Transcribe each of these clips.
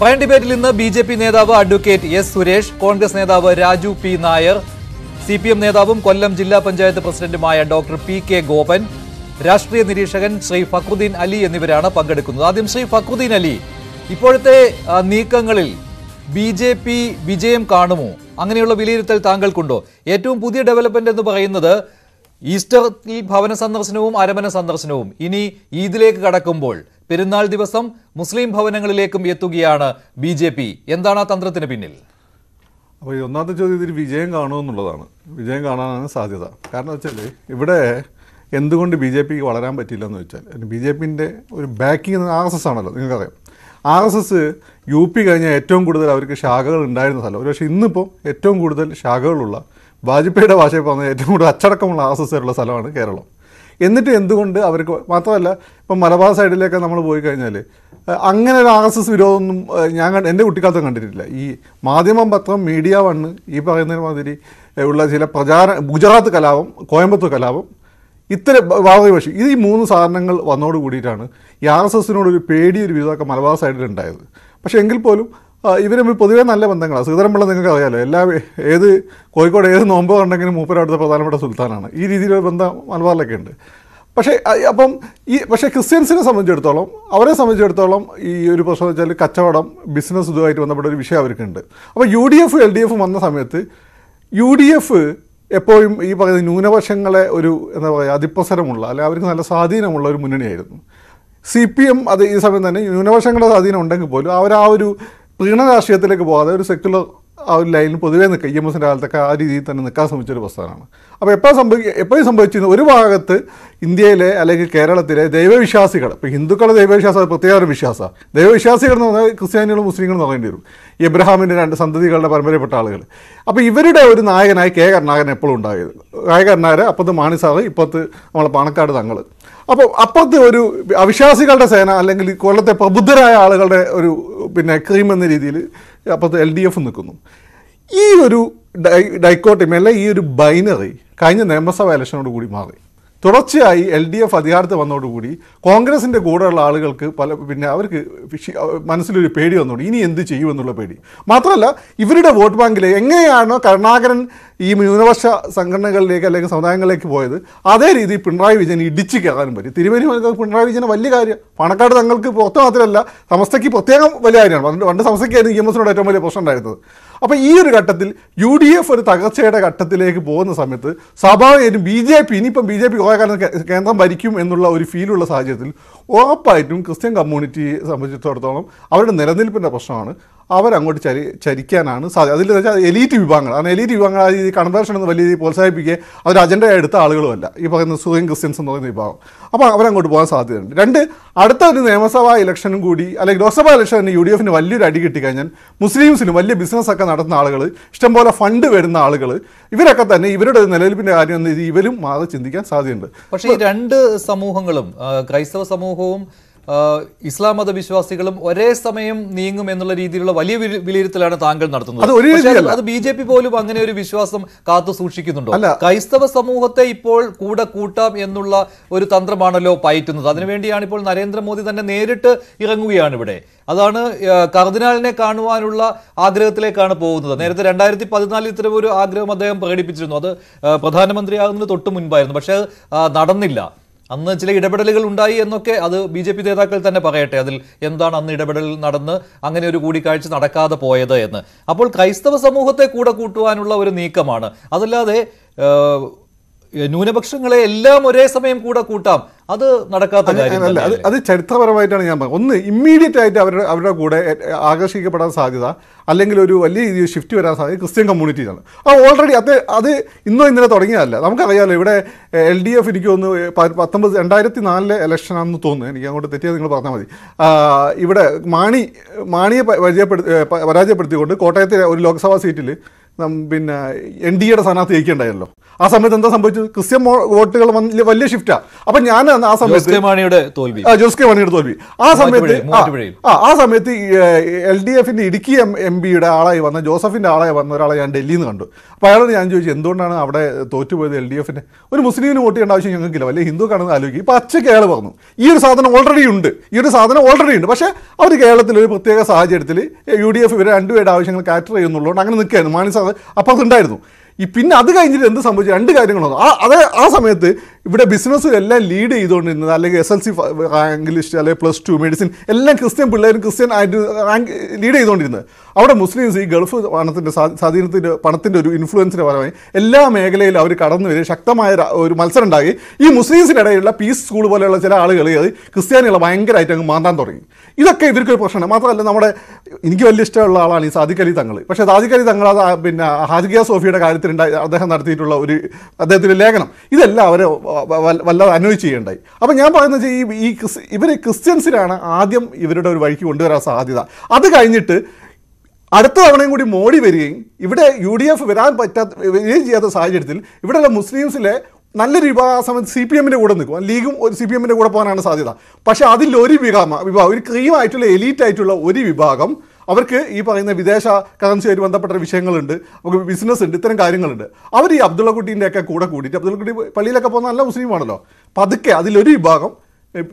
പയൻ ഡിബേറ്റിൽ ഇന്ന് B J P നേതാവ് അഡ്വക്കേറ്റ് എസ് സുരേഷ് കോൺഗ്രസ് നേതാവ് Raju P Nair C P M നേതാവും കൊല്ലം ജില്ലാ പഞ്ചായത്ത് പ്രസിഡന്റുമായ ഡോക്ടർ പി കെ ഗോപൻ രാഷ്ട്രീയ നിരീക്ഷകൻ ശ്രീ ഫക്രുദ്ദീൻ അലി എന്നിവരാണ് പങ്കെടുക്കുന്നത്. ആദ്യം ശ്രീ ഫക്രുദ്ദീൻ അലി ഇപ്പോഴത്തെ നീക്കങ്ങളിൽ ബി ജെ പി വിജയം കാണുമോ? അങ്ങനെയുള്ള വിലയിരുത്തൽ താങ്കൾക്കുണ്ടോ? ഏറ്റവും പുതിയ ഡെവലപ്മെന്റ് എന്ന് പറയുന്നത് ഈസ്റ്റർ ഈ ഭവന സന്ദർശനവും അരമന സന്ദർശനവും. ഇനി ഈദിലേക്ക് കടക്കുമ്പോൾ പെരുന്നാൾ ദിവസം മുസ്ലിം ഭവനങ്ങളിലേക്കും എത്തുകയാണ് ബി ജെ പി. എന്താണ് ആ തന്ത്രത്തിന് പിന്നിൽ? അപ്പോൾ ഈ ഒന്നാമത്തെ ചോദ്യം ഇതിൽ വിജയം കാണുമെന്നുള്ളതാണ് വിജയം കാണാനാണ് സാധ്യത. കാരണം വെച്ചാൽ ഇവിടെ എന്തുകൊണ്ട് ബി ജെ പിക്ക് വളരാൻ പറ്റില്ല എന്ന് വെച്ചാൽ ബി ജെ പിന്റെ ഒരു ബാക്കിങ് ആർ എസ് എസ് ആണല്ലോ നിങ്ങൾക്കറിയാം. R S S U P കഴിഞ്ഞാൽ ഏറ്റവും കൂടുതൽ അവർക്ക് ശാഖകൾ ഉണ്ടായിരുന്ന സ്ഥലം. ഒരുപക്ഷെ ഇന്നിപ്പോൾ ഏറ്റവും കൂടുതൽ ശാഖകളുള്ള വാജ്പേയിയുടെ ഭാഷയിൽ പറഞ്ഞ ഏറ്റവും കൂടുതൽ അച്ചടക്കമുള്ള ആർ എസ് എസ് ഉള്ള സ്ഥലമാണ് കേരളം. എന്നിട്ട് എന്തുകൊണ്ട് അവർക്ക് മാത്രമല്ല ഇപ്പം മലബാർ സൈഡിലേക്ക് നമ്മൾ പോയി കഴിഞ്ഞാൽ അങ്ങനെ ഒരു ആർ എസ് എസ് വിരോധമൊന്നും ഞാൻ എന്റെ കുട്ടിക്കാലത്തും കണ്ടിട്ടില്ല. ഈ മാധ്യമം പത്രം മീഡിയ വണ്ണ് ഈ പറയുന്ന മാതിരി ഉള്ള ചില പ്രചാര ഗുജറാത്ത് കലാപം കോയമ്പത്തൂർ കലാപം ഇത്തരം പക്ഷി ഇത് ഈ മൂന്ന് സാധനങ്ങൾ വന്നോട് കൂടിയിട്ടാണ് ഈ ആർ എസ് എസിനോടൊരു പേടി ഒരു വിധമൊക്കെ മലബാർ സൈഡിൽ ഉണ്ടായത് പക്ഷേ എങ്കിൽ പോലും ഇവർ നമ്മൾ പൊതുവേ നല്ല ബന്ധങ്ങളാണ് ശ്രീധരൻപിള്ള നിങ്ങൾക്ക് അറിയാമല്ലോ എല്ലാ ഏത് കോഴിക്കോട് ഏത് നോമ്പ് ഉണ്ടെങ്കിലും മൂപ്പര അവിടുത്തെ പ്രധാനപ്പെട്ട സുൽത്താനാണ്. ഈ രീതിയിലുള്ള ബന്ധം മലബാറിലൊക്കെ ഉണ്ട്. പക്ഷേ അപ്പം ഈ പക്ഷേ ക്രിസ്ത്യൻസിനെ സംബന്ധിച്ചിടത്തോളം അവരെ സംബന്ധിച്ചിടത്തോളം ഈ ഒരു പ്രശ്നം വെച്ചാൽ കച്ചവടം ബിസിനസ് ഇതുമായിട്ട് ബന്ധപ്പെട്ട ഒരു വിഷയം അവർക്കുണ്ട്. അപ്പോൾ U D F L D F വന്ന സമയത്ത് യു ഡി എഫ് എപ്പോഴും ഈ പറയുന്ന ന്യൂനപക്ഷങ്ങളെ ഒരു എന്താ പറയുക അതിപ്രസരമുള്ള അല്ലെങ്കിൽ അവർക്ക് നല്ല സ്വാധീനമുള്ള ഒരു മുന്നണിയായിരുന്നു. സി പി എം അത് ഈ സമയം തന്നെ ന്യൂനപക്ഷങ്ങളുടെ സ്വാധീനം ഉണ്ടെങ്കിൽ പോലും അവർ ആ ഒരു പ്രീണ രാഷ്ട്രീയത്തിലേക്ക് പോകാതെ ഒരു സെക്യുലർ ആ ഒരു ലൈനിൽ പൊതുവേ നിൽക്കുക. ഇ എം എസിന്റെ കാലത്തൊക്കെ ആ രീതിയിൽ തന്നെ നിൽക്കാൻ ശ്രമിച്ചൊരു പ്രസ്ഥാനമാണ് അപ്പോൾ എപ്പോൾ സംഭവിക്കുക എപ്പോഴും സംഭവിച്ചിരുന്നു? ഒരു ഭാഗത്ത് ഇന്ത്യയിലെ അല്ലെങ്കിൽ കേരളത്തിലെ ദൈവവിശ്വാസികൾ ഇപ്പോൾ ഹിന്ദുക്കളുടെ ദൈവവിശ്വാസം പ്രത്യേക ഒരു വിശ്വാസമാണ്. ദൈവവിശ്വാസികൾ എന്ന് പറഞ്ഞാൽ ക്രിസ്ത്യാനികളും മുസ്ലിങ്ങളും പറയേണ്ടി വരും. ഇബ്രഹാമിന്റെ രണ്ട് സന്തതികളുടെ പരമ്പരപ്പെട്ട ആളുകൾ. അപ്പോൾ ഇവരുടെ ഒരു നായകനായി കെ കരുണാകരൻ എപ്പോഴും ഉണ്ടായത്. കെ കരുണാകരൻ അപ്പത്ത് മാണി സാറ് ഇപ്പത്ത് നമ്മളെ പാണക്കാട് തങ്ങൾ അപ്പോൾ അപ്പുറത്തെ ഒരു അവിശ്വാസികളുടെ സേന അല്ലെങ്കിൽ കൊല്ലത്തെ പ്രബുദ്ധരായ ആളുകളുടെ ഒരു പിന്നെ ക്രീം എന്ന രീതിയിൽ അപ്പുറത്ത് എൽ ഡി എഫ് നിൽക്കുന്നു. ഈ ഒരു ഡൈ ഡൈക്കോട്ടിമ അല്ലെ ഈ ഒരു ബൈനറി കഴിഞ്ഞ നിയമസഭ ഇലക്ഷനോട് കൂടി മാറി. തുടർച്ചയായി എൽ ഡി എഫ് അധികാരത്തിൽ വന്നതോടുകൂടി കോൺഗ്രസിന്റെ കൂടെയുള്ള ആളുകൾക്ക് പല പിന്നെ അവർക്ക് മനസ്സിലൊരു പേടി വന്നോളൂ ഇനി എന്ത് ചെയ്യുമെന്നുള്ള പേടി. മാത്രമല്ല ഇവരുടെ വോട്ട് ബാങ്കിൽ എങ്ങനെയാണോ കരുണാകരൻ ഈ ന്യൂനപക്ഷ സംഘടനകളിലേക്ക് അല്ലെങ്കിൽ സമുദായങ്ങളിലേക്ക് പോയത് അതേ രീതിയിൽ പിണറായി വിജയൻ ഇടിച്ചു കയറാനും പറ്റി. തിരുവനന്തപുരം പിണറായി വിജയൻ വലിയ കാര്യം. പണക്കാട് തങ്ങൾക്ക് പുറത്ത് മാത്രമല്ല സമസ്തയ്ക്ക് പ്രത്യേകം വലിയ കാര്യമാണ്. പണ്ട് സമസ്തയ്ക്കായിരുന്നു ഇ എം എസിനോട് ഏറ്റവും വലിയ പ്രശ്നം ഉണ്ടായിരുന്നത്. അപ്പോൾ ഈ ഒരു ഘട്ടത്തിൽ യു ഡി എഫ് ഒരു തകർച്ചയുടെ ഘട്ടത്തിലേക്ക് പോകുന്ന സമയത്ത് സ്വാഭാവികമായിട്ടും ബി ജെ പി ഇനിയിപ്പം ബി ജെ പി കുറേ കാലം കേന്ദ്രം ഭരിക്കും എന്നുള്ള ഒരു ഫീലുള്ള സാഹചര്യത്തിൽ ഉറപ്പായിട്ടും ക്രിസ്ത്യൻ കമ്മ്യൂണിറ്റിയെ സംബന്ധിച്ചിടത്തോളം അവരുടെ നിലനിൽപ്പിന്റെ പ്രശ്നമാണ്. അവരങ്ങോട്ട് ചരി ചരിക്കാനാണ് സാധ്യത അതിൽ വെച്ചാൽ എലീറ്റ് വിഭാഗങ്ങൾ. കാരണം എലീറ്റ് വിഭാഗങ്ങൾ ആ രീതി കൺവേർഷൻ എന്ന് വലിയ രീതിയിൽ പ്രോത്സാഹിപ്പിക്കുക അവർ അജണ്ട എടുത്ത ആളുകളുമല്ല. ഈ പറയുന്ന സുഖം ക്രിസ്ത്യൻസ് എന്ന് പറയുന്ന വിഭാഗം. അപ്പോൾ അവരങ്ങോട്ട് പോകാൻ സാധ്യതയുണ്ട്. രണ്ട് അടുത്ത ഒരു നിയമസഭാ ഇലക്ഷനും കൂടി അല്ലെങ്കിൽ ലോക്സഭാ ഇലക്ഷന് യു ഡി എഫിന് വലിയൊരു അടി കിട്ടിക്കഴിഞ്ഞാൽ മുസ്ലിംസിനും വലിയ ബിസിനസ്സൊക്കെ നടത്തുന്ന ആളുകൾ ഇഷ്ടംപോലെ ഫണ്ട് വരുന്ന ആളുകൾ ഇവരൊക്കെ തന്നെ ഇവരുടെ നിലനിൽപ്പിന്റെ കാര്യം എന്ന് ഇവരും മാറി ചിന്തിക്കാൻ സാധ്യതയുണ്ട്. പക്ഷേ ഈ രണ്ട് സമൂഹങ്ങളും ക്രൈസ്തവ സമൂഹവും ഇസ്ലാം മത വിശ്വാസികളും ഒരേ സമയം നീങ്ങും എന്നുള്ള രീതിയിലുള്ള വലിയ വില- വിലയിരുത്തലാണ് താങ്കൾ നടത്തുന്നത്. അത് ബി ജെ പി പോലും അങ്ങനെ ഒരു വിശ്വാസം കാത്തു സൂക്ഷിക്കുന്നുണ്ടോ. ക്രൈസ്തവ സമൂഹത്തെ ഇപ്പോൾ കൂടെ കൂട്ടാം എന്നുള്ള ഒരു തന്ത്രമാണല്ലോ പയറ്റുന്നത്. അതിനുവേണ്ടിയാണ് ഇപ്പോൾ നരേന്ദ്രമോദി തന്നെ നേരിട്ട് ഇറങ്ങുകയാണ് ഇവിടെ. അതാണ് കർദിനാളിനെ കാണുവാനുള്ള ആഗ്രഹത്തിലേക്കാണ് പോകുന്നത്. നേരത്തെ രണ്ടായിരത്തി പതിനാലിൽ ഇത്തരം ഒരു ആഗ്രഹം അദ്ദേഹം പ്രകടിപ്പിച്ചിരുന്നു. അത് പ്രധാനമന്ത്രിയാകുന്നതിന് തൊട്ട് മുൻപായിരുന്നു പക്ഷേ നടന്നില്ല. അന്ന് ചില ഇടപെടലുകൾ ഉണ്ടായി എന്നൊക്കെ അത് ബി ജെ പി നേതാക്കൾ തന്നെ പറയട്ടെ. അതിൽ എന്താണ് അന്ന് ഇടപെടൽ നടന്ന് അങ്ങനെ ഒരു കൂടിക്കാഴ്ച നടക്കാതെ പോയത് എന്ന്. അപ്പോൾ ക്രൈസ്തവ സമൂഹത്തെ കൂടെ കൂട്ടുവാനുള്ള ഒരു നീക്കമാണ്. അതല്ലാതെ ന്യൂനപക്ഷങ്ങളെ എല്ലാം ഒരേ സമയം കൂടെ കൂട്ടാം. അത് നടക്കാത്ത കാര്യമല്ല അത് അത് ചരിത്രപരമായിട്ടാണ് ഞാൻ പറഞ്ഞത്. ഒന്ന് ഇമ്മീഡിയറ്റ് ആയിട്ട് അവരുടെ അവരുടെ കൂടെ ആകർഷിക്കപ്പെടാൻ സാധ്യത അല്ലെങ്കിൽ ഒരു വലിയ രീതിയിൽ ഷിഫ്റ്റ് വരാൻ സാധ്യത ക്രിസ്ത്യൻ കമ്മ്യൂണിറ്റീസാണ് ആ ഓൾറെഡി അത് അത് ഇന്നോ ഇന്നലെ തുടങ്ങിയതല്ല. നമുക്കറിയാമല്ലോ ഇവിടെ എൽ ഡി എഫ് എനിക്ക് പ- പത്തൊമ്പത് രണ്ടായിരത്തി നാലിലെ ഇലക്ഷനാണെന്ന് തോന്നുന്നു. എനിക്ക് അങ്ങോട്ട് തെറ്റിയത് നിങ്ങൾ പറഞ്ഞാൽ മതി. ഇവിടെ മാണി മാണിയെ പരാജയപ്പെടുത്തി പരാജയപ്പെടുത്തിക്കൊണ്ട് കോട്ടയത്തെ ഒരു ലോക്സഭാ സീറ്റിൽ പിന്നെ എൻ ഡി എയുടെ സ്ഥാനാർത്ഥി ജയിക്കേണ്ടായല്ലോ. ആ സമയത്ത് എന്താ സംഭവിച്ചത്? ക്രിസ്ത്യൻ വോട്ടുകൾ വലിയ ഷിഫ്റ്റാ അപ്പൊ ഞാൻ ആ സമയത്ത് മാണിയുടെ തോൽവി. ജോസ് കെ മാണിയുടെ തോൽവി. ആ സമയത്ത്. ആ, ആ സമയത്ത് എൽ ഡി എഫിന്റെ ഇടുക്കി എം എം പിയുടെ ആളായി വന്ന ജോസഫിന്റെ ആളായി വന്ന ഒരാളെ ഞാൻ ഡൽഹിയിൽ നിന്ന് കണ്ടു. അപ്പോൾ അയാളോട് ഞാൻ ചോദിച്ചു എന്തുകൊണ്ടാണ് അവിടെ തോറ്റുപോയത് എൽ ഡി എഫിന്റെ ഒരു മുസ്ലിമിന് വോട്ട് ചെയ്യേണ്ട ആവശ്യം ഞങ്ങൾക്കില്ല. വലിയ ഹിന്ദു കാണുന്ന ആലോചിക്കും. ഇപ്പൊ അച്ഛ കേരള പറഞ്ഞു ഈ ഒരു സാധനം ഓൾറെഡി ഉണ്ട്. ഈ ഒരു സാധനം ഓൾറെഡി ഉണ്ട്. പക്ഷേ അവർ കേരളത്തിൽ ഒരു പ്രത്യേക സാഹചര്യത്തിൽ യു ഡി എഫ് ഇവരെ രണ്ടുപേരുടെ ആവശ്യങ്ങൾ കാറ്റർ ചെയ്യുന്നുള്ളതുകൊണ്ട് അങ്ങനെ നിൽക്കുകയായിരുന്നു. മാണി സാർ അപ്പുറത്തുണ്ടായിരുന്നു ഈ പിന്നെ അത് കഴിഞ്ഞിട്ട് എന്ത് സംഭവിച്ചു? രണ്ട് കാര്യങ്ങളാണ്. ആ അതേ ആ സമയത്ത് ഇവിടെ ബിസിനസ്സും എല്ലാം ലീഡ് ചെയ്തുകൊണ്ടിരുന്നത് അല്ലെങ്കിൽ എസ് എൽ സി ലിസ്റ്റ് അല്ലെങ്കിൽ പ്ലസ് ടു മെഡിസിൻ എല്ലാം ക്രിസ്ത്യൻ പിള്ളേരും ക്രിസ്ത്യൻ ആയിട്ട് ലീഡ് ചെയ്തുകൊണ്ടിരുന്നത്. അവിടെ മുസ്ലിംസ് ഈ ഗൾഫ് പണത്തിന്റെ സ്വാധീനത്തിന്റെ പണത്തിന്റെ ഒരു ഇൻഫ്ലുവൻസിന്റെ പരമായി എല്ലാ മേഖലയിലും അവർ കടന്നു വരും ശക്തമായ ഒരു മത്സരം ഉണ്ടായി ഈ മുസ്ലിംസിനിടയിലുള്ള പീസ് സ്കൂൾ പോലെയുള്ള ചില ആളുകൾ ക്രിസ്ത്യാനികളെ ഭയങ്കരമായിട്ട് അങ്ങ് മാന്താൻ തുടങ്ങി. ഇതൊക്കെ ഇവർക്കൊരു പ്രശ്നമാണ്. മാത്രമല്ല നമ്മുടെ എനിക്ക് വലിയ ഇഷ്ടമുള്ള ആളാണ് ഈ സാദിഖ് അലി തങ്ങൾ പക്ഷേ സാദിഖ് അലി തങ്ങൾ അത് പിന്നെ ഹാജിയ സോഫിയുടെ കാര്യത്തിലുണ്ടായി അദ്ദേഹം നടത്തിയിട്ടുള്ള ഒരു അദ്ദേഹത്തിന്റെ ലേഖനം. ഇതെല്ലാം അവരെ വല്ലാതെ അനുഭവിച്ച് ചെയ്യണ്ടായി. അപ്പം ഞാൻ പറയുന്നത് ഈ ഈ ഇവർ ക്രിസ്ത്യൻസിനാണ് ആദ്യം ഇവരുടെ ഒരു വഴിക്ക് കൊണ്ടുവരാൻ സാധ്യത. അത് കഴിഞ്ഞിട്ട് അടുത്ത തവണയും കൂടി മോഡി വരികയും ഇവിടെ യു ഡി എഫ് വരാൻ പറ്റാത്ത വരികയും ചെയ്യാത്ത സാഹചര്യത്തിൽ ഇവിടെയുള്ള മുസ്ലിംസിലെ നല്ലൊരു വിഭാഗം സമയത്ത് സി പി എമ്മിന്റെ കൂടെ നിൽക്കും. ലീഗും ഒരു സി പി എമ്മിന്റെ കൂടെ പോകാനാണ് സാധ്യത. പക്ഷേ അതിൽ ഒരു വിഭാഗം വിഭാഗം ഒരു ക്രീം ആയിട്ടുള്ള എലീറ്റ് ആയിട്ടുള്ള ഒരു വിഭാഗം അവർക്ക് ഈ പറയുന്ന വിദേശ കറൻസിയായിട്ട് ബന്ധപ്പെട്ട വിഷയങ്ങളുണ്ട് അവർക്ക് ബിസിനസ് ഉണ്ട് ഇത്തരം കാര്യങ്ങളുണ്ട്. അവർ ഈ അബ്ദുള്ള കുട്ടീന്റെ ഒക്കെ കൂടെ കൂടിയിട്ട് അബ്ദുള്ള കുട്ടി പള്ളിയിലൊക്കെ പോകുന്ന നല്ല മുസ്ലിമാണല്ലോ. പതുക്കെ അതിലൊരു വിഭാഗം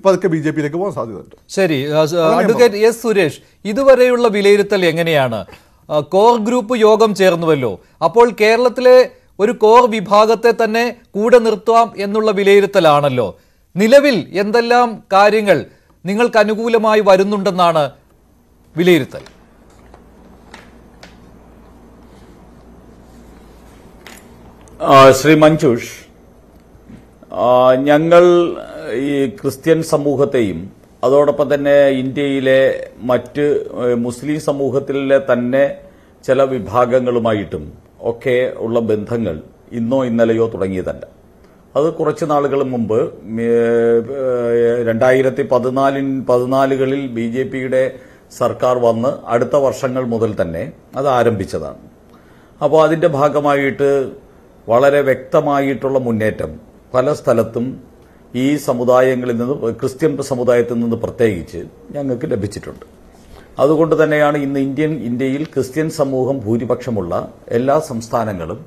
പതുക്കെ ബി ജെ പിയിലേക്ക് പോകാൻ സാധ്യതയുണ്ട്. ശരി അഡ്വക്കേറ്റ് എസ് സുരേഷ് ഇതുവരെയുള്ള വിലയിരുത്തൽ എങ്ങനെയാണ്? കോർ ഗ്രൂപ്പ് യോഗം ചേർന്നുവല്ലോ. അപ്പോൾ കേരളത്തിലെ ഒരു കോർ വിഭാഗത്തെ തന്നെ കൂടെ നിർത്താം എന്നുള്ള വിലയിരുത്തലാണല്ലോ. നിലവിൽ എന്തെല്ലാം കാര്യങ്ങൾ നിങ്ങൾക്ക് അനുകൂലമായി വരുന്നുണ്ടെന്നാണ് വിലയിരുത്തൽ? ശ്രീ മഞ്ജുഷ് ഞങ്ങൾ ഈ ക്രിസ്ത്യൻ സമൂഹത്തെയും അതോടൊപ്പം തന്നെ ഇന്ത്യയിലെ മറ്റ് മുസ്ലിം സമൂഹത്തിലെ തന്നെ ചില വിഭാഗങ്ങളുമായിട്ടും ഒക്കെ ഉള്ള ബന്ധങ്ങൾ ഇന്നോ ഇന്നലെയോ തുടങ്ങിയതല്ല. അത് കുറച്ച് നാളുകൾ മുമ്പ് രണ്ടായിരത്തി പതിനാലിൻ പതിനാലുകളിൽ ബി ജെ പിയുടെ സർക്കാർ വന്ന് അടുത്ത വർഷങ്ങൾ മുതൽ തന്നെ അത് ആരംഭിച്ചതാണ്. അപ്പോൾ അതിന്റെ ഭാഗമായിട്ട് വളരെ വ്യക്തമായിട്ടുള്ള മുന്നേറ്റം. പല സ്ഥലത്തും ഈ സമുദായങ്ങളിൽ നിന്ന് ക്രിസ്ത്യൻ സമുദായത്തിൽ നിന്ന് പ്രത്യേകിച്ച് ഞങ്ങൾക്ക് ലഭിച്ചിട്ടുണ്ട്. അതുകൊണ്ട് തന്നെയാണ് ഇന്ന് ഇന്ത്യൻ ഇന്ത്യയിൽ ക്രിസ്ത്യൻ സമൂഹം ഭൂരിപക്ഷമുള്ള എല്ലാ സംസ്ഥാനങ്ങളും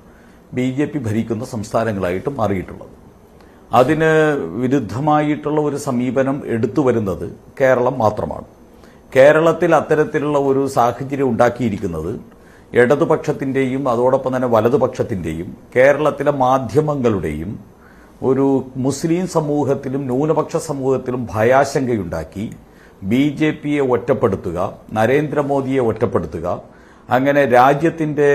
ബി ജെ പി ഭരിക്കുന്ന സംസ്ഥാനങ്ങളായിട്ട് മാറിയിട്ടുള്ളത്. അതിന് വിരുദ്ധമായിട്ടുള്ള ഒരു സമീപനം എടുത്തു വരുന്നത് കേരളം മാത്രമാണ്. കേരളത്തിൽ അത്തരത്തിലുള്ള ഒരു സാഹചര്യം ഉണ്ടാക്കിയിരിക്കുന്നത് ഇടതുപക്ഷത്തിന്റെയും അതോടൊപ്പം തന്നെ വലതുപക്ഷത്തിന്റെയും കേരളത്തിലെ മാധ്യമങ്ങളുടെയും ഒരു മുസ്ലിം സമൂഹത്തിലും ന്യൂനപക്ഷ സമൂഹത്തിലും ഭയാശങ്കയുണ്ടാക്കി ബി ജെ പിയെ ഒറ്റപ്പെടുത്തുക നരേന്ദ്രമോദിയെ ഒറ്റപ്പെടുത്തുക അങ്ങനെ രാജ്യത്തിന്റെ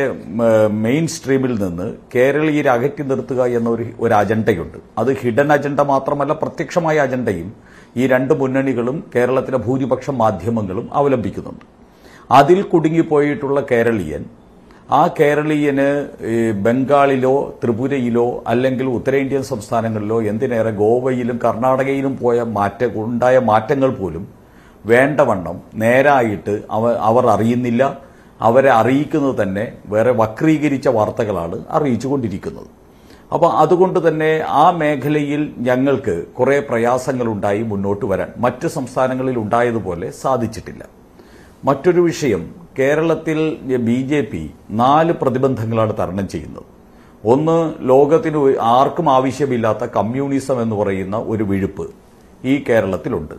മെയിൻ സ്ട്രീമിൽ നിന്ന് കേരളീയരെ അകറ്റി നിർത്തുക എന്നൊരു ഒരു അജണ്ടയുണ്ട്. അത് ഹിഡൻ അജണ്ട മാത്രമല്ല പ്രത്യക്ഷമായ അജണ്ടയും ഈ രണ്ട് മുന്നണികളും കേരളത്തിലെ ഭൂരിപക്ഷം മാധ്യമങ്ങളും അവലംബിക്കുന്നുണ്ട്. അതിൽ കുടുങ്ങിപ്പോയിട്ടുള്ള കേരളീയൻ ആ കേരളീയന് ബംഗാളിലോ ത്രിപുരയിലോ അല്ലെങ്കിൽ ഉത്തരേന്ത്യൻ സംസ്ഥാനങ്ങളിലോ എന്തിനേറെ ഗോവയിലും കർണാടകയിലും പോയ മാറ്റ ഉണ്ടായ മാറ്റങ്ങൾ പോലും വേണ്ടവണ്ണം നേരായിട്ട് അവ അവർ അറിയുന്നില്ല. അവരെ അറിയിക്കുന്നത് തന്നെ വേറെ വക്രീകരിച്ച വാർത്തകളാണ് അറിയിച്ചുകൊണ്ടിരിക്കുന്നത്. അപ്പോൾ അതുകൊണ്ട് തന്നെ ആ മേഖലയിൽ ഞങ്ങൾക്ക് കുറേ പ്രയാസങ്ങളുണ്ടായി മുന്നോട്ട് വരാൻ. മറ്റ് സംസ്ഥാനങ്ങളിൽ ഉണ്ടായതുപോലെ സാധിച്ചിട്ടില്ല. മറ്റൊരു വിഷയം കേരളത്തിൽ ബി ജെ പി നാല് പ്രതിബന്ധങ്ങളാണ് തരണം ചെയ്യുന്നത്. ഒന്ന് ലോകത്തിന് ആർക്കും ആവശ്യമില്ലാത്ത കമ്മ്യൂണിസം എന്ന് പറയുന്ന ഒരു വിഴുപ്പ് ഈ കേരളത്തിലുണ്ട്.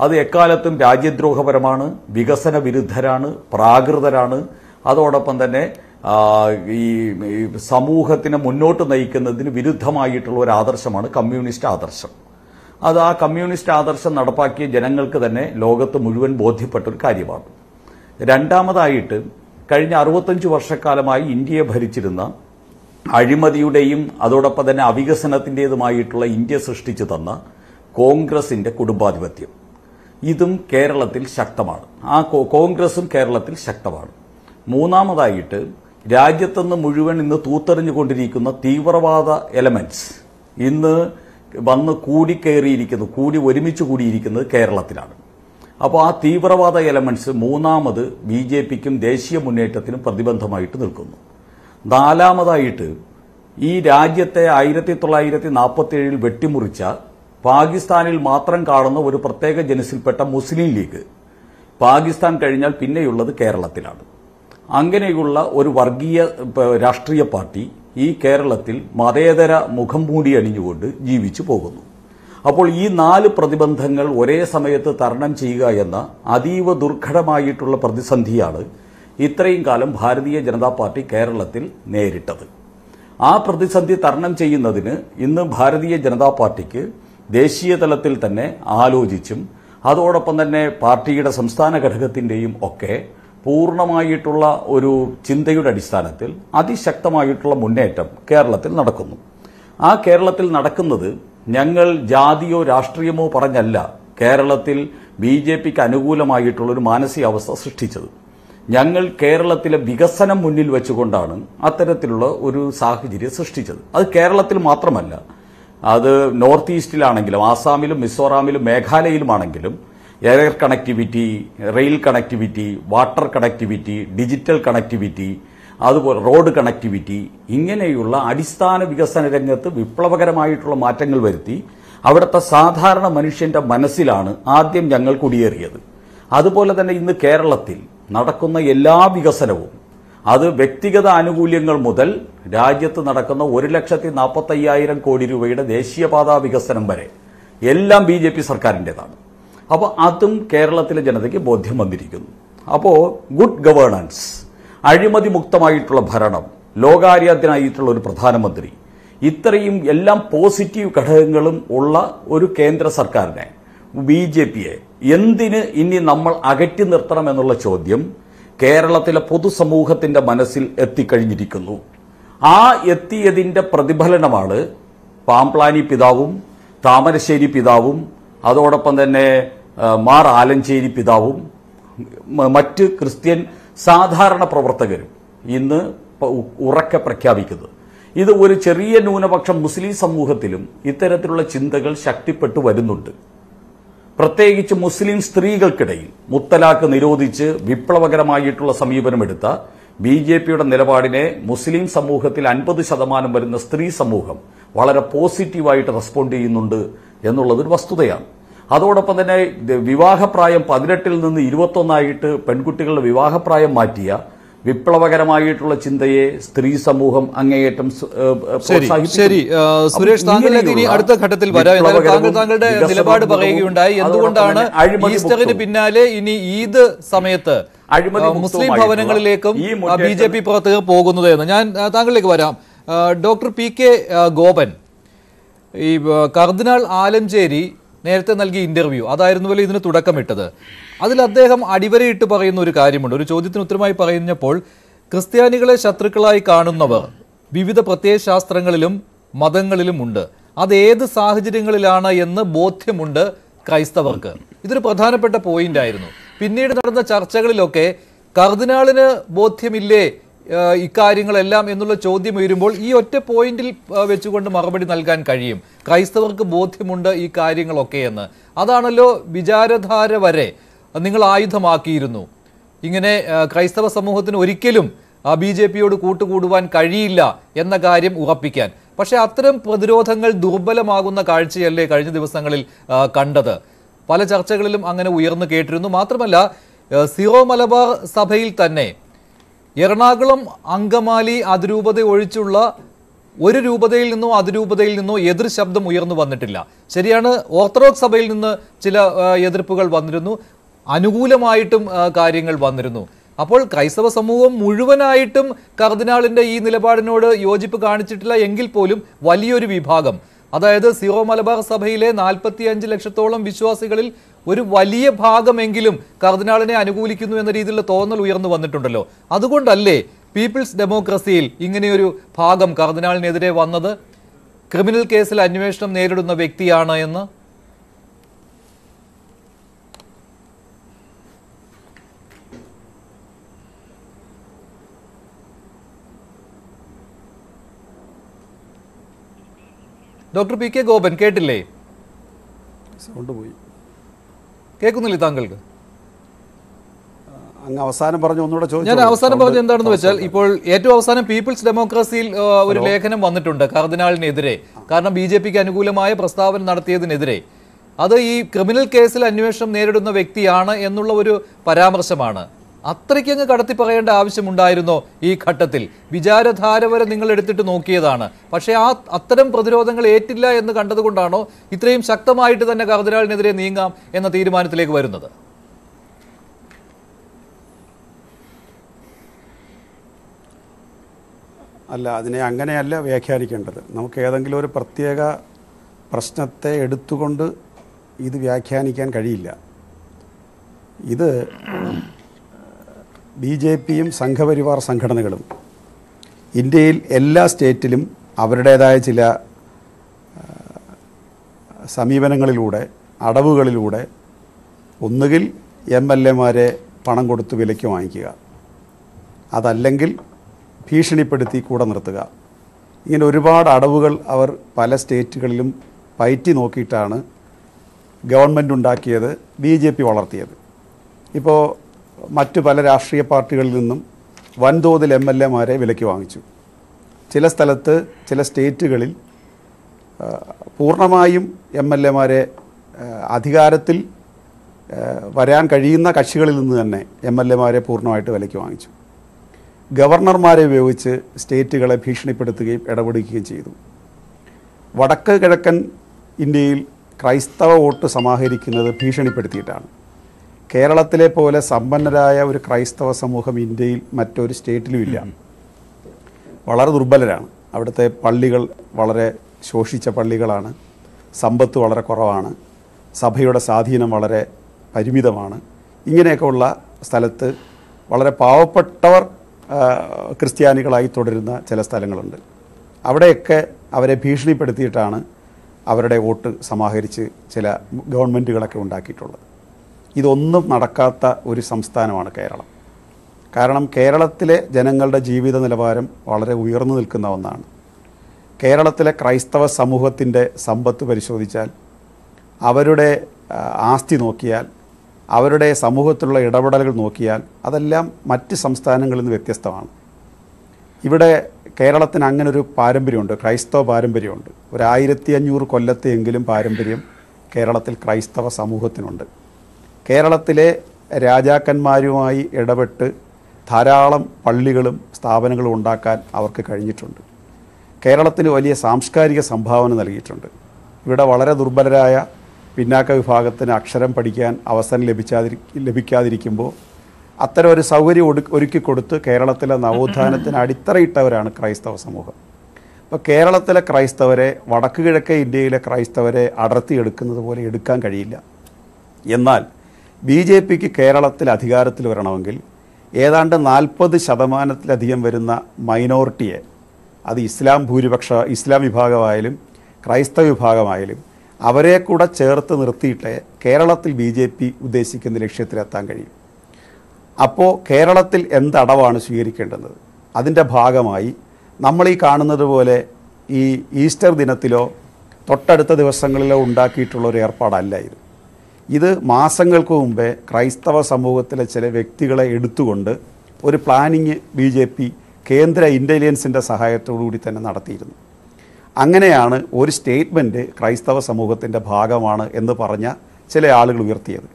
അത് എക്കാലത്തും രാജ്യദ്രോഹപരമാണ് വികസന വിരുദ്ധരാണ് പ്രാകൃതരാണ്. അതോടൊപ്പം തന്നെ ഈ സമൂഹത്തിനെ മുന്നോട്ട് നയിക്കുന്നതിന് വിരുദ്ധമായിട്ടുള്ള ഒരു ആദർശമാണ് കമ്മ്യൂണിസ്റ്റ് ആദർശം. അത് ആ കമ്മ്യൂണിസ്റ്റ് ആദർശം നടപ്പാക്കിയ ജനങ്ങൾക്ക് തന്നെ ലോകത്ത് മുഴുവൻ ബോധ്യപ്പെട്ട ഒരു കാര്യമാണ്. രണ്ടാമതായിട്ട് കഴിഞ്ഞ അറുപത്തഞ്ച് വർഷക്കാലമായി ഇന്ത്യയെ ഭരിച്ചിരുന്ന അഴിമതിയുടെയും അതോടൊപ്പം തന്നെ അവികസനത്തിന്റെതുമായിട്ടുള്ള ഇന്ത്യ സൃഷ്ടിച്ചു തന്ന കോൺഗ്രസിന്റെ കുടുംബാധിപത്യം. ഇതും കേരളത്തിൽ ശക്തമാണ്. ആ കോൺഗ്രസും കേരളത്തിൽ ശക്തമാണ്. മൂന്നാമതായിട്ട് രാജ്യത്തുനിന്ന് മുഴുവൻ ഇന്ന് തൂത്തെറിഞ്ഞുകൊണ്ടിരിക്കുന്ന തീവ്രവാദ എലമെന്റ്സ് ഇന്ന് വന്ന് കൂടിക്കയറിയിരിക്കുന്നു കൂടി ഒരുമിച്ച് കൂടിയിരിക്കുന്നത് കേരളത്തിലാണ്. അപ്പോൾ ആ തീവ്രവാദ എലമെന്റ്സ് മൂന്നാമത് ബി ജെ പിക്കും ദേശീയ മുന്നേറ്റത്തിനും പ്രതിബന്ധമായിട്ട് നിൽക്കുന്നു. നാലാമതായിട്ട് ഈ രാജ്യത്തെ ആയിരത്തി തൊള്ളായിരത്തി നാൽപ്പത്തി ഏഴിൽ വെട്ടിമുറിച്ച പാകിസ്ഥാനിൽ മാത്രം കാണുന്ന ഒരു പ്രത്യേക ജനസിൽപ്പെട്ട മുസ്ലിം ലീഗ്. പാകിസ്ഥാൻ കഴിഞ്ഞാൽ പിന്നെയുള്ളത് കേരളത്തിലാണ്. അങ്ങനെയുള്ള ഒരു വർഗീയ രാഷ്ട്രീയ പാർട്ടി ഈ കേരളത്തിൽ മതേതര മുഖം മൂടി അണിഞ്ഞുകൊണ്ട് ജീവിച്ചു പോകുന്നു. അപ്പോൾ ഈ നാല് പ്രതിബന്ധങ്ങൾ ഒരേ സമയത്ത് തരണം ചെയ്യുക എന്ന അതീവ ദുർഘടമായിട്ടുള്ള പ്രതിസന്ധിയാണ് ഇത്രയും കാലം ഭാരതീയ ജനതാ പാർട്ടി കേരളത്തിൽ നേരിട്ടത്. ആ പ്രതിസന്ധി തരണം ചെയ്യുന്നതിന് ഇന്ന് ഭാരതീയ ജനതാ പാർട്ടിക്ക് ദേശീയ തലത്തിൽ തന്നെ ആലോചിച്ചും അതോടൊപ്പം തന്നെ പാർട്ടിയുടെ സംസ്ഥാന ഘടകത്തിന്റെയും ഒക്കെ പൂർണമായിട്ടുള്ള ഒരു ചിന്തയുടെ അടിസ്ഥാനത്തിൽ അതിശക്തമായിട്ടുള്ള മുന്നേറ്റം കേരളത്തിൽ നടക്കുന്നു. ആ കേരളത്തിൽ നടക്കുന്നത് ഞങ്ങൾ ജാതിയോ രാഷ്ട്രീയമോ പറഞ്ഞല്ല. കേരളത്തിൽ ബി ജെ പിക്ക് അനുകൂലമായിട്ടുള്ളൊരു മാനസികാവസ്ഥ സൃഷ്ടിച്ചത്. ഞങ്ങൾ കേരളത്തിലെ വികസനം മുന്നിൽ വെച്ചുകൊണ്ടാണ് അത്തരത്തിലുള്ള ഒരു സാഹചര്യം സൃഷ്ടിച്ചത്. അത് കേരളത്തിൽ മാത്രമല്ല. അത് നോർത്ത് ഈസ്റ്റിലാണെങ്കിലും ആസാമിലും മിസോറാമിലും മേഘാലയയിലുമാണെങ്കിലും air connectivity rail connectivity water connectivity digital connectivity അതുപോലെ റോഡ് കണക്ടിവിറ്റി ഇങ്ങനെയുള്ള അടിസ്ഥാന വികസന രംഗത്ത് വിപ്ലവകരമായിട്ടുള്ള മാറ്റങ്ങൾ വരുത്തി അവിടുത്തെ സാധാരണ മനുഷ്യന്റെ മനസ്സിലാണ് ആദ്യം ഞങ്ങൾ കുടിയേറിയത്. അതുപോലെ തന്നെ ഇന്ന് കേരളത്തിൽ നടക്കുന്ന എല്ലാ വികസനവും അത് വ്യക്തിഗത ആനുകൂല്യങ്ങൾ മുതൽ രാജ്യത്ത് നടക്കുന്ന ഒരു ലക്ഷത്തി നാൽപ്പത്തയ്യായിരം കോടി രൂപയുടെ ദേശീയപാതാ വികസനം വരെ എല്ലാം ബി ജെ പി സർക്കാരിന്റെതാണ് അപ്പോൾ അതും കേരളത്തിലെ ജനതയ്ക്ക് ബോധ്യം വന്നിരിക്കുന്നു. അപ്പോൾ ഗുഡ് ഗവേണൻസ് അഴിമതി മുക്തമായിട്ടുള്ള ഭരണം ലോകാര്യാധ്യനായിട്ടുള്ള ഒരു പ്രധാനമന്ത്രി ഇത്രയും എല്ലാം പോസിറ്റീവ് ഘടകങ്ങളും ഉള്ള ഒരു കേന്ദ്ര സർക്കാരിനെ ബി ജെ പിയെ എന്തിന് ഇനി നമ്മൾ അകറ്റി നിർത്തണം എന്നുള്ള ചോദ്യം കേരളത്തിലെ പൊതുസമൂഹത്തിന്റെ മനസ്സിൽ എത്തിക്കഴിഞ്ഞിരിക്കുന്നു. ആ എത്തിയതിന്റെ പ്രതിഫലനമാണ് പാംപ്ലാനി പിതാവും താമരശ്ശേരി പിതാവും അതോടൊപ്പം തന്നെ മാർ ആലഞ്ചേരി പിതാവും മറ്റ് ക്രിസ്ത്യൻ സാധാരണ പ്രവർത്തകരും ഇന്ന് ഉറക്കെ പ്രഖ്യാപിക്കുന്നത്. ഇത് ഒരു ചെറിയ ന്യൂനപക്ഷം മുസ്ലിം സമൂഹത്തിലും ഇത്തരത്തിലുള്ള ചിന്തകൾ ശക്തിപ്പെട്ടു വരുന്നുണ്ട്. പ്രത്യേകിച്ച് മുസ്ലിം സ്ത്രീകൾക്കിടയിൽ മുത്തലാഖ് നിരോധിച്ച് വിപ്ലവകരമായിട്ടുള്ള സമീപനമെടുത്ത ബി ജെ പിയുടെ നിലപാടിനെ മുസ്ലിം സമൂഹത്തിൽ അൻപത് ശതമാനം വരുന്ന സ്ത്രീ സമൂഹം വളരെ പോസിറ്റീവായിട്ട് റെസ്പോണ്ട് ചെയ്യുന്നുണ്ട് എന്നുള്ളതൊരു വസ്തുതയാണ്. അതോടൊപ്പം തന്നെ വിവാഹപ്രായം പതിനെട്ടിൽ നിന്ന് ഇരുപത്തൊന്നായിട്ട് പെൺകുട്ടികളുടെ വിവാഹപ്രായം മാറ്റിയ വിപ്ലവകരമായിട്ടുള്ള ചിന്തയെ സ്ത്രീ സമൂഹം അങ്ങേയറ്റം ശരി സുരേഷ് താങ്കൾ താങ്കളിലേക്ക് ഇനി അടുത്ത ഘട്ടത്തിൽ വരാം. താങ്കൾ താങ്കളുടെ നിലപാട് പറയുകയുണ്ടായി. എന്തുകൊണ്ടാണ് ഈസ്റ്ററിന് പിന്നാലെ ഇനി ഈദ് സമയത്ത് മുസ്ലിം ഭവനങ്ങളിലേക്കും ബി ജെ പി പ്രവർത്തകർ പോകുന്നത് എന്ന് ഞാൻ താങ്കളിലേക്ക് വരാം. ഡോക്ടർ പി കെ ഗോപൻ ഈ കർദിനാൾ ആലഞ്ചേരി നേരത്തെ നൽകിയ ഇന്റർവ്യൂ അതായിരുന്നുവല്ലോ ഇതിന് തുടക്കമിട്ടത്. അതിൽ അദ്ദേഹം അടിവരയിട്ട് പറയുന്ന ഒരു കാര്യമുണ്ട്. ഒരു ചോദ്യത്തിന് ഉത്തരമായി പറഞ്ഞപ്പോൾ ക്രിസ്ത്യാനികളെ ശത്രുക്കളായി കാണുന്നവർ വിവിധ പ്രത്യയശാസ്ത്രങ്ങളിലും മതങ്ങളിലും ഉണ്ട് അത് ഏത് സാഹചര്യങ്ങളിലാണ് എന്ന് ബോധ്യമുണ്ട് ക്രൈസ്തവർക്ക്. ഇതൊരു പ്രധാനപ്പെട്ട പോയിന്റ് ആയിരുന്നു. പിന്നീട് നടന്ന ചർച്ചകളിലൊക്കെ കർദിനാളിന് ബോധ്യമില്ലേ ഇക്കാര്യങ്ങളെല്ലാം എന്നുള്ള ചോദ്യം ഉയരുമ്പോൾ ഈ ഒറ്റ പോയിന്റിൽ വെച്ചുകൊണ്ട് മറുപടി നൽകാൻ കഴിയും. ക്രൈസ്തവർക്ക് ബോധ്യമുണ്ട് ഈ കാര്യങ്ങളൊക്കെ എന്ന്. അതാണല്ലോ വിചാരധാര വരെ നിങ്ങൾ ആയുധമാക്കിയിരുന്നു. ഇങ്ങനെ ക്രൈസ്തവ സമൂഹത്തിന് ഒരിക്കലും ബി ജെ പിയോട് കൂട്ടുകൂടുവാൻ കഴിയില്ല എന്ന കാര്യം ഉറപ്പിക്കാൻ. പക്ഷേ അത്തരം പ്രതിരോധങ്ങൾ ദുർബലമാകുന്ന കാഴ്ചയല്ലേ കഴിഞ്ഞ ദിവസങ്ങളിൽ കണ്ടത്. പല ചർച്ചകളിലും അങ്ങനെ ഉയർന്നു കേട്ടിരുന്നു. മാത്രമല്ല സിറോ മലബാർ സഭയിൽ തന്നെ എറണാകുളം അങ്കമാലി അതിരൂപത ഒഴിച്ചുള്ള ഒരു രൂപതയിൽ നിന്നോ അതിരൂപതയിൽ നിന്നോ എതിർ ശബ്ദം ഉയർന്നു വന്നിട്ടില്ല. ശരിയാണ് ഓർത്തഡോക്സ് സഭയിൽ നിന്ന് ചില എതിർപ്പുകൾ വന്നിരുന്നു. അനുകൂലമായിട്ടും കാര്യങ്ങൾ വന്നിരുന്നു. അപ്പോൾ ക്രൈസ്തവ സമൂഹം മുഴുവനായിട്ടും കർദിനാളിന്റെ ഈ നിലപാടിനോട് യോജിപ്പ് കാണിച്ചിട്ടില്ല എങ്കിൽ പോലും വലിയൊരു വിഭാഗം. അതായത് സിറോ മലബാർ സഭയിലെ നാൽപ്പത്തിയഞ്ച് ലക്ഷത്തോളം വിശ്വാസികളിൽ ഒരു വലിയ ഭാഗമെങ്കിലും കർദിനാളിനെ അനുകൂലിക്കുന്നു എന്ന രീതിയിലുള്ള തോന്നൽ ഉയർന്നു വന്നിട്ടുണ്ടല്ലോ. അതുകൊണ്ടല്ലേ പീപ്പിൾസ് ഡെമോക്രസിയിൽ ഇങ്ങനെയൊരു ഭാഗം കർദിനാളിനെതിരെ വന്നത്? ക്രിമിനൽ കേസിൽ അന്വേഷണം നേരിടുന്ന വ്യക്തിയാണ് എന്ന്? ഡോക്ടർ പി കെ ഗോപൻ കേട്ടില്ലേ? സൗണ്ട് പോയി. കേൾക്കുന്നില്ലേ താങ്കൾക്ക്? അങ്ങ് അവസാനം പറഞ്ഞു ഒന്നുകൂടെ ഞാൻ അവസാനം സൗണ്ട് പറഞ്ഞത് എന്താണെന്ന് വെച്ചാൽ ഇപ്പോൾ ഏറ്റവും അവസാനം പീപ്പിൾസ് ഡെമോക്രസിയിൽ ഒരു ലേഖനം വന്നിട്ടുണ്ട് കർദിനാളിനെതിരെ. കാരണം ബി ജെ പിക്ക് അനുകൂലമായ പ്രസ്താവന നടത്തിയതിനെതിരെ. അത് ഈ ക്രിമിനൽ കേസിൽ അന്വേഷണം നേരിടുന്ന വ്യക്തിയാണ് എന്നുള്ള ഒരു പരാമർശമാണ്. അത്രയ്ക്ക് അങ്ങ് കടത്തി പറയേണ്ട ആവശ്യമുണ്ടായിരുന്നോ ഈ ഘട്ടത്തിൽ. വിചാരധാര വരെ നിങ്ങൾ എടുത്തിട്ട് നോക്കിയതാണ്. പക്ഷേ ആ അത്തരം പ്രതിരോധങ്ങൾ ഏറ്റില്ല എന്ന് കണ്ടതുകൊണ്ടാണോ ഇത്രയും ശക്തമായിട്ട് തന്നെ കർദിനാളിനെതിരെ നീങ്ങാം എന്ന തീരുമാനത്തിലേക്ക് വരുന്നത്? അല്ല അതിനെ അങ്ങനെയല്ല വ്യാഖ്യാനിക്കേണ്ടത്. നമുക്ക് ഏതെങ്കിലും ഒരു പ്രത്യേക പ്രശ്നത്തെ എടുത്തുകൊണ്ട് ഇത് വ്യാഖ്യാനിക്കാൻ കഴിയില്ല. ഇത് ബി ജെ പിയും സംഘപരിവാർ സംഘടനകളും ഇന്ത്യയിൽ എല്ലാ സ്റ്റേറ്റിലും അവരുടേതായ ചില സമീപനങ്ങളിലൂടെ അടവുകളിലൂടെ ഒന്നുകിൽ എം എൽ എമാരെ പണം കൊടുത്ത് വിലയ്ക്ക് വാങ്ങിക്കുക അതല്ലെങ്കിൽ ഭീഷണിപ്പെടുത്തി കൂടെ നിർത്തുക. ഇങ്ങനെ ഒരുപാട് അടവുകൾ അവർ പല സ്റ്റേറ്റുകളിലും പയറ്റി നോക്കിയിട്ടാണ് ഗവൺമെന്റ് ഉണ്ടാക്കിയത് ബി ജെ പി വളർത്തിയത്. ഇപ്പോൾ മറ്റു പല രാഷ്ട്രീയ പാർട്ടികളിൽ നിന്നും വൻതോതിൽ എം എൽ എമാരെ വിലയ്ക്ക് വാങ്ങിച്ചു. ചില സ്ഥലത്ത് ചില സ്റ്റേറ്റുകളിൽ പൂർണമായും എം എൽ എമാരെ അധികാരത്തിൽ വരാൻ കഴിയുന്ന കക്ഷികളിൽ നിന്ന് തന്നെ എം എൽ എമാരെ പൂർണമായിട്ട് വിലയ്ക്ക് വാങ്ങിച്ചു. ഗവർണർമാരെ ഉപയോഗിച്ച് സ്റ്റേറ്റുകളെ ഭീഷണിപ്പെടുത്തുകയും ഇടപെടുകയും ചെയ്തു. വടക്ക് കിഴക്കൻ ഇന്ത്യയിൽ ക്രൈസ്തവ വോട്ട് സമാഹരിക്കുന്നത് ഭീഷണിപ്പെടുത്തിയിട്ടാണ്. കേരളത്തിലെ പോലെ സമ്പന്നരായ ഒരു ക്രൈസ്തവ സമൂഹം ഇന്ത്യയിൽ മറ്റൊരു സ്റ്റേറ്റിലും ഇല്ല. വളരെ ദുർബലരാണ്. അവിടുത്തെ പള്ളികൾ വളരെ ശോഷിച്ച പള്ളികളാണ്. സമ്പത്ത് വളരെ കുറവാണ്. സഭയുടെ സ്വാധീനം വളരെ പരിമിതമാണ്. ഇങ്ങനെയൊക്കെ ഉള്ള സ്ഥലത്ത് വളരെ പാവപ്പെട്ടവർ ക്രിസ്ത്യാനികളായി തുടരുന്ന ചില സ്ഥലങ്ങളുണ്ട്. അവിടെയൊക്കെ അവരെ ഭീഷണിപ്പെടുത്തിയിട്ടാണ് അവരുടെ വോട്ട് സമാഹരിച്ച് ചില ഗവൺമെന്റുകളൊക്കെ ഉണ്ടാക്കിയിട്ടുള്ളത്. ഇതൊന്നും നടക്കാത്ത ഒരു സംസ്ഥാനമാണ് കേരളം. കാരണം കേരളത്തിലെ ജനങ്ങളുടെ ജീവിത നിലവാരം വളരെ ഉയർന്നു നിൽക്കുന്ന ഒന്നാണ്. കേരളത്തിലെ ക്രൈസ്തവ സമൂഹത്തിന്റെ സമ്പത്ത് പരിശോധിച്ചാൽ അവരുടെ ആസ്തി നോക്കിയാൽ അവരുടെ സമൂഹത്തിലുള്ള ഇടപെടലുകൾ നോക്കിയാൽ അതെല്ലാം മറ്റ് സംസ്ഥാനങ്ങളിൽ നിന്ന് വ്യത്യസ്തമാണ്. ഇവിടെ കേരളത്തിന് അങ്ങനെ ഒരു പാരമ്പര്യമുണ്ട് ക്രൈസ്തവ പാരമ്പര്യമുണ്ട്. ഒരു ആയിരത്തി അഞ്ഞൂറ് കൊല്ലത്തെയെങ്കിലും പാരമ്പര്യം കേരളത്തിൽ ക്രൈസ്തവ സമൂഹത്തിനുണ്ട്. കേരളത്തിലെ രാജാക്കന്മാരുമായി ഇടപെട്ട് ധാരാളം പള്ളികളും സ്ഥാപനങ്ങളും ഉണ്ടാക്കാൻ അവർക്ക് കഴിഞ്ഞിട്ടുണ്ട്. കേരളത്തിന് വലിയ സാംസ്കാരിക സംഭാവന നൽകിയിട്ടുണ്ട്. ഇവിടെ വളരെ ദുർബലരായ പിന്നാക്ക വിഭാഗത്തിന് അക്ഷരം പഠിക്കാൻ അവസരം ലഭിച്ചാതിരി ലഭിക്കാതിരിക്കുമ്പോൾ അത്തരം ഒരു സൗകര്യം ഒരുക്കി കൊടുത്ത് കേരളത്തിലെ നവോത്ഥാനത്തിന് അടിത്തറയിട്ടവരാണ് ക്രൈസ്തവ സമൂഹം. അപ്പോൾ കേരളത്തിലെ ക്രൈസ്തവരെ വടക്ക് കിഴക്കേ ഇന്ത്യയിലെ ക്രൈസ്തവരെ അടർത്തിയെടുക്കുന്നത് പോലെ എടുക്കാൻ കഴിയില്ല. എന്നാൽ ബി ജെ പിക്ക് കേരളത്തിൽ അധികാരത്തിൽ വരണമെങ്കിൽ ഏതാണ്ട് നാൽപ്പത് ശതമാനത്തിലധികം വരുന്ന മൈനോറിറ്റിയെ അത് ഇസ്ലാം ഭൂരിപക്ഷ ഇസ്ലാം വിഭാഗമായാലും ക്രൈസ്തവ വിഭാഗമായാലും അവരെ കൂടെ ചേർത്ത് നിർത്തിയിട്ടേ കേരളത്തിൽ ബി ജെ പി ഉദ്ദേശിക്കുന്ന ലക്ഷ്യത്തിലെത്താൻ കഴിയും. അപ്പോൾ കേരളത്തിൽ എന്തടവാണ് സ്വീകരിക്കേണ്ടത്? അതിന്റെ ഭാഗമായി നമ്മൾ ഈ കാണുന്നത് പോലെ ഈ ഈസ്റ്റർ ദിനത്തിലോ തൊട്ടടുത്ത ദിവസങ്ങളിലോ ഉണ്ടാക്കിയിട്ടുള്ള ഒരു ഏർപ്പാടല്ല ഇത്. ഇത് മാസങ്ങൾക്ക് മുമ്പേ ക്രൈസ്തവ സമൂഹത്തിലെ ചില വ്യക്തികളെ എടുത്തുകൊണ്ട് ഒരു പ്ലാനിങ് ബി ജെ പി കേന്ദ്ര ഇന്റലിജൻസിന്റെ സഹായത്തോടുകൂടി തന്നെ നടത്തിയിരുന്നു. അങ്ങനെയാണ് ഒരു സ്റ്റേറ്റ്മെന്റ് ക്രൈസ്തവ സമൂഹത്തിന്റെ ഭാഗമാണ് എന്ന് പറഞ്ഞ ചില ആളുകൾ ഉയർത്തിയത്.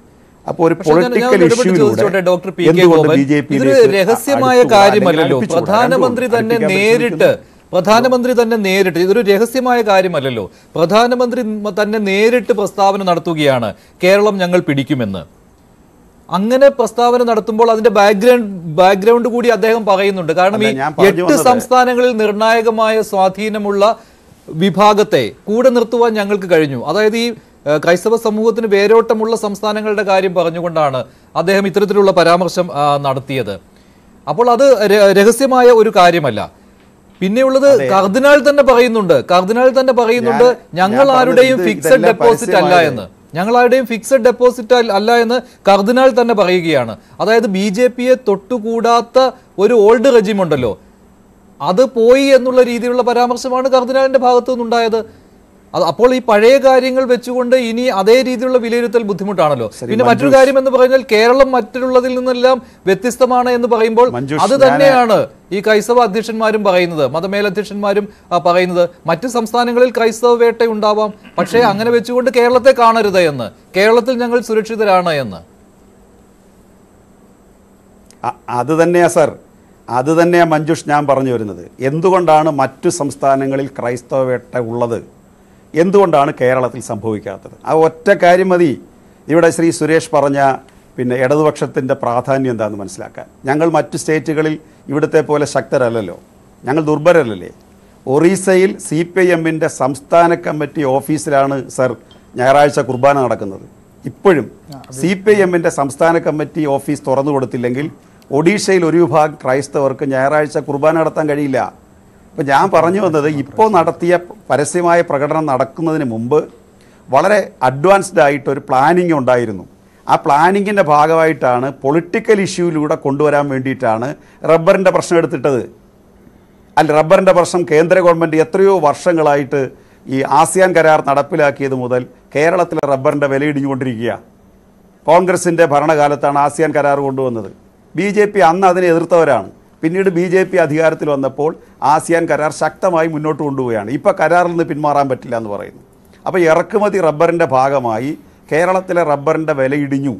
അപ്പോൾ ഒരു പൊളിറ്റിക്കൽ ഇടപെട്ട് ഡോക്ടർ പി കെ രഹസ്യമായ കാര്യമല്ലല്ലോ. പ്രധാനമന്ത്രി തന്നെ നേരിട്ട് പ്രധാനമന്ത്രി തന്നെ നേരിട്ട് ഇതൊരു രഹസ്യമായ കാര്യമല്ലല്ലോ. പ്രധാനമന്ത്രി തന്നെ നേരിട്ട് പ്രസ്താവന നടത്തുകയാണ്. കേരളം ഞങ്ങൾ പിടിക്കുമെന്ന്. അങ്ങനെ പ്രസ്താവന നടത്തുമ്പോൾ അതിന്റെ ബാക്ക്ഗ്രൗണ്ട് ബാക്ക്ഗ്രൗണ്ട് കൂടി അദ്ദേഹം പറയുന്നുണ്ട്. കാരണം ഈ എട്ട് സംസ്ഥാനങ്ങളിൽ നിർണായകമായ സ്വാധീനമുള്ള വിഭാഗത്തെ കൂടെ നിർത്തുവാൻ ഞങ്ങൾക്ക് കഴിഞ്ഞു. അതായത് ഈ ക്രൈസ്തവ സമൂഹത്തിന് വേരോട്ടമുള്ള സംസ്ഥാനങ്ങളുടെ കാര്യം പറഞ്ഞുകൊണ്ടാണ് അദ്ദേഹം ഇത്തരത്തിലുള്ള പരാമർശം നടത്തിയത്. അപ്പോൾ അത് രഹസ്യമായ ഒരു കാര്യമല്ല. പിന്നെയുള്ളത് കർദിനാൾ തന്നെ പറയുന്നുണ്ട്. കർദിനാൾ തന്നെ പറയുന്നുണ്ട് ഞങ്ങൾ ആരുടെയും ഫിക്സഡ് ഡെപ്പോസിറ്റ് അല്ല എന്ന്. ഞങ്ങൾ ആരുടെയും ഫിക്സഡ് ഡെപ്പോസിറ്റ് അല്ല എന്ന് കർദിനാൾ തന്നെ പറയുകയാണ്. അതായത് ബി ജെ പിയെ തൊട്ടുകൂടാത്ത ഒരു ഓൾഡ് റെജിം ഉണ്ടല്ലോ. അത് പോയി എന്നുള്ള രീതിയിലുള്ള പരാമർശമാണ് കർദിനാളിന്റെ ഭാഗത്തു നിന്നുണ്ടായത് അത് അപ്പോൾ ഈ പഴയ കാര്യങ്ങൾ വെച്ചുകൊണ്ട് ഇനി അതേ രീതിയിലുള്ള വിലയിരുത്തൽ ബുദ്ധിമുട്ടാണല്ലോ. പിന്നെ മറ്റൊരു കാര്യം എന്ന് പറഞ്ഞാൽ കേരളം മറ്റുള്ളതിൽ നിന്നെല്ലാം വ്യത്യസ്തമാണ് എന്ന് പറയുമ്പോൾ അത് തന്നെയാണ് ഈ ക്രൈസ്തവ അധ്യക്ഷന്മാരും പറയുന്നത്. മതമേലധ്യക്ഷന്മാരും പറയുന്നത്. മറ്റു സംസ്ഥാനങ്ങളിൽ ക്രൈസ്തവ വേട്ട ഉണ്ടാവാം. പക്ഷേ അങ്ങനെ വെച്ചുകൊണ്ട് കേരളത്തെ കാണരുത് എന്ന്. കേരളത്തിൽ ഞങ്ങൾ സുരക്ഷിതരാണ് എന്ന്. അത് തന്നെയാ സർ. അത് തന്നെയാ മഞ്ജുഷ് ഞാൻ പറഞ്ഞു വരുന്നത്. എന്തുകൊണ്ടാണ് മറ്റു സംസ്ഥാനങ്ങളിൽ ക്രൈസ്തവ വേട്ട ഉള്ളത്? എന്തുകൊണ്ടാണ് കേരളത്തിൽ സംഭവിക്കാത്തത്? ആ ഒറ്റ കാര്യം മതി. ഇവിടെ ശ്രീ സുരേഷ് പറഞ്ഞ പിന്നെ ഇടതുപക്ഷത്തിന്റെ പ്രാധാന്യം എന്താണെന്ന് മനസ്സിലാക്കാൻ. ഞങ്ങൾ മറ്റു സ്റ്റേറ്റുകളിൽ ഇവിടുത്തെ പോലെ ശക്തരല്ലല്ലോ. ഞങ്ങൾ ദുർബലരല്ലേ? ഒറീസയിൽ സി പി ഐ എമ്മിന്റെ സംസ്ഥാന കമ്മിറ്റി ഓഫീസിലാണ് സർ ഞായറാഴ്ച കുർബാന നടക്കുന്നത്. ഇപ്പോഴും സി പി ഐ എമ്മിന്റെ സംസ്ഥാന കമ്മിറ്റി ഓഫീസ് തുറന്നു കൊടുത്തില്ലെങ്കിൽ ഒഡീഷയിൽ ഒരു വിഭാഗം ക്രൈസ്തവർക്ക് ഞായറാഴ്ച കുർബാന നടത്താൻ കഴിയില്ല. ഇപ്പം ഞാൻ പറഞ്ഞു വന്നത് ഇപ്പോൾ നടത്തിയ പരസ്യമായ പ്രകടനം നടക്കുന്നതിന് മുമ്പ് വളരെ അഡ്വാൻസ്ഡ് ആയിട്ട് ഒരു പ്ലാനിങ് ഉണ്ടായിരുന്നു. ആ പ്ലാനിങ്ങിന്റെ ഭാഗമായിട്ടാണ് പൊളിറ്റിക്കൽ ഇഷ്യൂയിലൂടെ കൊണ്ടുവരാൻ വേണ്ടിയിട്ടാണ് റബ്ബറിന്റെ പ്രശ്നം എടുത്തിട്ടത്. അല്ല റബ്ബറിന്റെ പ്രശ്നം കേന്ദ്ര ഗവൺമെന്റ് എത്രയോ വർഷങ്ങളായിട്ട് ഈ ആസിയാൻ കരാർ നടപ്പിലാക്കിയത് മുതൽ കേരളത്തിലെ റബ്ബറിന്റെ വില ഇടിഞ്ഞുകൊണ്ടിരിക്കുക കോൺഗ്രസിന്റെ ഭരണകാലത്താണ് ആസിയാൻ കരാർ കൊണ്ടുവന്നത്. ബി ജെ പി അന്ന് അതിനെ എതിർത്തവരാണ്. പിന്നീട് ബി ജെ പി അധികാരത്തിൽ വന്നപ്പോൾ ആസിയാൻ കരാർ ശക്തമായി മുന്നോട്ട് കൊണ്ടുപോവുകയാണ്. ഇപ്പോൾ കരാറിൽ നിന്ന് പിന്മാറാൻ പറ്റില്ല എന്ന് പറയുന്നു. അപ്പോൾ ഇറക്കുമതി റബ്ബറിന്റെ ഭാഗമായി കേരളത്തിലെ റബ്ബറിന്റെ വില ഇടിഞ്ഞു.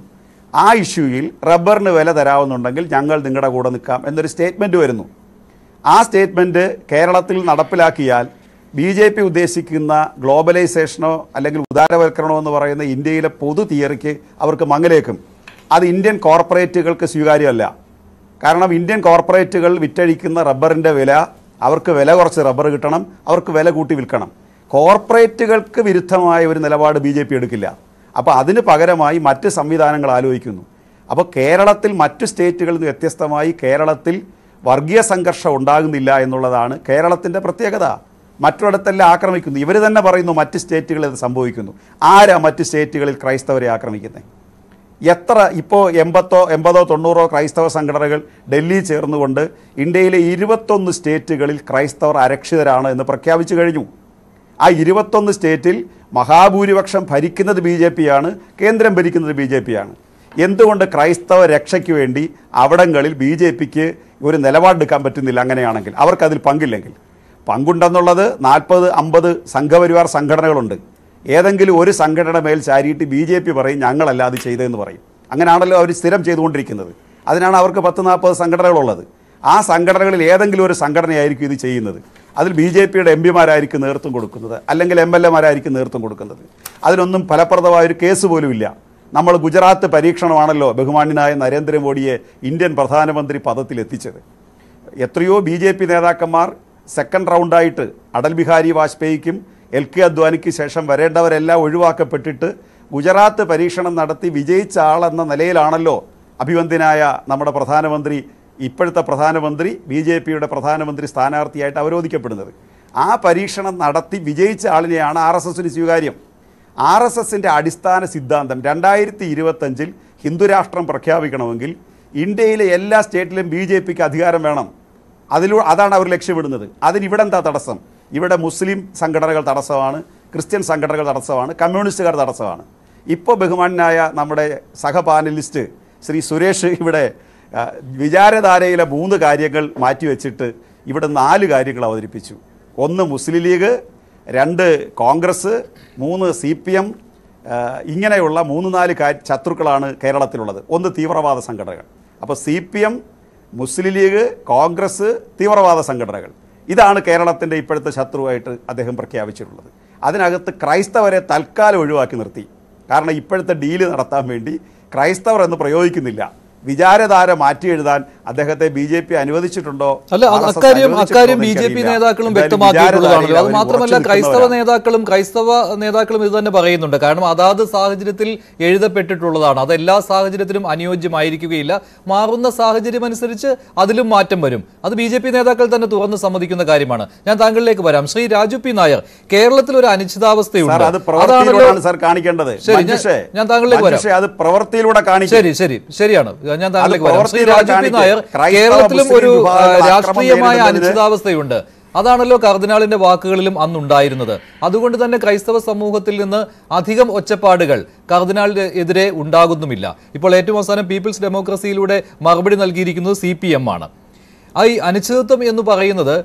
ആ ഇഷ്യൂയിൽ റബ്ബറിന് വില തരാമെന്നുണ്ടെങ്കിൽ ഞങ്ങൾ നിങ്ങളുടെ കൂടെ നിൽക്കാം എന്നൊരു സ്റ്റേറ്റ്മെന്റ് വരുന്നു. ആ സ്റ്റേറ്റ്മെന്റ് കേരളത്തിൽ നടപ്പിലാക്കിയാൽ ബി ജെ പി ഉദ്ദേശിക്കുന്ന ഗ്ലോബലൈസേഷനോ അല്ലെങ്കിൽ ഉദാരവൽക്കരണമോ എന്ന് പറയുന്ന ഇന്ത്യയിലെ പൊതു തിയറിക്ക് അവർക്ക് മങ്ങലേക്കും. അത് ഇന്ത്യൻ കോർപ്പറേറ്റുകൾക്ക് സ്വീകാര്യമല്ല. കാരണം ഇന്ത്യൻ കോർപ്പറേറ്റുകൾ വിറ്റഴിക്കുന്ന റബ്ബറിന്റെ വില അവർക്ക് വില കുറച്ച് റബ്ബർ കിട്ടണം അവർക്ക് വില കൂട്ടി വിൽക്കണം. കോർപ്പറേറ്റുകൾക്ക് വിരുദ്ധമായ ഒരു നിലപാട് ബി എടുക്കില്ല. അപ്പോൾ അതിന് പകരമായി മറ്റ് സംവിധാനങ്ങൾ ആലോചിക്കുന്നു. അപ്പോൾ കേരളത്തിൽ മറ്റു സ്റ്റേറ്റുകളിൽ നിന്ന് വ്യത്യസ്തമായി കേരളത്തിൽ വർഗീയ സംഘർഷം ഉണ്ടാകുന്നില്ല എന്നുള്ളതാണ് കേരളത്തിന്റെ പ്രത്യേകത. മറ്റൊരിടത്തെല്ലാം ആക്രമിക്കുന്നു. ഇവർ തന്നെ പറയുന്നു മറ്റ് സ്റ്റേറ്റുകളിൽ അത് സംഭവിക്കുന്നു. ആരാ മറ്റ് സ്റ്റേറ്റുകളിൽ ക്രൈസ്തവരെ ആക്രമിക്കുന്നത് എത്ര ഇപ്പോൾ എൺപത്തോ എൺപതോ തൊണ്ണൂറോ ക്രൈസ്തവ സംഘടനകൾ ഡൽഹി ചേർന്നുകൊണ്ട് ഇന്ത്യയിലെ ഇരുപത്തൊന്ന് സ്റ്റേറ്റുകളിൽ ക്രൈസ്തവർ അരക്ഷിതരാണ് എന്ന് പ്രഖ്യാപിച്ചു കഴിഞ്ഞു. ആ ഇരുപത്തൊന്ന് സ്റ്റേറ്റിൽ മഹാഭൂരിപക്ഷം ഭരിക്കുന്നത് ബി ജെ പി ആണ് കേന്ദ്രം ഭരിക്കുന്നത് ബി ജെ പി ആണ് എന്തുകൊണ്ട് ക്രൈസ്തവ രക്ഷയ്ക്ക് വേണ്ടി അവിടങ്ങളിൽ ബി ജെ പിക്ക് ഒരു നിലപാടെടുക്കാൻ പറ്റുന്നില്ല അങ്ങനെയാണെങ്കിൽ? അവർക്കതിൽ പങ്കില്ലെങ്കിൽ. പങ്കുണ്ടെന്നുള്ളത് നാൽപ്പത് അമ്പത് സംഘപരിവാർ സംഘടനകളുണ്ട്. ഏതെങ്കിലും ഒരു സംഘടന മേൽ ചാരിയിട്ട് ബി ജെ പി പറയും ഞങ്ങളല്ല അത് ചെയ്തതെന്ന് പറയും. അങ്ങനെയാണല്ലോ അവർ സ്ഥിരം ചെയ്തുകൊണ്ടിരിക്കുന്നത്. അതിനാണ് അവർക്ക് പത്ത് നാൽപ്പത് സംഘടനകളുള്ളത്. ആ സംഘടനകളിൽ ഏതെങ്കിലും ഒരു സംഘടനയായിരിക്കും ഇത് ചെയ്യുന്നത്. അതിൽ ബി ജെ പിയുടെ എം പിമാരായിരിക്കും നേതൃത്വം കൊടുക്കുന്നത്. അല്ലെങ്കിൽ എം എൽ എമാരായിരിക്കും നേതൃത്വം കൊടുക്കുന്നത്. അതിനൊന്നും ഫലപ്രദമായ ഒരു കേസ് പോലുമില്ല നമ്മൾ ഗുജറാത്ത് പരീക്ഷണമാണല്ലോ ബഹുമാന്യനായ നരേന്ദ്രമോദിയെ ഇന്ത്യൻ പ്രധാനമന്ത്രി പദത്തിലെത്തിച്ചത് എത്രയോ ബി നേതാക്കന്മാർ സെക്കൻഡ് റൗണ്ടായിട്ട് അടൽ ബിഹാരി വാജ്പേയിക്കും എൽ കെ അദ്വാനിക്ക് ശേഷം വരേണ്ടവരെല്ലാം ഒഴിവാക്കപ്പെട്ടിട്ട് ഗുജറാത്ത് പരീക്ഷണം നടത്തി വിജയിച്ച ആളെന്ന നിലയിലാണല്ലോ അഭിവന്ദ്യനായ നമ്മുടെ പ്രധാനമന്ത്രി ഇപ്പോഴത്തെ പ്രധാനമന്ത്രി ബി ജെ പിയുടെ പ്രധാനമന്ത്രി സ്ഥാനാർത്ഥിയായിട്ട് അവരോധിക്കപ്പെടുന്നത്. ആ പരീക്ഷണം നടത്തി വിജയിച്ച ആളിനെയാണ് ആർ എസ് എസിന് സ്വീകാര്യം. ആർ എസ് എസിന്റെ അടിസ്ഥാന സിദ്ധാന്തം രണ്ടായിരത്തി ഇരുപത്തഞ്ചിൽ ഹിന്ദുരാഷ്ട്രം പ്രഖ്യാപിക്കണമെങ്കിൽ ഇന്ത്യയിലെ എല്ലാ സ്റ്റേറ്റിലും ബി ജെ പിക്ക് അധികാരം വേണം. അതിലൂടെ അതാണ് അവർ ലക്ഷ്യമിടുന്നത്. അതിന് ഇവിടെ എന്താ തടസ്സം? ഇവിടെ മുസ്ലിം സംഘടനകൾ തടസ്സമാണ് ക്രിസ്ത്യൻ സംഘടനകൾ തടസ്സമാണ് കമ്മ്യൂണിസ്റ്റുകാർ തടസ്സമാണ്. ഇപ്പോൾ ബഹുമാനായ നമ്മുടെ സഹപാനലിസ്റ്റ് ശ്രീ സുരേഷ് ഇവിടെ വിചാരധാരയിലെ മൂന്ന് കാര്യങ്ങൾ മാറ്റിവെച്ചിട്ട് ഇവിടെ നാല് കാര്യങ്ങൾ അവതരിപ്പിച്ചു. ഒന്ന് മുസ്ലിം ലീഗ് രണ്ട് കോൺഗ്രസ് മൂന്ന് സി പി എം ഇങ്ങനെയുള്ള മൂന്ന് നാല് ശത്രുക്കളാണ് കേരളത്തിലുള്ളത്. ഒന്ന് തീവ്രവാദ സംഘടനകൾ. അപ്പോൾ C P M Muslim League Congress തീവ്രവാദ സംഘടനകൾ. ഇതാണ് കേരളത്തിന്റെ ഇപ്പോഴത്തെ ശത്രുവായിട്ട് അദ്ദേഹം പ്രഖ്യാപിച്ചിട്ടുള്ളത്. അതിനകത്ത് ക്രൈസ്തവരെ തൽക്കാലം ഒഴിവാക്കി നിർത്തി. കാരണം ഇപ്പോഴത്തെ ഡീൽ നടത്താൻ വേണ്ടി ക്രൈസ്തവർ എന്ന് പ്രയോഗിക്കുന്നില്ല. വിചാരധാര മാറ്റി എഴുതാൻ അദ്ദേഹത്തെ ബി ജെ പി അനുവദിച്ചിട്ടുണ്ടോ? അല്ല അക്കാര്യം അക്കാര്യം ബി ജെ പി നേതാക്കളും വ്യക്തമാക്കിയിട്ടുള്ളതാണല്ലോ അത് മാത്രമല്ല ക്രൈസ്തവ നേതാക്കളും ക്രൈസ്തവ നേതാക്കളും ഇത് തന്നെ പറയുന്നുണ്ട്. കാരണം അതാത് സാഹചര്യത്തിൽ എഴുതപ്പെട്ടിട്ടുള്ളതാണ്. അത് എല്ലാ സാഹചര്യത്തിലും അനുയോജ്യമായിരിക്കുകയില്ല. മാറുന്ന സാഹചര്യം അനുസരിച്ച് അതിലും മാറ്റം വരും. അത് ബി ജെ പി നേതാക്കൾ തന്നെ തുറന്ന് സമ്മതിക്കുന്ന കാര്യമാണ്. ഞാൻ താങ്കളിലേക്ക് വരാം. ശ്രീ രാജു പി നായർ കേരളത്തിൽ ഒരു അനിശ്ചിതാവസ്ഥയുണ്ട്. ശരി, ഞാൻ- താങ്കളിലേക്ക് വരാം. ശരി ശരി. ശരിയാണ്. ഞാൻ താങ്കളിലേക്ക് വരാം. ശ്രീ നായർ കേരളത്തിലും ഒരു രാഷ്ട്രീയമായ അനിശ്ചിതാവസ്ഥയുണ്ട്. അതാണല്ലോ കർദിനാളിന്റെ വാക്കുകളിലും അന്നുണ്ടായിരുന്നത്. അതുകൊണ്ട് തന്നെ ക്രൈസ്തവ സമൂഹത്തിൽ നിന്ന് അധികം ഒച്ചപ്പാടുകൾ കർദിനാളിന് എതിരെ ഉണ്ടാകുന്നുമില്ല. ഇപ്പോൾ ഏറ്റവും അവസാനം പീപ്പിൾസ് ഡെമോക്രസിയിലൂടെ മറുപടി നൽകിയിരിക്കുന്നത് സി പി എം ആണ്. ഈ അനിശ്ചിതത്വം എന്ന് പറയുന്നത്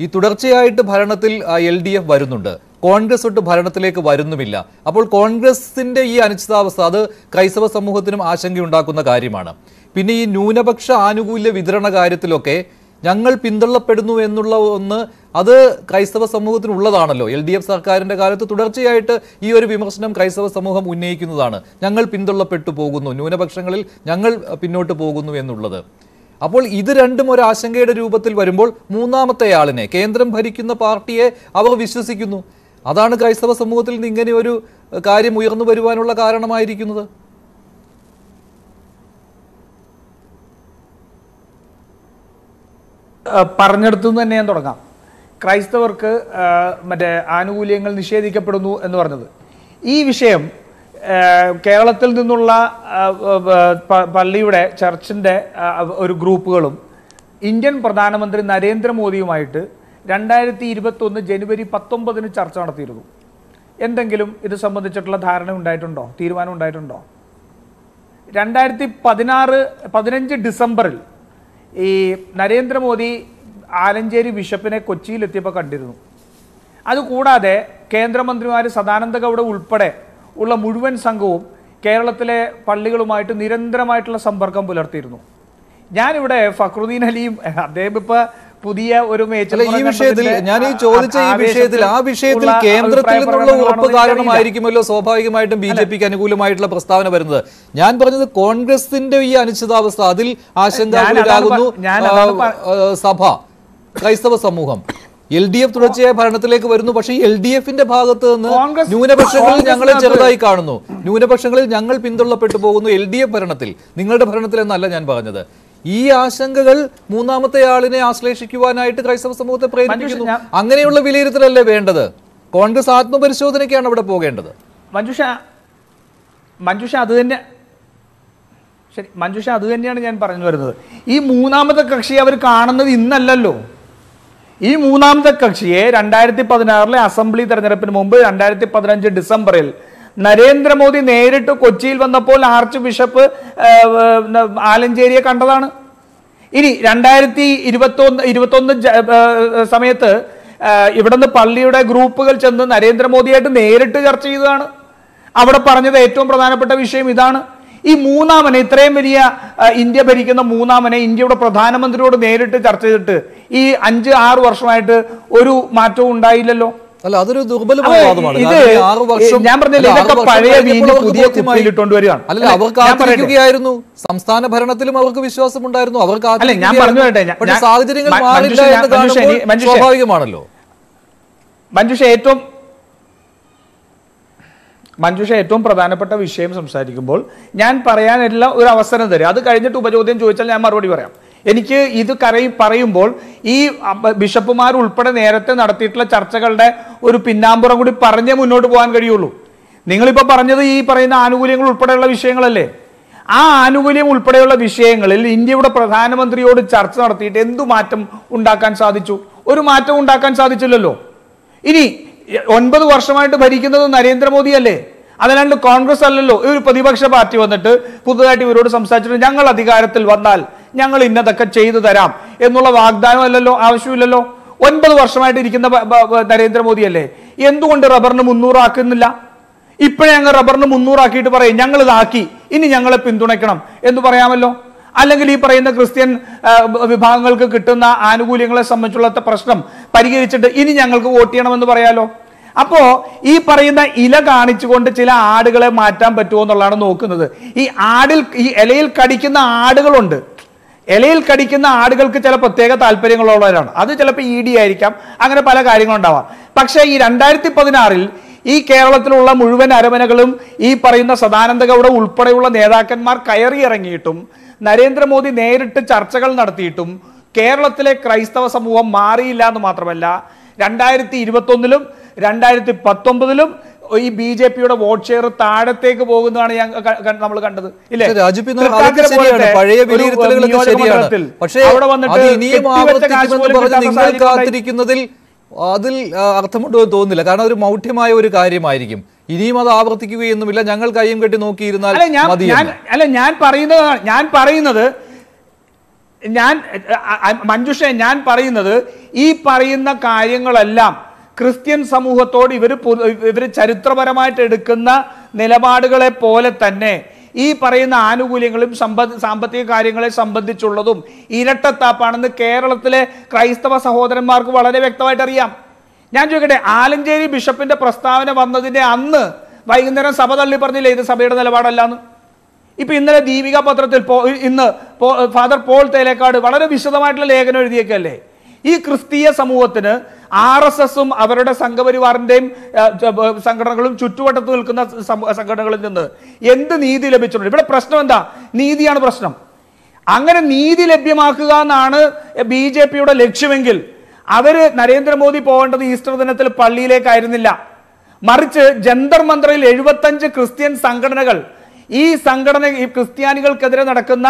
ഈ തുടർച്ചയായിട്ട് ഭരണത്തിൽ എൽ ഡി എഫ് വരുന്നുണ്ട്. കോൺഗ്രസ് ഒട്ട് ഭരണത്തിലേക്ക് വരുന്നുമില്ല. അപ്പോൾ കോൺഗ്രസിന്റെ ഈ അനിശ്ചിതാവസ്ഥ അത് ക്രൈസ്തവ സമൂഹത്തിനും ആശങ്കയുണ്ടാക്കുന്ന കാര്യമാണ്. പിന്നെ ഈ ന്യൂനപക്ഷ ആനുകൂല്യ വിതരണ കാര്യത്തിലൊക്കെ ഞങ്ങൾ പിന്തള്ളപ്പെടുന്നു എന്നുള്ള ഒന്ന് അത് ക്രൈസ്തവ സമൂഹത്തിനുള്ളതാണല്ലോ. എൽ ഡി എഫ് സർക്കാരിന്റെ കാലത്ത് തുടർച്ചയായിട്ട് ഈ ഒരു വിമർശനം ക്രൈസ്തവ സമൂഹം ഉന്നയിക്കുന്നതാണ്. ഞങ്ങൾ പിന്തള്ളപ്പെട്ടു പോകുന്നു. ന്യൂനപക്ഷങ്ങളിൽ ഞങ്ങൾ പിന്നോട്ട് പോകുന്നു എന്നുള്ളത്. അപ്പോൾ ഇത് രണ്ടും ഒരു ആശങ്കയുടെ രൂപത്തിൽ വരുമ്പോൾ മൂന്നാമത്തെ ആളിനെ കേന്ദ്രം ഭരിക്കുന്ന പാർട്ടിയെ അവർ വിശ്വസിക്കുന്നു. അതാണ് ക്രൈസ്തവ സമൂഹത്തിൽ നിന്ന് ഇങ്ങനെ ഒരു കാര്യം ഉയർന്നു വരുവാനുള്ള കാരണമായിരിക്കുന്നത്. പറഞ്ഞെടുത്തു തന്നെ ഞാൻ തുടങ്ങാം. ക്രൈസ്തവർക്ക് മറ്റേ ആനുകൂല്യങ്ങൾ നിഷേധിക്കപ്പെടുന്നു എന്ന് പറഞ്ഞത്. ഈ വിഷയം കേരളത്തിൽ നിന്നുള്ള പള്ളിയുടെ ചർച്ചിന്റെ ഒരു ഗ്രൂപ്പുകളും ഇന്ത്യൻ പ്രധാനമന്ത്രി നരേന്ദ്രമോദിയുമായിട്ട് രണ്ടായിരത്തി ഇരുപത്തൊന്ന് ജനുവരി പത്തൊമ്പതിന് ചർച്ച നടത്തിയിരുന്നു. എന്തെങ്കിലും ഇത് സംബന്ധിച്ചിട്ടുള്ള ധാരണ ഉണ്ടായിട്ടുണ്ടോ? തീരുമാനം ഉണ്ടായിട്ടുണ്ടോ? രണ്ടായിരത്തി പതിനാറ് പതിനഞ്ച് ഡിസംബറിൽ ഈ നരേന്ദ്രമോദി ആലഞ്ചേരി ബിഷപ്പിനെ കൊച്ചിയിലെത്തിയപ്പോൾ കണ്ടിരുന്നു. അതുകൂടാതെ കേന്ദ്രമന്ത്രിമാർ സദാനന്ദ ഗൗഡ ഉൾപ്പെടെ ഉള്ള മുഴുവൻ സംഘവും കേരളത്തിലെ പള്ളികളുമായിട്ട് നിരന്തരമായിട്ടുള്ള സമ്പർക്കം പുലർത്തിയിരുന്നു. ഞാനിവിടെ ഫക്രുദ്ദീൻ അലിയും അദ്ദേഹം ഇപ്പൊ പുതിയ ഒരു ഈ വിഷയത്തിൽ ഞാൻ ഈ ചോദിച്ച ഈ വിഷയത്തിൽ ആ വിഷയത്തിൽ കേന്ദ്രത്തിൽ നിന്നുള്ള ഉറപ്പ് കാരണമായിരിക്കുമല്ലോ സ്വാഭാവികമായിട്ടും ബി ജെ പിക്ക് അനുകൂലമായിട്ടുള്ള പ്രസ്താവന വരുന്നത്. ഞാൻ പറഞ്ഞത് കോൺഗ്രസിന്റെ ഈ അനിശ്ചിതാവസ്ഥ അതിൽ ആശങ്കാകുലരാകുന്നു സഭ ക്രൈസ്തവ സമൂഹം. എൽ ഡി എഫ് തുടർച്ചയായ ഭരണത്തിലേക്ക് വരുന്നു. പക്ഷേ എൽ ഡി എഫിന്റെ ഭാഗത്ത് നിന്ന് ന്യൂനപക്ഷങ്ങളിൽ ഞങ്ങളെ ചെറുതായി കാണുന്നു. ന്യൂനപക്ഷങ്ങളിൽ ഞങ്ങൾ പിന്തള്ളപ്പെട്ടു പോകുന്നു എൽ ഡി എഫ് ഭരണത്തിൽ. നിങ്ങളുടെ ഭരണത്തിൽ എന്നല്ല ഞാൻ പറഞ്ഞത്. ഈ ആശങ്കകൾ മൂന്നാമത്തെ ആളിനെ ആശ്ലേഷിക്കുവാനായിട്ട് ക്രൈസ്തവ സമൂഹത്തെ പ്രേരിപ്പിക്കുന്നു. അങ്ങനെയുള്ള വിലയിരുത്തലല്ലേ വേണ്ടത്? കോൺഗ്രസ് ആത്മപരിശോധനയ്ക്കാണ് അവിടെ പോകേണ്ടത്. മഞ്ജുഷ മഞ്ജുഷ അത് തന്നെ ശരി മഞ്ജുഷ അത് തന്നെയാണ് ഞാൻ പറഞ്ഞു വരുന്നത്. ഈ മൂന്നാമത്തെ കക്ഷി അവർ കാണുന്നത് ഇന്നല്ലല്ലോ. ഈ മൂന്നാമത്തെ കക്ഷിയെ രണ്ടായിരത്തി പതിനാറിലെ അസംബ്ലി തെരഞ്ഞെടുപ്പിന് മുമ്പ് രണ്ടായിരത്തി പതിനഞ്ച് ഡിസംബറിൽ നരേന്ദ്രമോദി നേരിട്ട് കൊച്ചിയിൽ വന്നപ്പോൾ ആർച്ച് ബിഷപ്പ് ആലഞ്ചേരിയെ കണ്ടതാണ്. ഇനി രണ്ടായിരത്തി ഇരുപത്തൊന്ന് ഇരുപത്തൊന്ന് സമയത്ത് ഇവിടുന്ന് പള്ളിയുടെ ഗ്രൂപ്പുകൾ ചെന്ന് നരേന്ദ്രമോദിയായിട്ട് നേരിട്ട് ചർച്ച ചെയ്തതാണ്. അവിടെ പറഞ്ഞത് ഏറ്റവും പ്രധാനപ്പെട്ട വിഷയം ഇതാണ്. ഈ മൂന്നാമനെ ഇത്രയും വലിയ ഇന്ത്യ ഭരിക്കുന്ന മൂന്നാമനെ ഇന്ത്യയുടെ പ്രധാനമന്ത്രിയോട് നേരിട്ട് ചർച്ച ചെയ്തിട്ട് ഈ അഞ്ച് ആറ് വർഷമായിട്ട് ഒരു മാറ്റവും ഉണ്ടായില്ലല്ലോ? അല്ല അതൊരു ദുർബലമായ വാദമാണ്. ഞാൻ പറഞ്ഞില്ല ഇതൊക്കെ പഴയ അവർക്ക് പുതിയ ബോധ്യമായി. കുപ്പിയിലിട്ടുകൊണ്ട് വരികയാണ്. അല്ല അല്ല, അവർ കാത്തിരിക്കുകയായിരുന്നു സംസ്ഥാന ഭരണത്തിലും അവർക്ക് വിശ്വാസം ഉണ്ടായിരുന്നു അവർക്ക് അല്ല, ഞാൻ പറഞ്ഞു ഞാൻ- സാഹചര്യങ്ങൾ മാറില്ല എന്ന്. സ്വാഭാവികമാണല്ലോ. മഞ്ജുഷ ഏറ്റവും മഞ്ജുഷ ഏറ്റവും പ്രധാനപ്പെട്ട വിഷയം സംസാരിക്കുമ്പോൾ ഞാൻ പറയാനുള്ള ഒരു അവസരം തരും. അത് കഴിഞ്ഞിട്ട് ഉപചോദ്യം ചോദിച്ചാൽ ഞാൻ മറുപടി പറയാം. എനിക്ക് ഇത് കരയി പറയുമ്പോൾ ഈ ബിഷപ്പുമാർ ഉൾപ്പെടെ നേരത്തെ നടത്തിയിട്ടുള്ള ചർച്ചകളുടെ ഒരു പിന്നാമ്പുറം കൂടി പറഞ്ഞേ മുന്നോട്ട് പോകാൻ കഴിയുള്ളൂ. നിങ്ങളിപ്പോൾ പറഞ്ഞത് ഈ പറയുന്ന ആനുകൂല്യങ്ങൾ ഉൾപ്പെടെയുള്ള വിഷയങ്ങളല്ലേ? ആ ആനുകൂല്യം ഉൾപ്പെടെയുള്ള വിഷയങ്ങളിൽ ഇന്ത്യയുടെ പ്രധാനമന്ത്രിയോട് ചർച്ച നടത്തിയിട്ട് എന്തു മാറ്റം ഉണ്ടാക്കാൻ സാധിച്ചു? ഒരു മാറ്റം ഉണ്ടാക്കാൻ സാധിച്ചില്ലല്ലോ. ഇനി ഒൻപത് വർഷമായിട്ട് ഭരിക്കുന്നത് നരേന്ദ്രമോദി അല്ലേ അതല്ലാണ്ട് കോൺഗ്രസ് അല്ലല്ലോ. ഒരു പ്രതിപക്ഷ പാർട്ടി വന്നിട്ട് പുതുതായിട്ട് ഇവരോട് സംസാരിച്ചിട്ട് ഞങ്ങൾ അധികാരത്തിൽ വന്നാൽ ഞങ്ങൾ ഇന്നതൊക്കെ ചെയ്തു തരാം എന്നുള്ള വാഗ്ദാനം അല്ലല്ലോ ആവശ്യമില്ലല്ലോ? ഒൻപത് വർഷമായിട്ട് ഇരിക്കുന്ന ബ- ബ- ബ- നരേന്ദ്രമോദി അല്ലേ എന്തുകൊണ്ട് റബ്ബറിന് മുന്നൂറാക്കുന്നില്ല? ഇപ്പോഴേ ഞങ്ങൾ റബ്ബറിന് മുന്നൂറാക്കിയിട്ട് പറയും ഞങ്ങൾ ഇതാക്കി ഇനി ഞങ്ങളെ പിന്തുണയ്ക്കണം എന്ന് പറയാമല്ലോ? അല്ലെങ്കിൽ ഈ പറയുന്ന ക്രിസ്ത്യൻ വിഭാഗങ്ങൾക്ക് കിട്ടുന്ന ആനുകൂല്യങ്ങളെ സംബന്ധിച്ചുള്ള പ്രശ്നം പരിഹരിച്ചിട്ട് ഇനി ഞങ്ങൾക്ക് വോട്ട് ചെയ്യണമെന്ന് പറയാലോ? അപ്പോ ഈ പറയുന്ന ഇല കാണിച്ചുകൊണ്ട് ചില ആടുകളെ മാറ്റാൻ പറ്റുമോ എന്നുള്ളതാണ് നോക്കുന്നത്. ഈ ആടിൽ ഈ ഇലയിൽ കടിക്കുന്ന ആടുകളുണ്ട്. ഇലയിൽ കടിക്കുന്ന ആടുകൾക്ക് ചില പ്രത്യേക താല്പര്യങ്ങളുള്ളവരാണ്. അത് ചിലപ്പോൾ ഇ ഡി ആയിരിക്കാം അങ്ങനെ പല കാര്യങ്ങളുണ്ടാവാം. പക്ഷേ ഈ രണ്ടായിരത്തി പതിനാറിൽ ഈ കേരളത്തിലുള്ള മുഴുവൻ അരമനകളും ഈ പറയുന്ന സദാനന്ദ ഗൗഡ ഉൾപ്പെടെയുള്ള നേതാക്കന്മാർ കയറിയിറങ്ങിയിട്ടും നരേന്ദ്രമോദി നേരിട്ട് ചർച്ചകൾ നടത്തിയിട്ടും കേരളത്തിലെ ക്രൈസ്തവ സമൂഹം മാറിയില്ല എന്ന് മാത്രമല്ല രണ്ടായിരത്തി ഇരുപത്തൊന്നിലും രണ്ടായിരത്തി പത്തൊമ്പതിലും ഈ ബി ജെ പിയുടെ വോട്ട് ഷെയർ താഴത്തേക്ക് പോകുന്നതാണ് ഞാൻ നമ്മൾ കണ്ടത്. ഇല്ലേ? അവിടെ വന്നിട്ട് കാത്തിരിക്കുന്നതിൽ അതിൽ അർത്ഥമുണ്ടോ എന്ന് തോന്നുന്നില്ല. കാരണം അതൊരു മൗഢ്യമായ ഒരു കാര്യമായിരിക്കും. ഇനിയും അത് ആവർത്തിക്കുകയൊന്നുമില്ല. ഞങ്ങൾ കയ്യും കെട്ടി നോക്കിയിരുന്നാൽ അല്ല ഞാൻ പറയുന്നത് ഞാൻ പറയുന്നത് ഞാൻ മഞ്ജുഷ ഞാൻ പറയുന്നത് ഈ പറയുന്ന കാര്യങ്ങളെല്ലാം ക്രിസ്ത്യൻ സമൂഹത്തോട് ഇവർ ഇവർ ചരിത്രപരമായിട്ട് എടുക്കുന്ന നിലപാടുകളെ പോലെ തന്നെ ഈ പറയുന്ന ആനുകൂല്യങ്ങളും സമ്പ- സാമ്പത്തിക കാര്യങ്ങളെ സംബന്ധിച്ചുള്ളതും ഇരട്ടത്താപ്പാണെന്ന് കേരളത്തിലെ ക്രൈസ്തവ സഹോദരന്മാർക്ക് വളരെ വ്യക്തമായിട്ട് അറിയാം ഞാൻ ചോദിക്കട്ടെ ആലഞ്ചേരി ബിഷപ്പിന്റെ പ്രസ്താവന വന്നതിന്റെ അന്ന് വൈകുന്നേരം സഭ തള്ളി പറഞ്ഞില്ലേ ഇത് സഭയുടെ നിലപാടല്ലാന്ന്? ഇപ്പൊ ഇന്നലെ ദീപിക പത്രത്തിൽ ഇന്ന് ഫാദർ പോൾ തേലേക്കാട് വളരെ വിശദമായിട്ടുള്ള ലേഖനം എഴുതിയേക്കല്ലേ? ഈ ക്രിസ്തീയ സമൂഹത്തിന് ആർ എസ് എസും അവരുടെ സംഘപരിവാറിന്റെയും സംഘടനകളും ചുറ്റുവട്ടത്ത് നിൽക്കുന്ന സംഘടനകളിൽ നിന്ന് എന്ത് നീതി ലഭിച്ചിട്ടുണ്ട്? ഇവിടെ പ്രശ്നം എന്താ? നീതിയാണ് പ്രശ്നം. അങ്ങനെ നീതി ലഭ്യമാക്കുക എന്നാണ് ബി ജെ പിയുടെ ലക്ഷ്യമെങ്കിൽ അവർ നരേന്ദ്രമോദി പോകേണ്ടത് ഈസ്റ്റർ ദിനത്തിൽ പള്ളിയിലേക്കായിരുന്നില്ല. മറിച്ച് ജന്തർ മന്ത്രയിൽ എഴുപത്തഞ്ച് ക്രിസ്ത്യൻ സംഘടനകൾ ഈ സംഘടന ഈ ക്രിസ്ത്യാനികൾക്കെതിരെ നടക്കുന്ന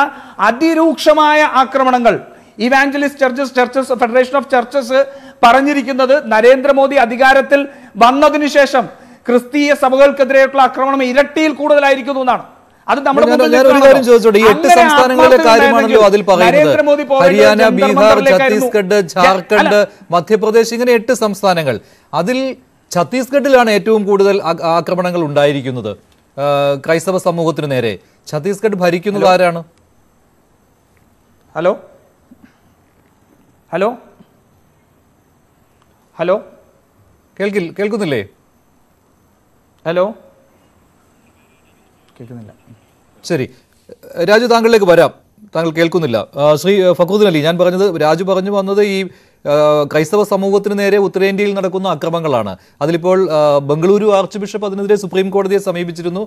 അതിരൂക്ഷമായ ആക്രമണങ്ങൾ. Evangelist churches churches federation of churches Narendra Modi Narendra Modi അധികാരത്തിൽ വന്നതിനു ശേഷം ക്രിസ്തീയ സഭകൾക്കെതിരെയുള്ള ആക്രമണം ഇരട്ടിയിൽ കൂടുതലായിരിക്കുന്നു എന്നാണ്. അത് നമ്മുടെ കാര്യം ചോദിച്ചോട്ടെ? ഈ എട്ട് സംസ്ഥാനങ്ങളിലെ കാര്യമാണല്ലോ അതിൽ പറയുന്നത് ഹരിയാന ബീഹാർ ഛത്തീസ്ഗഡ് ജാർഖണ്ഡ് മധ്യപ്രദേശ് ഇങ്ങനെ എട്ട് സംസ്ഥാനങ്ങൾ. അതിൽ ഛത്തീസ്ഗഡിലാണ് ഏറ്റവും കൂടുതൽ ആക്രമണങ്ങൾ ഉണ്ടായിരിക്കുന്നത്. ക്രൈസ്തവ സമൂഹത്തിന് നേരെ. ഛത്തീസ്ഗഡ് ഭരിക്കുന്നത് ആരാണ്? ഹലോ? ഹലോ? ഹലോ? കേൾക്കില്ല കേൾക്കുന്നില്ലേ? ഹലോ? കേൾക്കുന്നില്ല. ശരി. രാജു താങ്കളിലേക്ക് വരാം. താങ്കൾ കേൾക്കുന്നില്ല. ശ്രീ ഫക്കൂദിനലി അലി ഞാൻ പറഞ്ഞത് രാജു പറഞ്ഞു വന്നത് ഈ ക്രൈസ്തവ സമൂഹത്തിന് നേരെ ഉത്തരേന്ത്യയിൽ നടക്കുന്ന അക്രമങ്ങളാണ്. അതിലിപ്പോൾ ബംഗളൂരു ആർച്ച് ബിഷപ്പ് അതിനെതിരെ സുപ്രീം കോടതിയെ സമീപിച്ചിരുന്നു.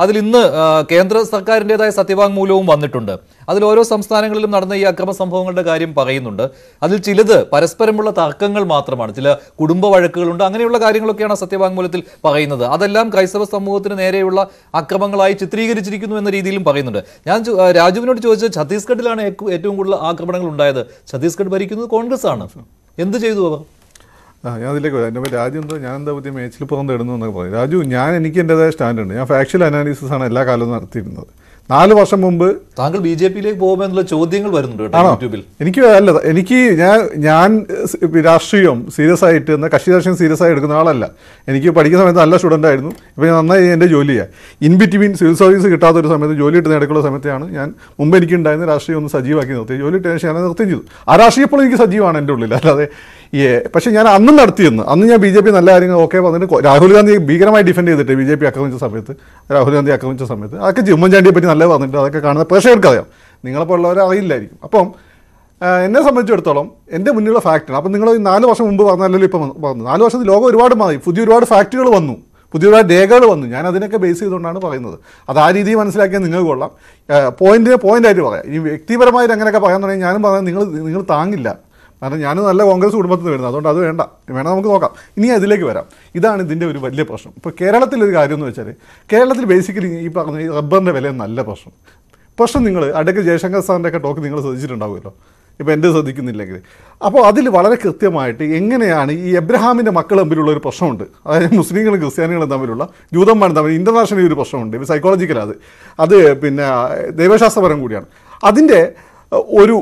അതിൽ ഇന്ന് കേന്ദ്ര സർക്കാരിന്റെതായ സത്യവാങ്മൂലവും വന്നിട്ടുണ്ട്. അതിൽ ഓരോ സംസ്ഥാനങ്ങളിലും നടന്ന ഈ അക്രമ സംഭവങ്ങളുടെ കാര്യം പറയുന്നുണ്ട്. അതിൽ ചിലത് പരസ്പരമുള്ള തർക്കങ്ങൾ മാത്രമാണ്. ചില കുടുംബ വഴക്കുകളുണ്ട്. അങ്ങനെയുള്ള കാര്യങ്ങളൊക്കെയാണ് സത്യവാങ്മൂലത്തിൽ പറയുന്നത്. അതെല്ലാം ക്രൈസ്തവ സമൂഹത്തിന് നേരെയുള്ള അക്രമങ്ങളായി ചിത്രീകരിച്ചിരിക്കുന്നു എന്ന രീതിയിലും പറയുന്നുണ്ട്. ഞാൻ രാജുവിനോട് ചോദിച്ചത് ഛത്തീസ്ഗഡിലാണ് ഏറ്റവും കൂടുതൽ ആക്രമണങ്ങൾ ഉണ്ടായത്. ഛത്തീസ്ഗഡ് ഭരിക്കുന്നത് കോൺഗ്രസ് ആണ് എന്ത് ചെയ്തു അവർ? ആ ഞാൻ അതിലേക്ക് വരാം. എന്റെ രാജു എന്തോ ഞാൻ എന്താ പുതിയ മേച്ചിൽ പോകുന്നത് ഇടുന്നു എന്നൊക്കെ പറയും രാജു ഞാൻ എനിക്ക് എന്റെതായ സ്റ്റാൻഡുണ്ട്. ഞാൻ ഫാക്ച്വൽ അനാലിസിസ് ആണ് എല്ലാ കാലവും നടത്തിയിരുന്നത്. നാല് വർഷം മുമ്പ് താങ്കൾ ബി ജെ പിയിലേക്ക് പോകുമെന്നുള്ള ചോദ്യങ്ങൾ വരുന്നുണ്ട് കേട്ടോ യൂട്യൂബിൽ. എനിക്ക് അല്ല എനിക്ക് ഞാൻ ഞാൻ രാഷ്ട്രീയം സീരിയസ് ആയിട്ട് എന്നാൽ കക്ഷി രാഷ്ട്രീയം സീരിയസ് ആയി എടുക്കുന്ന ആളല്ല. എനിക്ക് പഠിക്കുന്ന സമയത്ത് നല്ല സ്റ്റുഡന്റ് ആയിരുന്നു. ഇപ്പോൾ ഞാൻ നന്നായി എന്റെ ജോലിയാണ് ഇൻ ബിറ്റ്വീൻ സിവിൽ സർവീസ് കിട്ടാത്ത ഒരു സമയത്ത് ജോലി കിട്ടുന്ന ഇടയ്ക്കുള്ള സമയത്താണ് ഞാൻ മുമ്പ് എനിക്ക് ഉണ്ടായിരുന്ന രാഷ്ട്രീയം ഒന്ന് സജീവമാക്കി നിർത്തി ജോലി കിട്ടിയ ശേഷം ഞാൻ നിർത്തുകയും ചെയ്തു ആ രാഷ്ട്രീയം ഇപ്പോഴും എനിക്ക് സജീവമാണ് എന്റെ ഉള്ളിൽ. അല്ലാതെ ഈ പക്ഷേ ഞാൻ അന്നും നടത്തിയെന്ന് അന്ന് ഞാൻ ബി ജെ പി നല്ല കാര്യങ്ങൾ ഓക്കെ വന്നിട്ട് രാഹുൽ ഗാന്ധി ഭീകരമായി ഡിഫെൻഡ് ചെയ്തിട്ട് ബി ജെ പി ആക്രമിച്ച സമയത്ത് രാഹുൽ ഗാന്ധി ആക്രമിച്ച സമയത്ത് അതൊക്കെ. ഉമ്മൻചാണ്ടിയെ പറ്റി നല്ല പറഞ്ഞിട്ട് അതൊക്കെ കാണുന്ന പ്രേക്ഷകർക്ക് അറിയാം. നിങ്ങളെപ്പോലുള്ളവരെ അറിയില്ലായിരിക്കും. അപ്പം എന്നെ സംബന്ധിച്ചിടത്തോളം എന്റെ മുന്നിലുള്ള ഫാക്റ്റാണ് അപ്പം നിങ്ങൾ നാല് വർഷം മുമ്പ് പറഞ്ഞല്ലോ ഇപ്പം പറഞ്ഞു നാല് വർഷത്തിൽ ലോകം ഒരുപാട് മാറി. പുതിയ ഒരുപാട് ഫാക്റ്റുകൾ വന്നു. പുതിയ ഒരുപാട് രേഖകൾ വന്നു. ഞാൻ അതിനൊക്കെ ബേസ് ചെയ്തുകൊണ്ടാണ് പറയുന്നത്. അത് ആ രീതിയിൽ മനസ്സിലാക്കിയാൽ നിങ്ങൾക്ക് കൊള്ളാം. പോയിന്റിനെ പോയിന്റായിട്ട് പറയാം. ഈ വ്യക്തിപരമായിട്ട് അങ്ങനെയൊക്കെ പറയാൻ തുടങ്ങി ഞാനും പറഞ്ഞാൽ നിങ്ങൾ നിങ്ങൾ താങ്ങില്ല. കാരണം ഞാൻ നല്ല കോൺഗ്രസ് കുടുംബത്തിൽ വരുന്നത്. അതുകൊണ്ട് അത് വേണ്ട. വേണം നമുക്ക് നോക്കാം. ഇനി അതിലേക്ക് വരാം. ഇതാണ് ഇതിന്റെ ഒരു വലിയ പ്രശ്നം. ഇപ്പോൾ കേരളത്തിലൊരു കാര്യം എന്ന് വെച്ചാൽ കേരളത്തിൽ ബേസിക്കലി ഈ പറഞ്ഞ ഈ റബ്ബറിന്റെ വില നല്ല പ്രശ്നം. പ്രശ്നം നിങ്ങൾ അടുക്ക ജയശങ്കർ സാറിന്റെ ഒക്കെ ടോക്ക് നിങ്ങൾ ശ്രദ്ധിച്ചിട്ടുണ്ടാവുമല്ലോ. ഇപ്പോൾ എന്റെ ശ്രദ്ധിക്കുന്നില്ലെങ്കിൽ. അപ്പോൾ അതിൽ വളരെ കൃത്യമായിട്ട് എങ്ങനെയാണ് ഈ എബ്രഹാമിന്റെ മക്കൾ തമ്മിലുള്ള ഒരു പ്രശ്നമുണ്ട്. അതായത് മുസ്ലിങ്ങളും ക്രിസ്ത്യാനികളും തമ്മിലുള്ള ജൂതന്മാരും തമ്മിൽ ഇന്റർനാഷണലി ഒരു പ്രശ്നമുണ്ട്. ഇപ്പോൾ സൈക്കോളജിക്കലാണ് അത്. അത് പിന്നെ ദൈവശാസ്ത്രപരം കൂടിയാണ്. അതിന്റെ ഒരു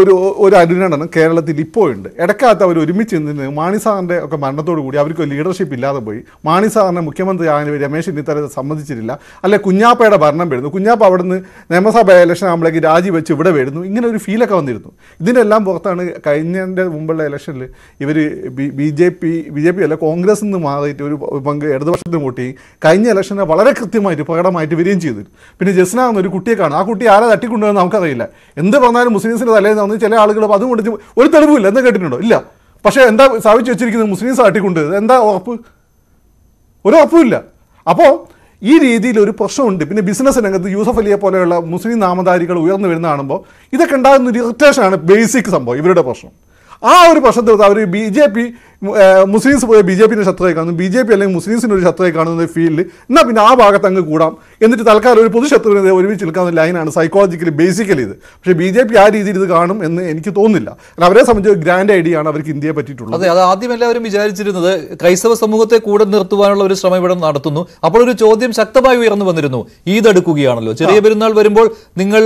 ഒരു ഒരു അനുരണനം കേരളത്തിൽ ഇപ്പോൾ ഉണ്ട്. ഇടക്കാലത്ത് അവർ ഒരുമിച്ച് നിന്ന് മാണി സാറിന്റെ ഒക്കെ മരണത്തോടു കൂടി അവർക്ക് ലീഡർഷിപ്പ് ഇല്ലാതെ പോയി. മാണി സാറിനെ മുഖ്യമന്ത്രി ആകാൻ രമേശ് ചെന്നിത്തല സമ്മതിച്ചിട്ടില്ല. അല്ലെ കുഞ്ഞാപ്പയുടെ ഭരണം വരുന്നു. കുഞ്ഞാപ്പ അവിടുന്ന് നിയമസഭ ഇലക്ഷൻ ആകുമ്പോഴേക്ക് രാജിവെച്ച് ഇവിടെ വരുന്നു. ഇങ്ങനെ ഒരു ഫീലൊക്കെ വന്നിരുന്നു. ഇതിനെല്ലാം പുറത്താണ് കഴിഞ്ഞതിന്റെ മുമ്പുള്ള ഇലക്ഷനിൽ ഇവർ B J P B J P അല്ല കോൺഗ്രസ് നിന്ന് മാറിയിട്ട് ഒരു പങ്ക് ഇടതുപക്ഷത്തിന് ചെയ്യും കഴിഞ്ഞ ഇലക്ഷനെ വളരെ കൃത്യമായിട്ട് പ്രകടമായിട്ട് വരികയും ചെയ്തു പിന്നെ ജസ്ന എന്നൊരു കുട്ടിയെ കാണും. ആ കുട്ടി ആരെ തട്ടിക്കൊണ്ടുവന്ന് നമുക്കറിയില്ല. എന്ത് പറഞ്ഞാലും മുസ്ലിംസിന്റെ തലേന്ന് ചില ആളുകൾ അതും കൊണ്ട് ഒരു തെളിവില്ല എന്താ കേട്ടിട്ടുണ്ടോ? ഇല്ല. പക്ഷേ എന്താ സ്ഥാപിച്ചു വെച്ചിരിക്കുന്നത് മുസ്ലിംസ് ആട്ടിക്കൊണ്ട്? എന്താ ഉറപ്പ്? ഒരു ഉറപ്പുമില്ല അപ്പോൾ ഈ രീതിയിൽ ഒരു പ്രശ്നമുണ്ട്. പിന്നെ ബിസിനസ് രംഗത്ത് യൂസഫ് അലിയെ പോലെയുള്ള മുസ്ലിം നാമധാരികൾ ഉയർന്നു വരുന്ന കാണുമ്പോൾ ഇതൊക്കെ ഉണ്ടാകുന്ന ഒരു ഇറിറ്റേഷനാണ് ബേസിക് സംഭവം ഇവരുടെ പ്രശ്നം. ആ ഒരു പ്രശ്നത്തിൽ അവർ ബി ജെ പി മുസ്ലിംസ് പോയ ബി ജെ പിന്റെ ശത്രുവായി കാണുന്നു. ബി ജെ പി അല്ലെങ്കിൽ മുസ്ലിംസിന് ഒരു ശത്രുവായി കാണുന്ന ഫീൽഡിൽ എന്നാൽ പിന്നെ ആ ഭാഗത്ത് അങ്ങ് കൂടാം. എന്നിട്ട് തൽക്കാലം ഒരു പൊതു ശത്രുവിനെ ഒരുമിച്ച് നിൽക്കാവുന്ന ലൈനാണ് സൈക്കോളജിക്കലി ബേസിക്കലി ഇത്. പക്ഷേ ബി ജെ പി ആ രീതിയിൽ ഇത് കാണും എന്ന് എനിക്ക് തോന്നുന്നില്ല. കാരണം അവരെ സംബന്ധിച്ച് ഗ്രാൻഡ് ഐഡിയ ആണ് അവർക്ക് ഇന്ത്യയെ പറ്റിയിട്ടുള്ളത്. അതെ അത് ആദ്യം എല്ലാവരും വിചാരിച്ചിരുന്നത് ക്രൈസ്തവ സമൂഹത്തെ കൂടെ നിർത്തുവാനുള്ള ഒരു ശ്രമം ഇവിടെ നടത്തുന്നു. അപ്പോൾ ഒരു ചോദ്യം ശക്തമായി ഉയർന്നു വന്നിരുന്നു. ഈദ് അടുക്കുകയാണല്ലോ ചെറിയ പെരുന്നാൾ വരുമ്പോൾ നിങ്ങൾ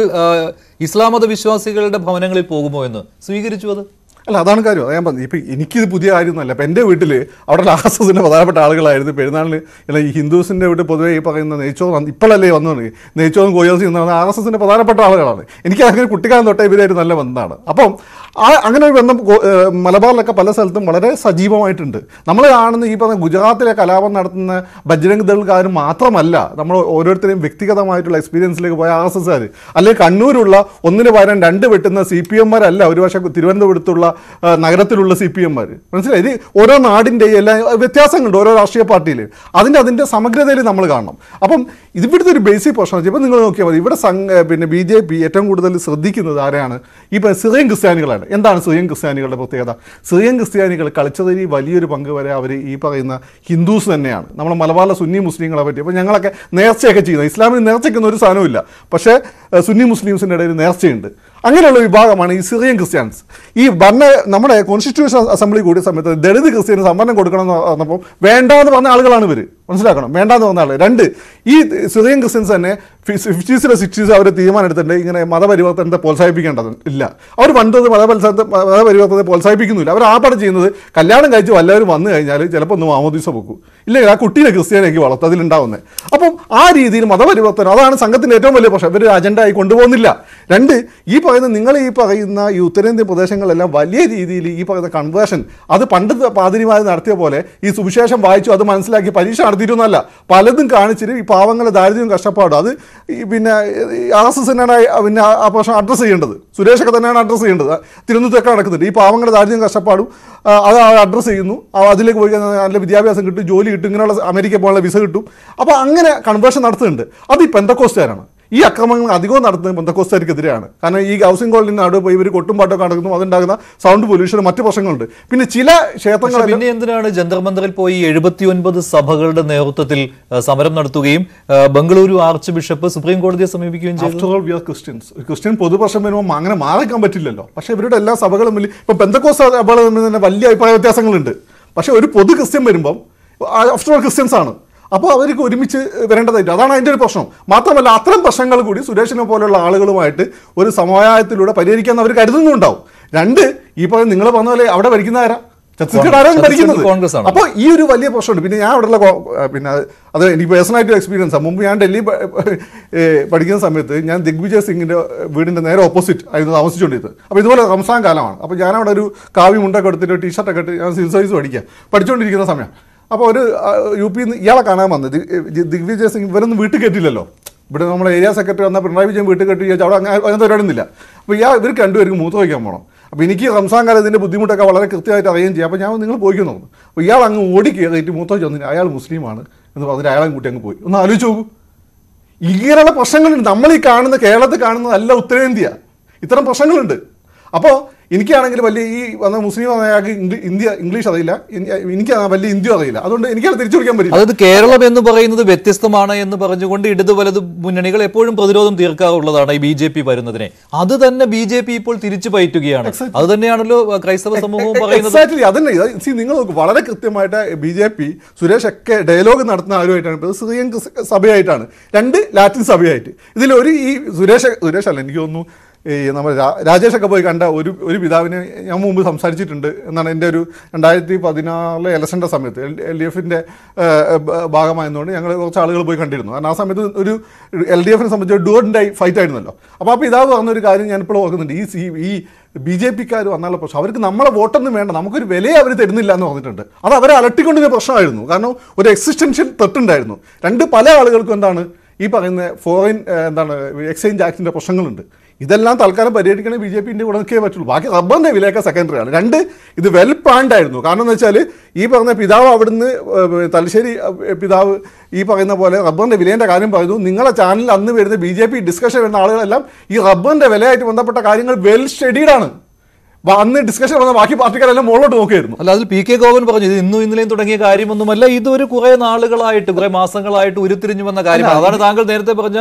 ഇസ്ലാമത ഇസ്ലാം മത വിശ്വാസികളുടെ ഭവനങ്ങളിൽ പോകുമോ എന്ന്? സ്വീകരിച്ചു അത്? അല്ല അതാണ് കാര്യം. അതാ ഞാൻ പറഞ്ഞു ഇപ്പം എനിക്കിത് പുതിയ കാര്യമൊന്നുമല്ല. അപ്പം എന്റെ വീട്ടിൽ അവിടെ ആസസിന്റെ പ്രധാനപ്പെട്ട ആളുകളായിരുന്നു. പെരുന്നാളിന് അല്ല ഈ ഹിന്ദുസിന്റെ വീട്ടിൽ പൊതുവേ ഈ പറയുന്ന നെയ്ച്ചോ ഇപ്പോഴല്ലേ വന്നു നെയ്ച്ചോറും കോയോസും എന്നാണ് ആർ എസ് എസിന്റെ പ്രധാനപ്പെട്ട ആളുകളാണ്. എനിക്ക് അങ്ങനെ കുട്ടിക്കാലം തൊട്ടേ ഇവരായിട്ട് നല്ല ബന്ധമാണ്. അപ്പം ആ അങ്ങനെ ഒരു ബന്ധം മലബാറിലൊക്കെ പല സ്ഥലത്തും വളരെ സജീവമായിട്ടുണ്ട്. നമ്മൾ കാണുന്ന ഈ പറഞ്ഞ ഗുജറാത്തിലെ കലാപം നടത്തുന്ന ബജ്രംഗ് ദളുകാർ മാത്രമല്ല നമ്മൾ ഓരോരുത്തരെയും വ്യക്തിഗതമായിട്ടുള്ള എക്സ്പീരിയൻസിലേക്ക് പോയ ആർ എസ് എസ്സുകാർ അല്ലെങ്കിൽ കണ്ണൂരുള്ള ഒന്നിന് പകരം രണ്ട് വെട്ടുന്ന സി പി എംമാരല്ല ഒരു പക്ഷേ തിരുവനന്തപുരത്തുള്ള നഗരത്തിലുള്ള സി പി എംമാർ മനസ്സിലായി? ഇത് ഓരോ നാടിന്റെയും എല്ലാം വ്യത്യാസങ്ങളുണ്ട് ഓരോ രാഷ്ട്രീയ പാർട്ടിയിൽ അതിന്റെ അതിന്റെ സമഗ്രതയിൽ നമ്മൾ കാണണം. അപ്പം ഇവിടുത്തെ ഒരു ബേസിക് പ്രശ്നം ഇപ്പം നിങ്ങൾ നോക്കിയാൽ മതി. ഇവിടെ പിന്നെ ബി ജെ പി ഏറ്റവും കൂടുതൽ ശ്രദ്ധിക്കുന്നത് ആരെയാണ് ഇപ്പം സിറിയൻ ക്രിസ്ത്യാനികളാണ്. എന്താണ് സിറിയൻ ക്രിസ്ത്യാനികളുടെ പ്രത്യേകത? സിറിയൻ ക്രിസ്ത്യാനികൾ കളിച്ചതിൽ വലിയൊരു പങ്ക് വരെ അവർ ഈ പറയുന്ന ഹിന്ദുസ് തന്നെയാണ്. നമ്മൾ മലബാറിലെ സുന്നി മുസ്ലിങ്ങളെ പറ്റി. അപ്പോൾ ഞങ്ങളൊക്കെ നേർച്ചയൊക്കെ ചെയ്യുന്നത് ഇസ്ലാമിന് നേർച്ചയ്ക്കൊന്നും ഒരു സാധനമില്ല പക്ഷേ സുന്നി മുസ്ലിംസിന്റെ ഇടയിൽ നേർച്ചയുണ്ട്. അങ്ങനെയുള്ള വിഭാഗമാണ് ഈ സിറിയൻ ക്രിസ്ത്യാനിസ് ഈ ഭരണ നമ്മുടെ കോൺസ്റ്റിറ്റ്യൂഷൻ അസംബ്ലി കൂടിയ സമയത്ത് ദളിത് ക്രിസ്ത്യന് സംവരണം കൊടുക്കണം എന്ന് പറഞ്ഞപ്പോൾ വേണ്ട എന്ന് പറഞ്ഞ ആളുകളാണ് ഇവർ മനസ്സിലാക്കണം. വേണ്ട എന്ന് ആൾ രണ്ട് ഈ സിറിയൻ ക്രിസ്ത്യൻസ് തന്നെ ഫിഫ്റ്റീസിലോ സിക്സ്റ്റീസ് അവർ തീരുമാനം എടുത്തിട്ടുണ്ട് ഇങ്ങനെ മതപരിവർത്തനത്തെ പ്രോത്സാഹിപ്പിക്കേണ്ടത് ഇല്ല. അവർ പണ്ടത് മതപരിവർത്തനത്തെ മതപരിവർത്തനത്തെ പ്രോത്സാഹിപ്പിക്കുന്നില്ല അവർ ആ പടം ചെയ്യുന്നത് കല്യാണം കഴിച്ച് വല്ലവരും വന്നു കഴിഞ്ഞാൽ ചിലപ്പോൾ ഒന്ന് മാമോദീസ പോക്കും. ഇല്ലെങ്കിൽ ആ കുട്ടീനെ ക്രിസ്ത്യാനിയാക്കി വളർത്തും. അതിലുണ്ടാവുന്നത് അപ്പം ആ രീതിയിൽ മതപരിവർത്തനം അതാണ് സംഘത്തിന്റെ ഏറ്റവും വലിയ പ്രശ്നം. ഇവർ അജണ്ട ആയി കൊണ്ടുപോകുന്നില്ല. രണ്ട് ഈ പറയുന്ന നിങ്ങൾ ഈ പറയുന്ന ഈ ഉത്തരേന്ത്യൻ പ്രദേശങ്ങളെല്ലാം വലിയ രീതിയിൽ ഈ പറയുന്ന കൺവേർഷൻ അത് പണ്ട് പാതിരിമാർ നടത്തിയ പോലെ ഈ സുവിശേഷം വായിച്ചു അത് മനസ്സിലാക്കി പരീക്ഷ നടത്തിയിരുന്നല്ല പലതും കാണിച്ചിട്ട് ഈ പാവങ്ങളെ ദാരിദ്ര്യം കഷ്ടപ്പാടും. അത് ഈ പിന്നെ ആർ എസ് എസ് തന്നെയാണ് പിന്നെ ആ- പ്രശ്നം അഡ്രസ്സ് ചെയ്യേണ്ടത്. സുരേഷൊക്കെ തന്നെയാണ് അഡ്രസ്സ് ചെയ്യേണ്ടത്. തിരുവനന്തപുരത്തൊക്കെ നടക്കുന്നുണ്ട്. ഈ പാവങ്ങളുടെ ദാരിദ്ര്യം കഷ്ടപ്പാടും അത് അഡ്രസ്സ് ചെയ്യുന്നു. അതിലേക്ക് പോയി നല്ല വിദ്യാഭ്യാസം കിട്ടും ജോലി കിട്ടും ഇങ്ങനെയുള്ള അമേരിക്ക പോലുള്ള വിസ കിട്ടും. അപ്പോൾ അങ്ങനെ കൺവേർഷൻ നടത്തുന്നുണ്ട്. അത് ഈ പെന്തക്കോസ്റ്റുകാരാണ് ഈ അക്രമങ്ങൾ അധികവും നടത്തുന്നത് ബന്ധക്കോസ്തർക്കെതിരെയാണ് കാരണം ഈ ഹൗസിംഗ് കോളനി നാട് പോയി ഇവർ കൊട്ടും പാട്ടൊക്കെ നടക്കുന്നു അതുണ്ടാകുന്ന സൗണ്ട് പൊല്യൂഷനും മറ്റു പ്രശ്നങ്ങളുണ്ട്. പിന്നെ ചില ക്ഷേത്രങ്ങൾ പിന്നെ എന്തിനാണ് ജന്തർ മന്ദറിൽ പോയി എഴുപത്തിയൊൻപത് സഭകളുടെ നേതൃത്വത്തിൽ സമരം നടത്തുകയും ബംഗളൂരു ആർച്ച് ബിഷപ്പ് സുപ്രീം കോടതിയെ സമീപിക്കുകയും ചെയ്തു ക്രിസ്ത്യൻസ് ക്രിസ്ത്യൻ പൊതുപക്ഷം വരുമ്പോൾ അങ്ങനെ മാറിക്കാൻ പറ്റില്ലല്ലോ. പക്ഷേ ഇവരുടെ എല്ലാ സഭകളും വലിയ ഇപ്പം ബന്ധക്കോസ് സഭകളും തന്നെ വലിയ അഭിപ്രായ വ്യത്യാസങ്ങളുണ്ട്. പക്ഷേ ഒരു പൊതു ക്രിസ്ത്യൻ വരുമ്പം ആഫ്റ്റർ ഓൾ ക്രിസ്ത്യൻസ് ആണ്. അപ്പോൾ അവർക്ക് ഒരുമിച്ച് വരേണ്ടതായിട്ട്. അതാണ് അതിന്റെ ഒരു പ്രശ്നം. മാത്രമല്ല അത്തരം പ്രശ്നങ്ങൾ കൂടി സുരേഷിനെ പോലെയുള്ള ആളുകളുമായിട്ട് ഒരു സമവായത്തിലൂടെ പരിഹരിക്കാൻ അവർ കരുതുന്നുണ്ടാവും. രണ്ട് ഈ പറഞ്ഞ നിങ്ങൾ പറഞ്ഞ പോലെ അവിടെ ഭരിക്കുന്ന ആരാ? ഛത്തീസ്ഗഡ് ഭരിക്കുന്നത്? കോൺഗ്രസ് ആണ്. അപ്പോൾ ഈ ഒരു വലിയ പ്രശ്നമുണ്ട്. പിന്നെ ഞാൻ അവിടെയുള്ള പിന്നെ അത് എനിക്ക് പേഴ്സണലായിട്ട് എക്സ്പീരിയൻസ് മുമ്പ് ഞാൻ ഡൽഹി പഠിക്കുന്ന സമയത്ത് ഞാൻ ദിഗ്വിജയ് സിംഗിന്റെ വീടിന്റെ നേരെ ഓപ്പോസിറ്റ് ആയിരുന്നു താമസിച്ചുകൊണ്ടിരുന്നത്. അപ്പോൾ ഇതുപോലെ റംസാൻ കാലമാണ്. അപ്പോൾ ഞാൻ അവിടെ ഒരു കാവ്യ മുണ്ടൊക്കെ എടുത്തിട്ട് ടീഷർട്ടൊക്കെ ഇട്ട് ഞാൻ സിവിൽ സർവീസ് പഠിക്കുക പഠിച്ചുകൊണ്ടിരിക്കുന്ന സമയം. അപ്പോൾ ഒരു യു പി നിന്ന് ഇയാളെ കാണാൻ വന്നത്. ദിഗ്വിജയ് സിംഗ് ഇവരൊന്നും വീട്ടിൽ കയറ്റില്ലല്ലോ ഇവിടെ നമ്മുടെ ഏരിയ സെക്രട്ടറി വന്നാൽ പിണറായി വിജയൻ വീട്ടിൽ കെട്ടി ചോദിച്ചാൽ അവിടെ അങ്ങനെ അങ്ങനത്തെ പരിപാടിയൊന്നുമില്ല അപ്പോൾ ഇയാൾ ഇവർ രണ്ടുപേർക്ക് മൂത്ത് വയ്ക്കാൻ പോകണം അപ്പോൾ എനിക്ക് റംസാൻ കാലം ഇതിന്റെ ബുദ്ധിമുട്ടൊക്കെ വളരെ കൃത്യമായിട്ട് അറിയുകയും ചെയ്യാം. അപ്പോൾ ഞാൻ നിങ്ങൾ പോയിക്കുന്നു അപ്പോൾ ഇയാൾ അങ്ങ് ഓടി മൂത്ത വന്നിട്ട് അയാൾ മുസ്ലിമാണ് എന്ന് പറഞ്ഞിട്ട് അയാളെ കൂട്ടി അങ്ങ് പോയി. ഒന്ന് ആലോചിച്ച് നോക്കൂ. ഇങ്ങനെയുള്ള പ്രശ്നങ്ങളുണ്ട്. നമ്മൾ ഈ കാണുന്ന കേരളത്തിൽ കാണുന്നതല്ല ഉത്തരേന്ത്യ. ഇത്തരം പ്രശ്നങ്ങളുണ്ട്. അപ്പോൾ എനിക്കാണെങ്കിൽ വലിയ ഈ വന്ന മുസ്ലിം അയാൾക്ക് ഇന്ത്യ ഇംഗ്ലീഷ് അറിയില്ല. എനിക്ക് വലിയ ഇന്ത്യ അറിയില്ല. അതുകൊണ്ട് എനിക്കത് തിരിച്ചു പിടിക്കാൻ പറ്റില്ല. അതായത് കേരളം എന്ന് പറയുന്നത് വ്യത്യസ്തമാണ് എന്ന് പറഞ്ഞുകൊണ്ട് ഇടതു വലത് മുന്നണികൾ എപ്പോഴും പ്രതിരോധം തീർക്കാറുള്ളതാണ് ഈ ബി ജെ പി വരുന്നതിനെ. അത് തന്നെ ബി ജെ പി ഇപ്പോൾ തിരിച്ചു പയറ്റുകയാണ്. അത് തന്നെയാണല്ലോ ക്രൈസ്തവ സമൂഹവും പറയുന്നത്. എക്സാക്ട്ലി അതന്നെ നിങ്ങൾ നോക്ക്. വളരെ കൃത്യമായിട്ട് ബി ജെ പി സുരേഷ് ഒക്കെ ഡയലോഗ് നടത്തുന്ന ആരുമായിട്ടാണ്? സിറിയൻ സഭയായിട്ടാണ്. രണ്ട് ലാറ്റിൻ സഭയായിട്ട്. ഇതിലൊരു ഈ സുരേഷ് സുരേഷ് അല്ല എനിക്ക് തോന്നുന്നു ഈ നമ്മൾ രാജേഷൊക്കെ പോയി കണ്ട ഒരു ഒരു പിതാവിനെ ഞാൻ മുമ്പ് സംസാരിച്ചിട്ടുണ്ട് എന്നാണ് എന്റെ ഒരു രണ്ടായിരത്തി പതിനാറിലെ ഇലക്ഷന്റെ സമയത്ത് എൽ ഡി എഫിന്റെ ഭാഗമായതുകൊണ്ട് ഞങ്ങൾ കുറച്ച് ആളുകൾ പോയി കണ്ടിരുന്നു. കാരണം ആ സമയത്ത് ഒരു എൽ ഡി എഫിനെ സംബന്ധിച്ച് ഡു ആൻഡ് ഡൈ ഫൈറ്റ് ആയിരുന്നല്ലോ. അപ്പോൾ ആ പിതാവ് പറഞ്ഞൊരു കാര്യം ഞാൻ ഇപ്പോൾ ഓർക്കുന്നുണ്ട്. ഈ സി ഈ ബി ജെ പിക്കാർ വന്നാലുള്ള പ്രശ്നം അവർക്ക് നമ്മളെ വോട്ടൊന്നും വേണ്ട നമുക്കൊരു വിലയെ അവർ തരുന്നില്ല എന്ന് പറഞ്ഞിട്ടുണ്ട്. അത് അവരെ അലട്ടിക്കൊണ്ടിരുന്ന പ്രശ്നമായിരുന്നു. കാരണം ഒരു എക്സിസ്റ്റൻഷ്യൽ തൊട്ടുണ്ടായിരുന്നു രണ്ട് പല ആളുകൾക്കും എന്താണ് ഈ പറയുന്ന ഫോറിൻ എന്താണ് എക്സ്ചേഞ്ച് ആക്ടിന്റെ പ്രശ്നങ്ങളുണ്ട്. ഇതെല്ലാം തൽക്കാലം പരിഹരിക്കണേ ബി ജെ പിന്റെ കൂടെ നിൽക്കേ പറ്റുള്ളൂ. ബാക്കി റബ്ബറിന്റെ വിലയൊക്കെ സെക്കൻഡറി ആണ് രണ്ട് ഇത് വെൽ പ്ലാൻഡായിരുന്നു കാരണം എന്ന് വെച്ചാൽ ഈ പറഞ്ഞ പിതാവ് അവിടുന്ന് തലശ്ശേരി പിതാവ് ഈ പറയുന്ന പോലെ റബ്ബറിന്റെ വിലേന്റെ കാര്യം പറഞ്ഞു നിങ്ങളെ ചാനലിൽ അന്ന് വരുന്ന ബി ജെ പി ഡിസ്കഷൻ വരുന്ന ആളുകളെല്ലാം ഈ റബ്ബറിന്റെ വിലയായിട്ട് ബന്ധപ്പെട്ട കാര്യങ്ങൾ വെൽ സ്റ്റഡീഡാണ് അന്ന് ഡിസ്കഷൻ വന്ന ബാക്കി പാർട്ടിക്കാരെല്ലാം മുകളിലോട്ട് നോക്കിയായിരുന്നു. അല്ല അതിൽ പി കെ ഗോവൻ പറഞ്ഞു ഇത് ഇന്നും ഇന്നലെയും തുടങ്ങിയ കാര്യമൊന്നുമല്ല ഇതൊരു കുറെ നാളുകളായിട്ട് കുറെ മാസങ്ങളായിട്ട് ഉരുത്തിരിഞ്ഞു വന്ന കാര്യമാണ് അതാണ് താങ്കൾ നേരത്തെ പറഞ്ഞ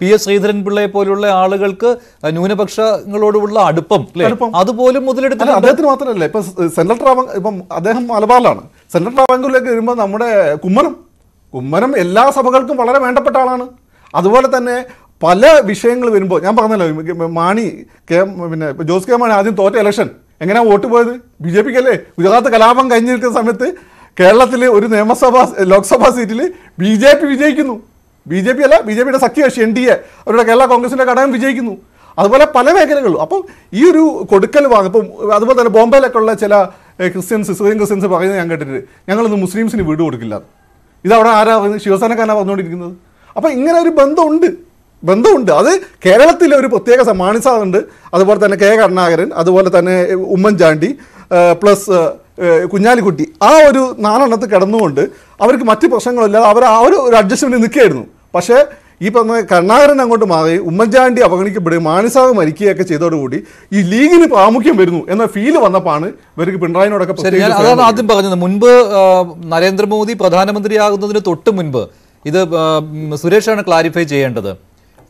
പി എസ് ശ്രീധരൻ പിള്ളയെ പോലുള്ള ആളുകൾക്ക് ന്യൂനപക്ഷങ്ങളോടുള്ള അടുപ്പം അതുപോലും മുതലെടുത്ത് അദ്ദേഹത്തിന് മാത്രമല്ല ഇപ്പൊ സെൻട്രൽ ട്രാവൻ ഇപ്പം അദ്ദേഹം മലബാറിലാണ്. സെൻട്രൽ ട്രാവൻകൂറിലേക്ക് വരുമ്പോൾ നമ്മുടെ കുമ്മനം കുമ്മനം എല്ലാ സഭകൾക്കും വളരെ വേണ്ടപ്പെട്ട ആളാണ്. അതുപോലെ തന്നെ പല വിഷയങ്ങൾ വരുമ്പോൾ ഞാൻ പറഞ്ഞല്ലോ മാണി കെ പിന്നെ ജോസ് കെ മാണി ആദ്യം തോറ്റ ഇലക്ഷൻ എങ്ങനെയാണ് വോട്ട് പോയത്? ബി ജെ പിക്ക് അല്ലേ ഗുജറാത്ത് കലാപം കഴിഞ്ഞിരിക്കുന്ന സമയത്ത് കേരളത്തിൽ ഒരു നിയമസഭാ ലോക്സഭാ സീറ്റിൽ ബി ജെ പി വിജയിക്കുന്നു. ബി ജെ പി അല്ല ബി ജെ പിയുടെ സഖ്യകക്ഷി എൻ ഡി എ. അവരുടെ കേരള കോൺഗ്രസിന്റെ ഘടകം വിജയിക്കുന്നു. അതുപോലെ പല മേഖലകളിലും. അപ്പം ഈ ഒരു കൊടുക്കൽ വാങ്ങും ഇപ്പം അതുപോലെ തന്നെ ബോംബെയിലൊക്കെ ഉള്ള ചില ക്രിസ്ത്യൻസ് സുഹൃം ക്രിസ്ത്യൻസ് പറയുന്നത് ഞാൻ കേട്ടിട്ടുണ്ട്. ഞങ്ങളൊന്ന് മുസ്ലിംസിന് വീട് കൊടുക്കില്ല. ഇത് അവിടെ ആരാ പറയുന്നത് ശിവസേനക്കാരാ പറഞ്ഞുകൊണ്ടിരിക്കുന്നത്. അപ്പം ഇങ്ങനെ ഒരു ബന്ധമുണ്ട്. ബന്ധമുണ്ട്. അത് കേരളത്തിലെ ഒരു പ്രത്യേക സമ്മാനിച്ചതുണ്ട് അതുപോലെ തന്നെ കെ കരുണാകരൻ അതുപോലെ തന്നെ ഉമ്മൻചാണ്ടി പ്ലസ് കുഞ്ഞാലിക്കുട്ടി. ആ ഒരു നാലെണ്ണത്ത് കിടന്നുകൊണ്ട് അവർക്ക് മറ്റ് പ്രശ്നങ്ങളില്ലാതെ അവർ ആ ഒരു ഒരു അഡ്ജസ്റ്റ്മെന്റ് നിൽക്കുകയായിരുന്നു. പക്ഷേ ഈ പറഞ്ഞ കരുണാകരൻ അങ്ങോട്ട് മാറി ഉമ്മൻചാണ്ടി അവഗണിക്കപ്പെടുകയും മാണിസാവ് മരിക്കുകയൊക്കെ ചെയ്തതോടുകൂടി ഈ ലീഗിന് പ്രാമുഖ്യം വരുന്നു എന്ന ഫീൽ വന്നപ്പോഴാണ് ഇവർക്ക് പിണറായിനോടൊക്കെ അതാണ് ആദ്യം പറഞ്ഞത്. മുൻപ് നരേന്ദ്രമോദി പ്രധാനമന്ത്രിയാകുന്നതിന് തൊട്ട് മുൻപ് ഇത് സുരേഷാണ് ക്ലാരിഫൈ ചെയ്യേണ്ടത്.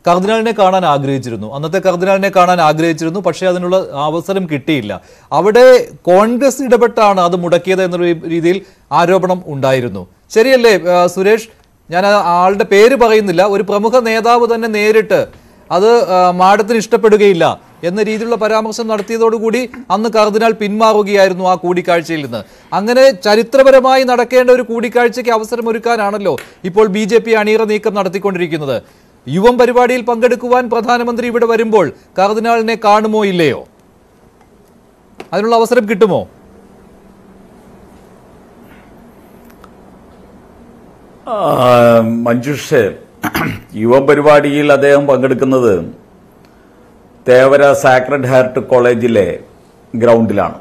കർദിനാളിനെ കാണാൻ ആഗ്രഹിച്ചിരുന്നു. അന്നത്തെ കർദിനാളിനെ കാണാൻ ആഗ്രഹിച്ചിരുന്നു പക്ഷേ അതിനുള്ള അവസരം കിട്ടിയില്ല. അവിടെ കോൺഗ്രസ് ഇടപെട്ടാണ് അത് മുടക്കിയത് എന്ന രീതിയിൽ ആരോപണം ഉണ്ടായിരുന്നു. ശരിയല്ലേ സുരേഷ്? ഞാൻ ആളുടെ പേര് പറയുന്നില്ല. ഒരു പ്രമുഖ നേതാവ് തന്നെ നേരിട്ട് അത് മാഡത്തിന് ഇഷ്ടപ്പെടുകയില്ല എന്ന രീതിയിലുള്ള പരാമർശം നടത്തിയതോടുകൂടി അന്ന് കർദിനാൾ പിന്മാറുകയായിരുന്നു ആ കൂടിക്കാഴ്ചയിൽ നിന്ന്. അങ്ങനെ ചരിത്രപരമായി നടക്കേണ്ട ഒരു കൂടിക്കാഴ്ചയ്ക്ക് അവസരമൊരുക്കാനാണല്ലോ ഇപ്പോൾ ബി ജെ പി അണിയറ നീക്കം നടത്തിക്കൊണ്ടിരിക്കുന്നത്. യുവം പരിപാടിയിൽ പങ്കെടുക്കുവാൻ പ്രധാനമന്ത്രി ഇവിടെ വരുമ്പോൾ കർദിനാളിനെ കാണുമോ ഇല്ലയോ? അതിനുള്ള അവസരം കിട്ടുമോ? മഞ്ജുഷ് യുവ പരിപാടിയിൽ അദ്ദേഹം പങ്കെടുക്കുന്നത് തേവര സാക്രഡ് ഹാർട്ട് കോളേജിലെ ഗ്രൗണ്ടിലാണ്.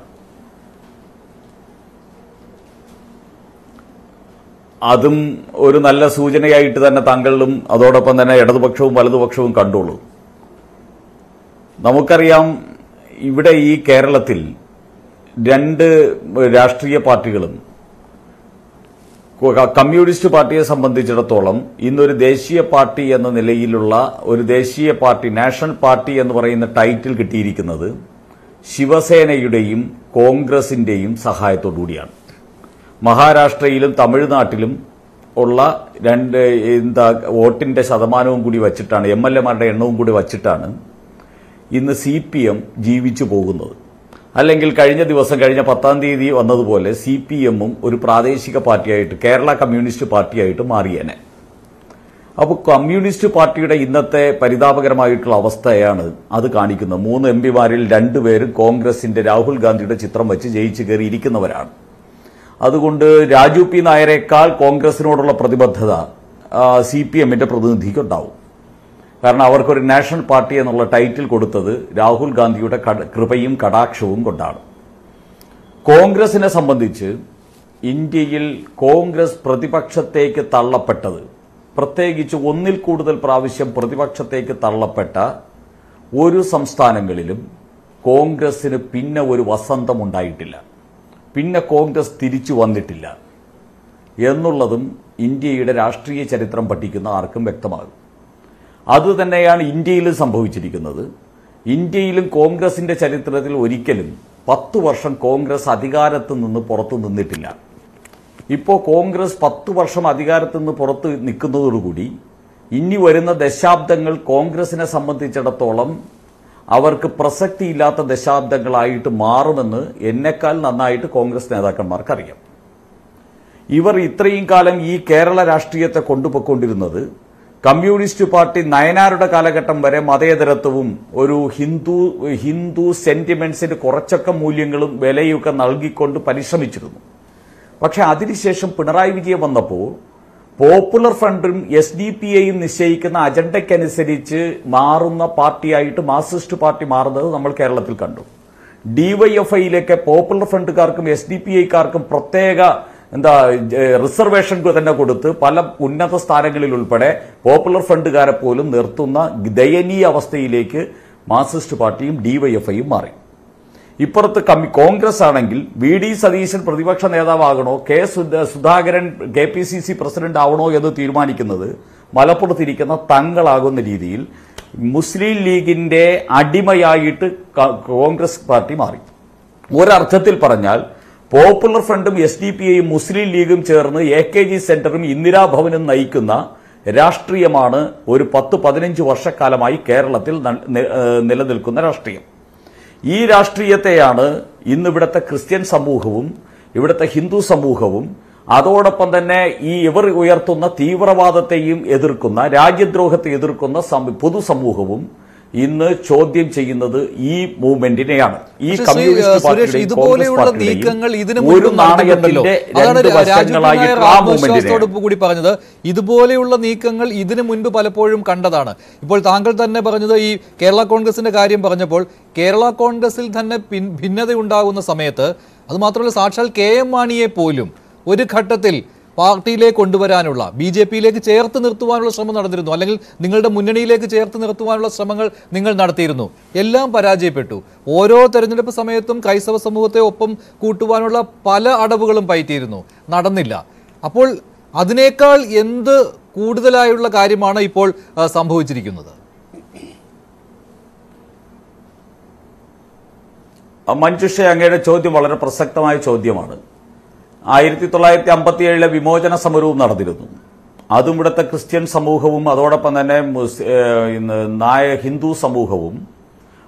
അതും ഒരു നല്ല സൂചനയായിട്ട് തന്നെ താങ്കളും അതോടൊപ്പം തന്നെ ഇടതുപക്ഷവും വലതുപക്ഷവും കണ്ടോളൂ നമുക്കറിയാം ഇവിടെ ഈ കേരളത്തിൽ രണ്ട് രാഷ്ട്രീയ പാർട്ടികളും കമ്മ്യൂണിസ്റ്റ് പാർട്ടിയെ സംബന്ധിച്ചിടത്തോളം ഇന്നൊരു ദേശീയ പാർട്ടി എന്ന നിലയിലുള്ള ഒരു ദേശീയ പാർട്ടി നാഷണൽ പാർട്ടി എന്ന് പറയുന്ന ടൈറ്റിൽ കിട്ടിയിരിക്കുന്നത് ശിവസേനയുടെയും കോൺഗ്രസിന്റെയും സഹായത്തോടുകൂടിയാണ്. മഹാരാഷ്ട്രയിലും തമിഴ്നാട്ടിലും ഉള്ള രണ്ട് എന്താ വോട്ടിന്റെ ശതമാനവും കൂടി വച്ചിട്ടാണ് എം എൽ എമാരുടെ എണ്ണവും കൂടി വച്ചിട്ടാണ് ഇന്ന് സി പി എം ജീവിച്ചു പോകുന്നത്. അല്ലെങ്കിൽ കഴിഞ്ഞ ദിവസം കഴിഞ്ഞ പത്താം തീയതി വന്നതുപോലെ സി പി എമ്മും ഒരു പ്രാദേശിക പാർട്ടിയായിട്ട് കേരള കമ്മ്യൂണിസ്റ്റ് പാർട്ടിയായിട്ട് മാറിയേനെ. അപ്പോൾ കമ്മ്യൂണിസ്റ്റ് പാർട്ടിയുടെ ഇന്നത്തെ പരിതാപകരമായിട്ടുള്ള അവസ്ഥയാണ് അത് കാണിക്കുന്നത്. മൂന്ന് എം പിമാരിൽ രണ്ടുപേരും കോൺഗ്രസിന്റെ രാഹുൽ ഗാന്ധിയുടെ ചിത്രം വെച്ച് ജയിച്ചു കയറിയിരിക്കുന്നവരാണ്. അതുകൊണ്ട് രാജു പി നായരെക്കാൾ കോൺഗ്രസിനോടുള്ള പ്രതിബദ്ധത സി പി എമ്മിന്റെ പ്രതിനിധിക്കുണ്ടാവും. കാരണം അവർക്കൊരു നാഷണൽ പാർട്ടി എന്നുള്ള ടൈറ്റിൽ കൊടുത്തത് രാഹുൽ ഗാന്ധിയുടെ കൃപയും കടാക്ഷവും കൊണ്ടാണ്. കോൺഗ്രസിനെ സംബന്ധിച്ച് ഇന്ത്യയിൽ കോൺഗ്രസ് പ്രതിപക്ഷത്തേക്ക് തള്ളപ്പെട്ടത് പ്രത്യേകിച്ച് ഒന്നിൽ കൂടുതൽ പ്രാവശ്യം പ്രതിപക്ഷത്തേക്ക് തള്ളപ്പെട്ട ഒരു സംസ്ഥാനങ്ങളിലും കോൺഗ്രസിന് പിന്നെ ഒരു വസന്തം ഉണ്ടായിട്ടില്ല. പിന്നെ കോൺഗ്രസ് തിരിച്ചു വന്നിട്ടില്ല എന്നുള്ളതും ഇന്ത്യയുടെ രാഷ്ട്രീയ ചരിത്രം പഠിക്കുന്ന ആർക്കും വ്യക്തമാകും. അതുതന്നെയാണ് ഇന്ത്യയിലും സംഭവിച്ചിരിക്കുന്നത്. ഇന്ത്യയിലും കോൺഗ്രസിന്റെ ചരിത്രത്തിൽ ഒരിക്കലും പത്ത് വർഷം കോൺഗ്രസ് അധികാരത്തിൽ നിന്ന് പുറത്തു നിന്നിട്ടില്ല. ഇപ്പോൾ കോൺഗ്രസ് പത്ത് വർഷം അധികാരത്തിൽ നിന്ന് പുറത്ത് നിൽക്കുന്നതോടുകൂടി ഇനി വരുന്ന ദശാബ്ദങ്ങൾ കോൺഗ്രസിനെ സംബന്ധിച്ചിടത്തോളം അവർക്ക് പ്രസക്തിയില്ലാത്ത ദശാബ്ദങ്ങളായിട്ട് മാറുമെന്ന് എന്നെക്കാൾ നന്നായിട്ട് കോൺഗ്രസ് നേതാക്കന്മാർക്കറിയാം. ഇവർ ഇത്രയും കാലം ഈ കേരള രാഷ്ട്രീയത്തെ കൊണ്ടുപോയിക്കൊണ്ടിരുന്നത് കമ്മ്യൂണിസ്റ്റ് പാർട്ടി നയനാരുടെ കാലഘട്ടം വരെ മതേതരത്വവും ഒരു ഹിന്ദു ഹിന്ദു സെന്റിമെന്റ്സിന് കുറച്ചൊക്കെ മൂല്യങ്ങളും വിലയൊക്കെ നൽകിക്കൊണ്ട് പരിശ്രമിച്ചിരുന്നു. പക്ഷെ അതിനുശേഷം പിണറായി വിജയൻ വന്നപ്പോൾ പോപ്പുലർ ഫ്രണ്ടും എസ് ഡി പി ഐയും നിശ്ചയിക്കുന്ന അജണ്ടയ്ക്കനുസരിച്ച് മാറുന്ന പാർട്ടിയായിട്ട് മാർക്സിസ്റ്റ് പാർട്ടി മാറുന്നത് നമ്മൾ കേരളത്തിൽ കണ്ടു. ഡിവൈഎഫ്ഐയിലേക്ക് പോപ്പുലർ ഫ്രണ്ടുകാർക്കും എസ് ഡി പി ഐക്കാർക്കും പ്രത്യേക എന്താ റിസർവേഷൻ തന്നെ കൊടുത്ത് പല ഉന്നത സ്ഥാനങ്ങളിൽ ഉൾപ്പെടെ പോപ്പുലർ ഫ്രണ്ടുകാരെ പോലും നിർത്തുന്ന ദയനീയ അവസ്ഥയിലേക്ക് മാർക്സിസ്റ്റ് പാർട്ടിയും ഡിവൈഎഫ്ഐയും മാറി. ഇപ്പുറത്ത് കമ്മി കോൺഗ്രസ് ആണെങ്കിൽ വി ഡി സതീശൻ പ്രതിപക്ഷ നേതാവാകണോ K Sudhakaran K P C C president ആവണോ എന്ന് തീരുമാനിക്കുന്നത് മലപ്പുറത്തിരിക്കുന്ന തങ്ങളാകുന്ന രീതിയിൽ മുസ്ലിം ലീഗിന്റെ അടിമയായിട്ട് കോൺഗ്രസ് പാർട്ടി മാറി. ഒരർത്ഥത്തിൽ പറഞ്ഞാൽ പോപ്പുലർ ഫ്രണ്ടും എസ് ഡി പി ഐയും മുസ്ലിം ലീഗും ചേർന്ന് എ കെ ജി സെന്ററും ഇന്ദിരാഭവനും നയിക്കുന്ന രാഷ്ട്രീയമാണ് ഒരു പത്ത് പതിനഞ്ച് വർഷക്കാലമായി കേരളത്തിൽ നിലനിൽക്കുന്ന രാഷ്ട്രീയം. ഈ രാഷ്ട്രീയത്തെയാണ് ഇന്ന് ഇവിടുത്തെ ക്രിസ്ത്യൻ സമൂഹവും ഇവിടുത്തെ ഹിന്ദു സമൂഹവും അതോടൊപ്പം തന്നെ ഈ ഇവർ ഉയർത്തുന്ന തീവ്രവാദത്തെയും എതിർക്കുന്ന രാജ്യദ്രോഹത്തെ എതിർക്കുന്ന പൊതുസമൂഹവും ഇന്ന് ചോദ്യം ചെയ്യുന്നത് ഈ മൂവ്മെന്റിനെയാണ്. ഈ കമ്മ്യൂണിസ്റ്റ് ഇതുപോലെയുള്ള നീക്കങ്ങൾ ഇതിനു കൂടി പറഞ്ഞത്. ഇതുപോലെയുള്ള നീക്കങ്ങൾ ഇതിനു മുൻപ് പലപ്പോഴും കണ്ടതാണ്. ഇപ്പോൾ താങ്കൾ തന്നെ പറഞ്ഞത് ഈ കേരള കോൺഗ്രസിന്റെ കാര്യം പറഞ്ഞപ്പോൾ കേരള കോൺഗ്രസിൽ തന്നെ ഭിന്നതയുണ്ടാകുന്ന സമയത്ത് അതുമാത്രമല്ല സാക്ഷാൽ കെ എം മാണിയെ പോലും ഒരു ഘട്ടത്തിൽ പാർട്ടിയിലേക്ക് കൊണ്ടുവരാനുള്ള ബി ജെ പിയിലേക്ക് ചേർത്ത് നിർത്തുവാനുള്ള ശ്രമം നടന്നിരുന്നു. അല്ലെങ്കിൽ നിങ്ങളുടെ മുന്നണിയിലേക്ക് ചേർത്ത് നിർത്തുവാനുള്ള ശ്രമങ്ങൾ നിങ്ങൾ നടത്തിയിരുന്നു. എല്ലാം പരാജയപ്പെട്ടു. ഓരോ തെരഞ്ഞെടുപ്പ് സമയത്തും ക്രൈസ്തവ സമൂഹത്തെ ഒപ്പം കൂട്ടുവാനുള്ള പല അടവുകളും പയറ്റിയിരുന്നു. നടന്നില്ല. അപ്പോൾ അതിനേക്കാൾ എന്ത് കൂടുതലായുള്ള കാര്യമാണ് ഇപ്പോൾ സംഭവിച്ചിരിക്കുന്നത്? മഞ്ജുഷ അങ്ങയുടെ ചോദ്യം വളരെ പ്രസക്തമായ ചോദ്യമാണ്. ആയിരത്തി തൊള്ളായിരത്തി അമ്പത്തി ഏഴിലെ വിമോചന സമരവും നടന്നിരുന്നു. അതും ഇവിടുത്തെ ക്രിസ്ത്യൻ സമൂഹവും അതോടൊപ്പം തന്നെ നായ ഹിന്ദു സമൂഹവും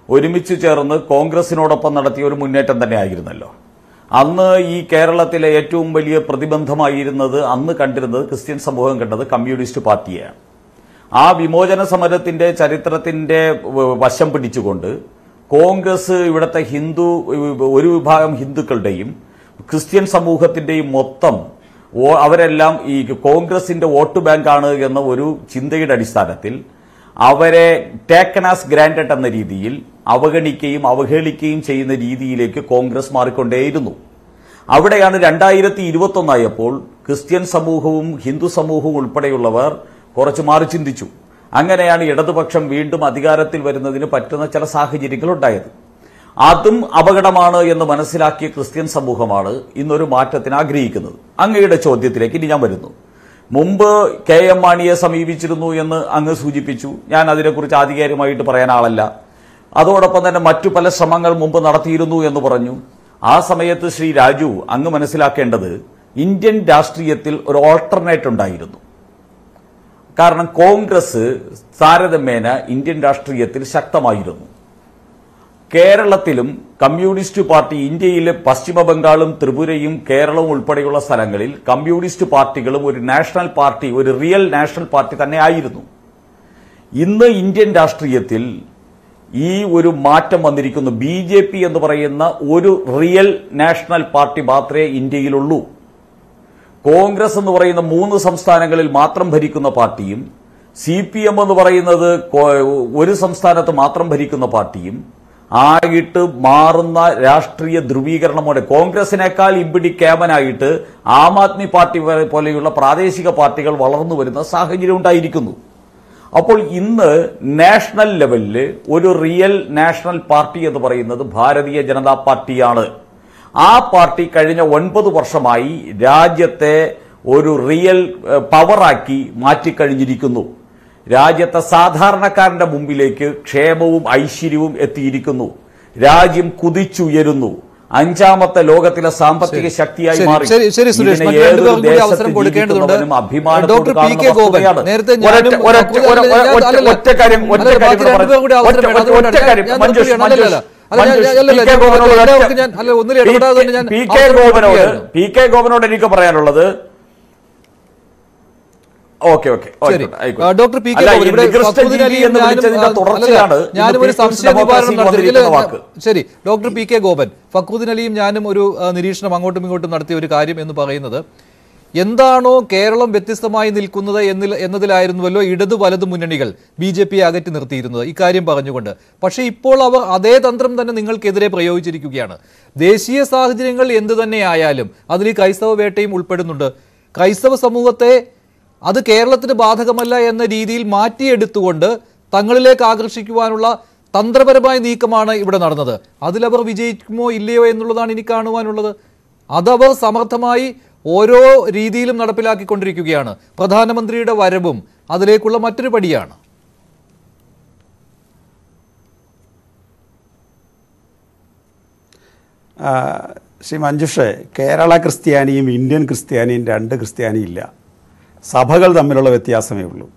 ഒരുമിച്ച് ചേർന്ന് കോൺഗ്രസിനോടൊപ്പം നടത്തിയ ഒരു മുന്നേറ്റം തന്നെ ആയിരുന്നല്ലോ അന്ന് ഈ കേരളത്തിലെ ഏറ്റവും വലിയ പ്രതിബന്ധമായിരുന്നത് അന്ന് കണ്ടിരുന്നത് ക്രിസ്ത്യൻ സമൂഹം കണ്ടത് കമ്മ്യൂണിസ്റ്റ് പാർട്ടിയാണ്. ആ വിമോചന സമരത്തിന്റെ ചരിത്രത്തിന്റെ വശം പിടിച്ചുകൊണ്ട് കോൺഗ്രസ് ഇവിടുത്തെ ഹിന്ദു ഒരു വിഭാഗം ഹിന്ദുക്കളുടെയും ക്രിസ്ത്യൻ സമൂഹത്തിന്റെയും മൊത്തം അവരെല്ലാം ഈ കോൺഗ്രസിന്റെ വോട്ട് ബാങ്കാണ് എന്ന ഒരു ചിന്തയുടെ അടിസ്ഥാനത്തിൽ അവരെ ടേക്കൺ ആസ് ഗ്രാൻഡഡ് എന്ന രീതിയിൽ അവഗണിക്കുകയും അവഹേളിക്കുകയും ചെയ്യുന്ന രീതിയിലേക്ക് കോൺഗ്രസ് മാറിക്കൊണ്ടേയിരുന്നു. അവിടെയാണ് രണ്ടായിരത്തി ഇരുപത്തൊന്നായപ്പോൾ ക്രിസ്ത്യൻ സമൂഹവും ഹിന്ദു സമൂഹവും ഉൾപ്പെടെയുള്ളവർ കുറച്ച് മാറി ചിന്തിച്ചു. അങ്ങനെയാണ് ഇടതുപക്ഷം വീണ്ടും അധികാരത്തിൽ വരുന്നതിന് പറ്റുന്ന ചില സാഹചര്യങ്ങൾ ഉണ്ടായത്. അതും അപകടമാണ് എന്ന് മനസ്സിലാക്കിയ ക്രിസ്ത്യൻ സമൂഹമാണ് ഇന്നൊരു മാറ്റത്തിന് ആഗ്രഹിക്കുന്നത്. അങ്ങയുടെ ചോദ്യത്തിലേക്ക് ഇനി ഞാൻ വരുന്നു. മുമ്പ് കെ എം മാണിയെ സമീപിച്ചിരുന്നു എന്ന് അങ്ങ് സൂചിപ്പിച്ചു. ഞാൻ അതിനെക്കുറിച്ച് ആധികാരികമായിട്ട് പറയാൻ ആളല്ല. അതോടൊപ്പം തന്നെ മറ്റു പല ശ്രമങ്ങൾ മുമ്പ് നടത്തിയിരുന്നു എന്ന് പറഞ്ഞു. ആ സമയത്ത് ശ്രീ രാജു അങ്ങ് മനസ്സിലാക്കേണ്ടത് ഇന്ത്യൻ രാഷ്ട്രീയത്തിൽ ഒരു ഓൾട്ടർനേറ്റ് ഉണ്ടായിരുന്നു. കാരണം കോൺഗ്രസ് താരതമ്യേന ഇന്ത്യൻ രാഷ്ട്രീയത്തിൽ ശക്തമായിരുന്നു. കേരളത്തിലും കമ്മ്യൂണിസ്റ്റ് പാർട്ടി ഇന്ത്യയിലെ പശ്ചിമബംഗാളും ത്രിപുരയും കേരളവും ഉൾപ്പെടെയുള്ള സ്ഥലങ്ങളിൽ കമ്മ്യൂണിസ്റ്റ് പാർട്ടികളും ഒരു നാഷണൽ പാർട്ടി ഒരു റിയൽ നാഷണൽ പാർട്ടി തന്നെ ആയിരുന്നു. ഇന്ന് ഇന്ത്യൻ രാഷ്ട്രീയത്തിൽ ഈ ഒരു മാറ്റം വന്നിരിക്കുന്നു. ബി ജെ പി എന്ന് പറയുന്ന ഒരു റിയൽ നാഷണൽ പാർട്ടി മാത്രമേ ഇന്ത്യയിലുള്ളൂ. കോൺഗ്രസ് എന്ന് പറയുന്ന മൂന്ന് സംസ്ഥാനങ്ങളിൽ മാത്രം ഭരിക്കുന്ന പാർട്ടിയും സി പി എം എന്ന് പറയുന്നത് ഒരു സംസ്ഥാനത്ത് മാത്രം ഭരിക്കുന്ന പാർട്ടിയും ആയിട്ട് മാറുന്ന രാഷ്ട്രീയ ധ്രുവീകരണമോടെ കോൺഗ്രസിനേക്കാൾ ഇമ്പിടി കേമനായിട്ട് ആം ആദ്മി പാർട്ടി പോലെയുള്ള പ്രാദേശിക പാർട്ടികൾ വളർന്നു വരുന്ന സാഹചര്യം ഉണ്ടായിരിക്കുന്നു. അപ്പോൾ ഇന്ന് നാഷണൽ ലെവലിൽ ഒരു റിയൽ നാഷണൽ പാർട്ടി എന്ന് പറയുന്നത് ഭാരതീയ ജനതാ പാർട്ടിയാണ്. ആ പാർട്ടി കഴിഞ്ഞ ഒൻപത് വർഷമായി രാജ്യത്തെ ഒരു റിയൽ പവറാക്കി മാറ്റിക്കഴിഞ്ഞിരിക്കുന്നു. രാജ്യത്തെ സാധാരണക്കാരന്റെ മുമ്പിലേക്ക് ക്ഷേമവും ഐശ്വര്യവും എത്തിയിരിക്കുന്നു. രാജ്യം കുതിച്ചുയരുന്നു. അഞ്ചാമത്തെ ലോകത്തിലെ സാമ്പത്തിക ശക്തിയായി മാറി. അവസരം കൊടുക്കേണ്ടതുണ്ട്. ഡോക്ടർ പി കെ ഗോപൻ, നേരത്തെ പി കെ ഗോപനോട് എനിക്ക് ഒറ്റ- ഞാൻ- അല്ല, ഒന്നിലും പി- ഇടപെടാതെ തന്നെ ഞാൻ പി കെ അവസരം ഗോപനോട് കൊടുക്കുകയായിരുന്നു. പി കെ ഗോപനോട് എനിക്ക് പറയാനുള്ളത് ഓക്കെ ഡോക്ടർ പി കെ സംശയ നിവാരണം. ശരി doctor P K Gopan Fakhruddin അലിയും ഞാനും ഒരു നിരീക്ഷണം അങ്ങോട്ടും ഇങ്ങോട്ടും നടത്തിയ ഒരു കാര്യം എന്ന് പറയുന്നത് എന്താണോ കേരളം വ്യത്യസ്തമായി നിൽക്കുന്നത് എന്നിൽ എന്നതിലായിരുന്നുവല്ലോ ഇടതു വലതു മുന്നണികൾ ബി ജെ പിയെ അകറ്റി നിർത്തിയിരുന്നത്. ഇക്കാര്യം പറഞ്ഞുകൊണ്ട്. പക്ഷേ ഇപ്പോൾ അവർ അതേ തന്ത്രം തന്നെ നിങ്ങൾക്കെതിരെ പ്രയോഗിച്ചിരിക്കുകയാണ്. ദേശീയ സാഹചര്യങ്ങൾ എന്തു തന്നെയായാലും അതിൽ ഈ ക്രൈസ്തവ വേട്ടയും ഉൾപ്പെടുന്നുണ്ട്. ക്രൈസ്തവ സമൂഹത്തെ അത് കേരളത്തിന് ബാധകമല്ല എന്ന രീതിയിൽ മാറ്റിയെടുത്തുകൊണ്ട് തങ്ങളിലേക്ക് ആകർഷിക്കുവാനുള്ള തന്ത്രപരമായ നീക്കമാണ് ഇവിടെ നടന്നത്. അതിലവർ വിജയിക്കുമോ ഇല്ലയോ എന്നുള്ളതാണ് ഇനി കാണുവാനുള്ളത്. അതവർ സമർത്ഥമായി ഓരോ രീതിയിലും നടപ്പിലാക്കിക്കൊണ്ടിരിക്കുകയാണ്. പ്രധാനമന്ത്രിയുടെ വരവും അതിലേക്കുള്ള മറ്റൊരു പടിയാണ്. ശ്രീ മഞ്ജുഷേ കേരള ക്രിസ്ത്യാനിയും ഇന്ത്യൻ ക്രിസ്ത്യാനിയും രണ്ട് ക്രിസ്ത്യാനിയില്ല സഭകൾ തമ്മിലുള്ള വ്യത്യാസമേ ഉള്ളൂ.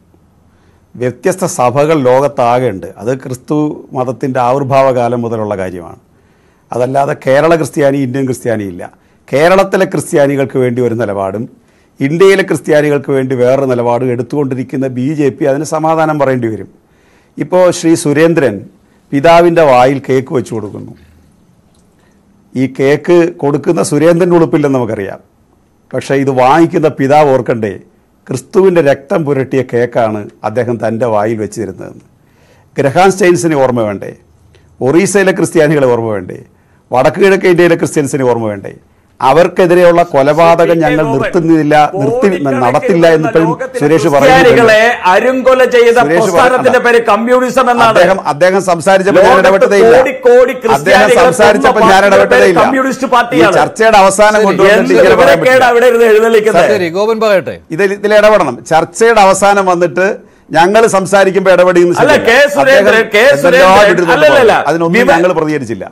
വ്യത്യസ്ത സഭകൾ ലോകത്താകെ ഉണ്ട് അത് ക്രിസ്തു മതത്തിന്റെ ആവിർഭാവ കാലം മുതലുള്ള കാര്യമാണ്. അതല്ലാതെ കേരള ക്രിസ്ത്യാനി ഇന്ത്യൻ ക്രിസ്ത്യാനി ഇല്ല. കേരളത്തിലെ ക്രിസ്ത്യാനികൾക്ക് വേണ്ടി ഒരു നിലപാടും ഇന്ത്യയിലെ ക്രിസ്ത്യാനികൾക്ക് വേണ്ടി വേറൊരു നിലപാടും എടുത്തുകൊണ്ടിരിക്കുന്ന ബി ജെ പി അതിന് സമാധാനം പറയേണ്ടി വരും. ഇപ്പോൾ ശ്രീ സുരേന്ദ്രൻ പിതാവിന്റെ വായിൽ കേക്ക് വെച്ചു കൊടുക്കുന്നു. ഈ കേക്ക് കൊടുക്കുന്ന സുരേന്ദ്രന്റെ ഉളുപ്പില്ലെന്ന് നമുക്കറിയാം. പക്ഷേ ഇത് വാങ്ങിക്കുന്ന പിതാവ് ഓർക്കണ്ടേ? ക്രിസ്തുവിന്റെ രക്തം പുരട്ടിയ കേക്കാണ് അദ്ദേഹം തന്റെ വായിൽ വെച്ച് തരുന്നതെന്ന് ഗ്രഹാൻ സ്റ്റെയിൻസിന് ഓർമ്മ വേണ്ടേ? ഒറീസയിലെ ക്രിസ്ത്യാനികളെ ഓർമ്മ വേണ്ടേ? വടക്ക് കിഴക്കേ ഇന്ത്യയിലെ ക്രിസ്ത്യൻസിന് ഓർമ്മ വേണ്ടേ? അവർക്കെതിരെയുള്ള കൊലപാതകം ഞങ്ങൾ നിർത്തുന്നില്ല നിർത്തി നടത്തില്ല എന്ന് ഇപ്പോഴും സുരേഷ് പറയുന്നു ചെയ്ത പ്രസ്ഥാനത്തിന്റെ പേര് കമ്മ്യൂണിസം എന്നാണ്. അദ്ദേഹം അദ്ദേഹം സംസാരിച്ചപ്പോൾ ഞാൻ ലോകത്ത് ഇടപെട്ടതേയില്ല കോടി കോടി അദ്ദേഹം സംസാരിച്ചപ്പോൾ ഞാൻ ഇടപെട്ടതേയില്ല ഈ ചർച്ചയുടെ അവസാനം കൊണ്ടുവന്നിട്ട് പറയട്ടെ. ഇതിൽ ഇതിൽ ഇടപെടണം. ചർച്ചയുടെ അവസാനം വന്നിട്ട് ഞങ്ങൾ സംസാരിക്കുമ്പോൾ ഇടപെടുന്നു. അതിനൊന്നും ഞങ്ങൾ പ്രതികരിച്ചില്ല.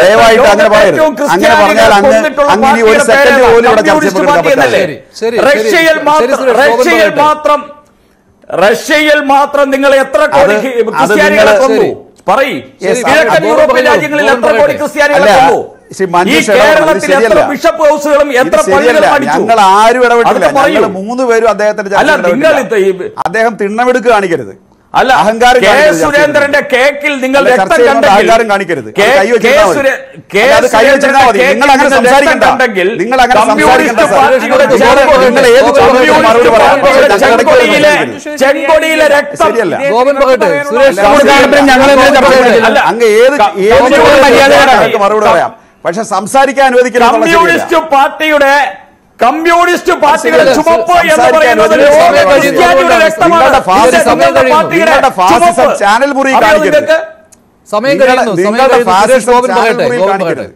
ദയവായിട്ട് അങ്ങനെ പറയരുത്. അങ്ങനെ പറഞ്ഞാൽ ഒരു സെക്കൻഡ് പോലും ഇവിടെ മാത്രം റഷ്യയിൽ മാത്രം റഷ്യയിൽ മാത്രം നിങ്ങൾ എത്ര കോടി ക്രിസ്ത്യാനികളെ കൊന്നു? പറയൂ. കിഴക്കൻ യൂറോപ്യൻ രാജ്യങ്ങളിൽ എത്ര കോടി ക്രിസ്ത്യാനികളെ കൊന്നു? ഞങ്ങൾ ആരും ഇടപെട്ടില്ല. ഞങ്ങൾ മൂന്ന് പേരും അദ്ദേഹത്തിന്റെ അദ്ദേഹം തിണ്ണമെടുക്ക് കാണിക്കരുത്. അല്ല അഹങ്കാരം കെ സുരേന്ദ്രന്റെ കേക്കിൽ നിങ്ങൾ രക്തം കണ്ടെങ്കിൽ അഹങ്കാരം കാണിക്കരുത്. നിങ്ങൾ അങ്ങനെ സംസാരിക്കണ്ടെങ്കിൽ സംസാരിക്കണ്ട. നിങ്ങൾ അങ്ങനെ ചെങ്കൊടിയിലെ രക്തം അങ്ങ് ഏത് ഏത്. ഞങ്ങൾക്ക് മറുപടി പറയാം? പക്ഷെ സംസാരിക്കാൻ അനുവദിക്കില്ല കമ്മ്യൂണിസ്റ്റ് പാർട്ടിയുടെ കമ്മ്യൂണിസ്റ്റ് പാർട്ടികളെ. ചുമപ്പ് എന്ന് പറയുന്നത് ക്രിസ്ത്യാനിയുടെ. രക്തമാണ്. പാർട്ടിയുടെ. ചാനൽ മുറി കാണിക്കരുത്. സമയം കഴിയുന്നു സമയം കഴിയുന്നു.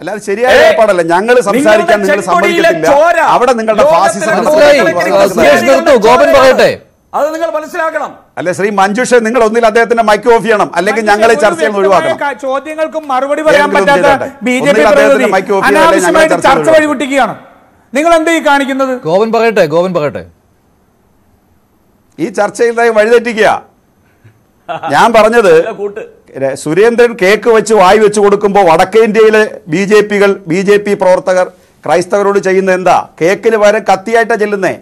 അല്ലാതെ ശരിയായ ഏർപ്പാടല്ല ഞങ്ങൾ സംസാരിക്കാൻ നിങ്ങൾ സമ്മതിക്കത്തില്ല അവിടെ നിങ്ങളുടെ ഫാസിസം ഗോപൻ പറയട്ടെ. അത് നിങ്ങൾ മനസ്സിലാക്കണം. അല്ലെ ശ്രീ മഞ്ജുഷ നിങ്ങൾ ഒന്നിൽ അദ്ദേഹത്തിന്റെ മൈക്ക് ഓഫ് ചെയ്യണം. അല്ലെങ്കിൽ ഞങ്ങൾ ഈ ചർച്ചയിൽ ഒഴിവാക്കണം. ചോദ്യങ്ങൾക്കും മറുപടി പറയാൻ പറ്റാത്ത. B J P mike off ചെയ്യ്, അല്ലെങ്കിൽ അനാവശ്യമായിട്ട് ചർച്ച വഴിപൊട്ടിക്കുകയാണ് വഴിവിട്ടിക്കുകയാണ് നിങ്ങൾ എന്താ ഈ കാണിക്കുന്നത്? ഗോവൻ പറയട്ടെ ഗോവൻ പറയട്ടെ. ഈ ചർച്ചയിൽ വഴിതെറ്റിക്കുക. ഞാൻ പറഞ്ഞത് സുരേന്ദ്രൻ കേക്ക് വെച്ച് വായി വെച്ച് കൊടുക്കുമ്പോൾ വടക്കേ ഇന്ത്യയിലെ ബി ജെ പികൾ ബി ജെ പി പ്രവർത്തകർ ക്രൈസ്തവരോട് ചെയ്യുന്ന എന്താ? കേക്കിന് വരെ കത്തിയായിട്ടാണ് ചെല്ലുന്നേ.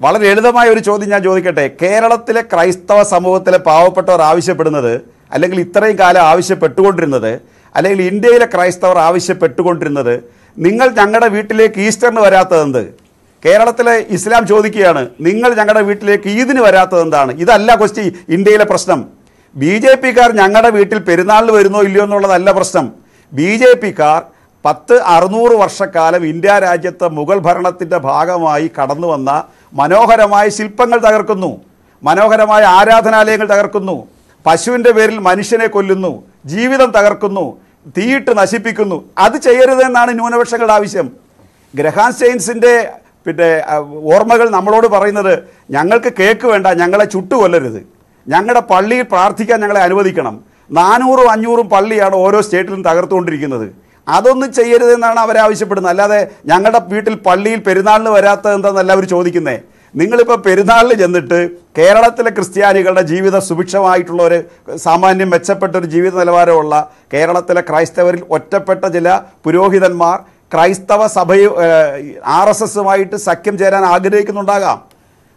വളരെ ലളിതമായ ഒരു ചോദ്യം ഞാൻ ചോദിക്കട്ടെ. കേരളത്തിലെ ക്രൈസ്തവ സമൂഹത്തിലെ പാവപ്പെട്ടവർ ആവശ്യപ്പെടുന്നത് അല്ലെങ്കിൽ ഇത്രയും കാലം ആവശ്യപ്പെട്ടുകൊണ്ടിരുന്നത് അല്ലെങ്കിൽ ഇന്ത്യയിലെ ക്രൈസ്തവർ ആവശ്യപ്പെട്ടുകൊണ്ടിരുന്നത് നിങ്ങൾ ഞങ്ങളുടെ വീട്ടിലേക്ക് ഈസ്റ്ററിന് വരാത്തതെന്ത് കേരളത്തിലെ ഇസ്ലാം ചോദിക്കുകയാണ് നിങ്ങൾ ഞങ്ങളുടെ വീട്ടിലേക്ക് ഈദിന് വരാത്തത് എന്താണ്? ഇതല്ല ക്വസ്റ്റ്യൻ ഇന്ത്യയിലെ പ്രശ്നം. ബി ജെ പിക്കാർ ഞങ്ങളുടെ വീട്ടിൽ പെരുന്നാളിൽ വരുന്നോ ഇല്ലയോ എന്നുള്ളതല്ല പ്രശ്നം. ബി ജെ പിക്കാർ പത്ത് അറുന്നൂറ് വർഷക്കാലം ഇന്ത്യ രാജ്യത്തെ മുഗൾ ഭരണത്തിന്റെ ഭാഗമായി കടന്നു വന്ന മനോഹരമായ ശില്പങ്ങൾ തകർക്കുന്നു. മനോഹരമായ ആരാധനാലയങ്ങൾ തകർക്കുന്നു. പശുവിന്റെ പേരിൽ മനുഷ്യനെ കൊല്ലുന്നു. ജീവിതം തകർക്കുന്നു. തീയിട്ട് നശിപ്പിക്കുന്നു. അത് ചെയ്യരുതെന്നാണ് ന്യൂനപക്ഷങ്ങളുടെ ആവശ്യം. ഗ്രഹാൻ സെയിൻസിന്റെ പിന്നെ ഓർമ്മകൾ നമ്മളോട് പറയുന്നത് ഞങ്ങൾക്ക് കേക്ക് വേണ്ട ഞങ്ങളെ ചുട്ടുകൊല്ലരുത്. ഞങ്ങളുടെ പള്ളിയിൽ പ്രാർത്ഥിക്കാൻ ഞങ്ങളെ അനുവദിക്കണം. നാനൂറും അഞ്ഞൂറും പള്ളിയാണ് ഓരോ സ്റ്റേറ്റിലും തകർത്തുകൊണ്ടിരിക്കുന്നത്. അതൊന്നും ചെയ്യരുതെന്നാണ് അവർ ആവശ്യപ്പെടുന്നത്. അല്ലാതെ ഞങ്ങളുടെ വീട്ടിൽ പള്ളിയിൽ പെരുന്നാളിന് വരാത്തത് എന്താണെന്നല്ല അവർ ചോദിക്കുന്നത് നിങ്ങളിപ്പോൾ പെരുന്നാളിൽ ചെന്നിട്ട് കേരളത്തിലെ ക്രിസ്ത്യാനികളുടെ ജീവിത സുഭിക്ഷമായിട്ടുള്ള ഒരു സാമാന്യം മെച്ചപ്പെട്ട ഒരു ജീവിത നിലവാരമുള്ള കേരളത്തിലെ ക്രൈസ്തവരിൽ ഒറ്റപ്പെട്ട ചില പുരോഹിതന്മാർ ക്രൈസ്തവ സഭയും ആർ എസ് എസുമായിട്ട് സഖ്യം ചേരാൻ ആഗ്രഹിക്കുന്നുണ്ടാകാം.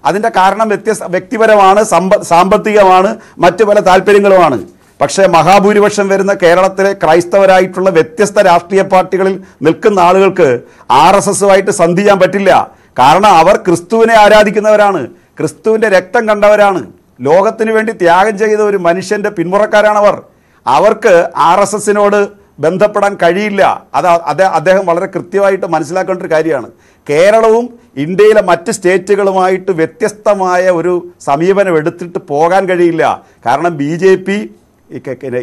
അതിന്റെ കാരണം വ്യത്യസ്ത വ്യക്തിപരമാണ് സമ്പ സാമ്പത്തികമാണ് മറ്റു പല താല്പര്യങ്ങളുമാണ്. പക്ഷേ മഹാഭൂരിപക്ഷം വരുന്ന കേരളത്തിലെ ക്രൈസ്തവരായിട്ടുള്ള വ്യത്യസ്ത രാഷ്ട്രീയ പാർട്ടികളിൽ നിൽക്കുന്ന ആളുകൾക്ക് ആർ എസ് എസുമായിട്ട് സന്ധി ചെയ്യാൻ പറ്റില്ല. കാരണം അവർ ക്രിസ്തുവിനെ ആരാധിക്കുന്നവരാണ്. ക്രിസ്തുവിന്റെ രക്തം കണ്ടവരാണ്. ലോകത്തിന് വേണ്ടി ത്യാഗം ചെയ്ത ഒരു മനുഷ്യന്റെ പിന്മുറക്കാരാണവർ. അവർക്ക് ആർ എസ് എസിനോട് ബന്ധപ്പെടാൻ കഴിയില്ല. അത് അദ്ദേഹം വളരെ കൃത്യമായിട്ട് മനസ്സിലാക്കേണ്ട ഒരു കാര്യമാണ്. കേരളവും ഇന്ത്യയിലെ മറ്റ് സ്റ്റേറ്റുകളുമായിട്ട് വ്യത്യസ്തമായ ഒരു സമീപനം എടുത്തിട്ട് പോകാൻ കഴിയില്ല. കാരണം ബി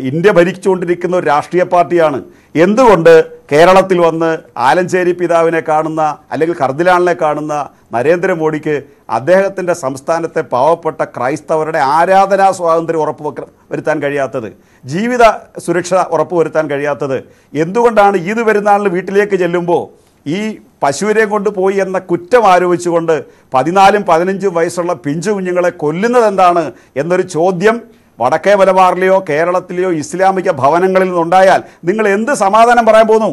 ഇന്ത്യ ഭരിച്ചുകൊണ്ടിരിക്കുന്ന ഒരു രാഷ്ട്രീയ പാർട്ടിയാണ്. എന്തുകൊണ്ട് കേരളത്തിൽ വന്ന് ആലഞ്ചേരി പിതാവിനെ കാണുന്ന അല്ലെങ്കിൽ കർദിലാളിനെ കാണുന്ന നരേന്ദ്രമോദിക്ക് അദ്ദേഹത്തിന്റെ സംസ്ഥാനത്തെ പാവപ്പെട്ട ക്രൈസ്തവരുടെ ആരാധനാ സ്വാതന്ത്ര്യം ഉറപ്പ് വരുത്താൻ കഴിയാത്തത്? ജീവിത സുരക്ഷ ഉറപ്പ് ഉറപ്പുവരുത്താൻ കഴിയാത്തത്? എന്തുകൊണ്ടാണ് ഈദ് പെരുന്നാളിന് വീട്ടിലേക്ക് ചെല്ലുമ്പോൾ ഈ പശുവിനെ കൊണ്ടുപോയി എന്ന കുറ്റം ആരോപിച്ചുകൊണ്ട് പതിനാലും പതിനഞ്ചും വയസ്സുള്ള പിഞ്ചു കുഞ്ഞുങ്ങളെ കൊല്ലുന്നതെന്താണ് എന്നൊരു ചോദ്യം വടക്കേ മലബാറിലെയോ കേരളത്തിലെയോ ഇസ്ലാമിക ഭവനങ്ങളിൽ നിന്നുണ്ടായാൽ നിങ്ങൾ എന്ത് സമാധാനം പറയാൻ പോകുന്നു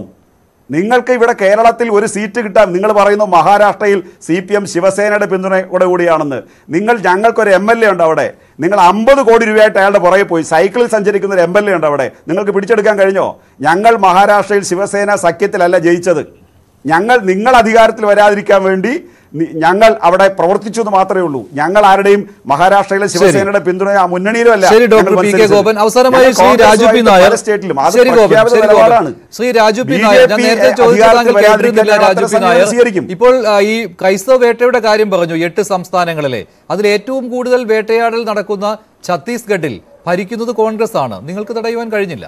നിങ്ങൾക്ക് ഇവിടെ കേരളത്തിൽ ഒരു സീറ്റ് കിട്ടാൻ നിങ്ങൾ പറയുന്നു മഹാരാഷ്ട്രയിൽ സി പി എം ശിവസേനയുടെ പിന്തുണയോടെ കൂടിയാണെന്ന്. നിങ്ങൾ ഞങ്ങൾക്കൊരു എം എൽ എ ഉണ്ട് അവിടെ. നിങ്ങൾ അമ്പത് കോടി രൂപയായിട്ട് അയാളുടെ പുറകെ പോയി സൈക്കിളിൽ സഞ്ചരിക്കുന്ന ഒരു എം എൽ എ ഉണ്ട് അവിടെ. നിങ്ങൾക്ക് പിടിച്ചെടുക്കാൻ കഴിഞ്ഞോ? ഞങ്ങൾ മഹാരാഷ്ട്രയിൽ ശിവസേന സഖ്യത്തിലല്ല ജയിച്ചത്. ഞങ്ങൾ നിങ്ങൾ അധികാരത്തിൽ വരാതിരിക്കാൻ വേണ്ടി ഞങ്ങൾ അവിടെ പ്രവർത്തിച്ചു എന്ന് മാത്രമേ ഉള്ളൂ. ഞങ്ങൾ ആരുടെയും മഹാരാഷ്ട്രയിലെ ശിവസേനയുടെ പിന്തുണ ആ മുന്നണിയിലും അല്ല. ശരി ഡോക്ടർ പി കെ ഗോപൻ. അവസാനമായി ശ്രീ രാജു പി നായർ. സ്റ്റേറ്റിലും ശരി ഗോപൻ. ശരി ഗോപൻ. നിലപാടാണ്. ശ്രീ രാജു പി നായർ. ഞാൻ നേരത്തെ രാജു പി നായർ. ഇപ്പോൾ ഈ ക്രൈസ്തവ വേട്ടയുടെ കാര്യം പറഞ്ഞു എട്ട് സംസ്ഥാനങ്ങളിലെ. അതിൽ ഏറ്റവും കൂടുതൽ വേട്ടയാടൽ നടക്കുന്ന ഛത്തീസ്ഗഡിൽ ഭരിക്കുന്നത് കോൺഗ്രസ് ആണ് നിങ്ങൾക്ക് തടയുവാൻ കഴിഞ്ഞില്ല.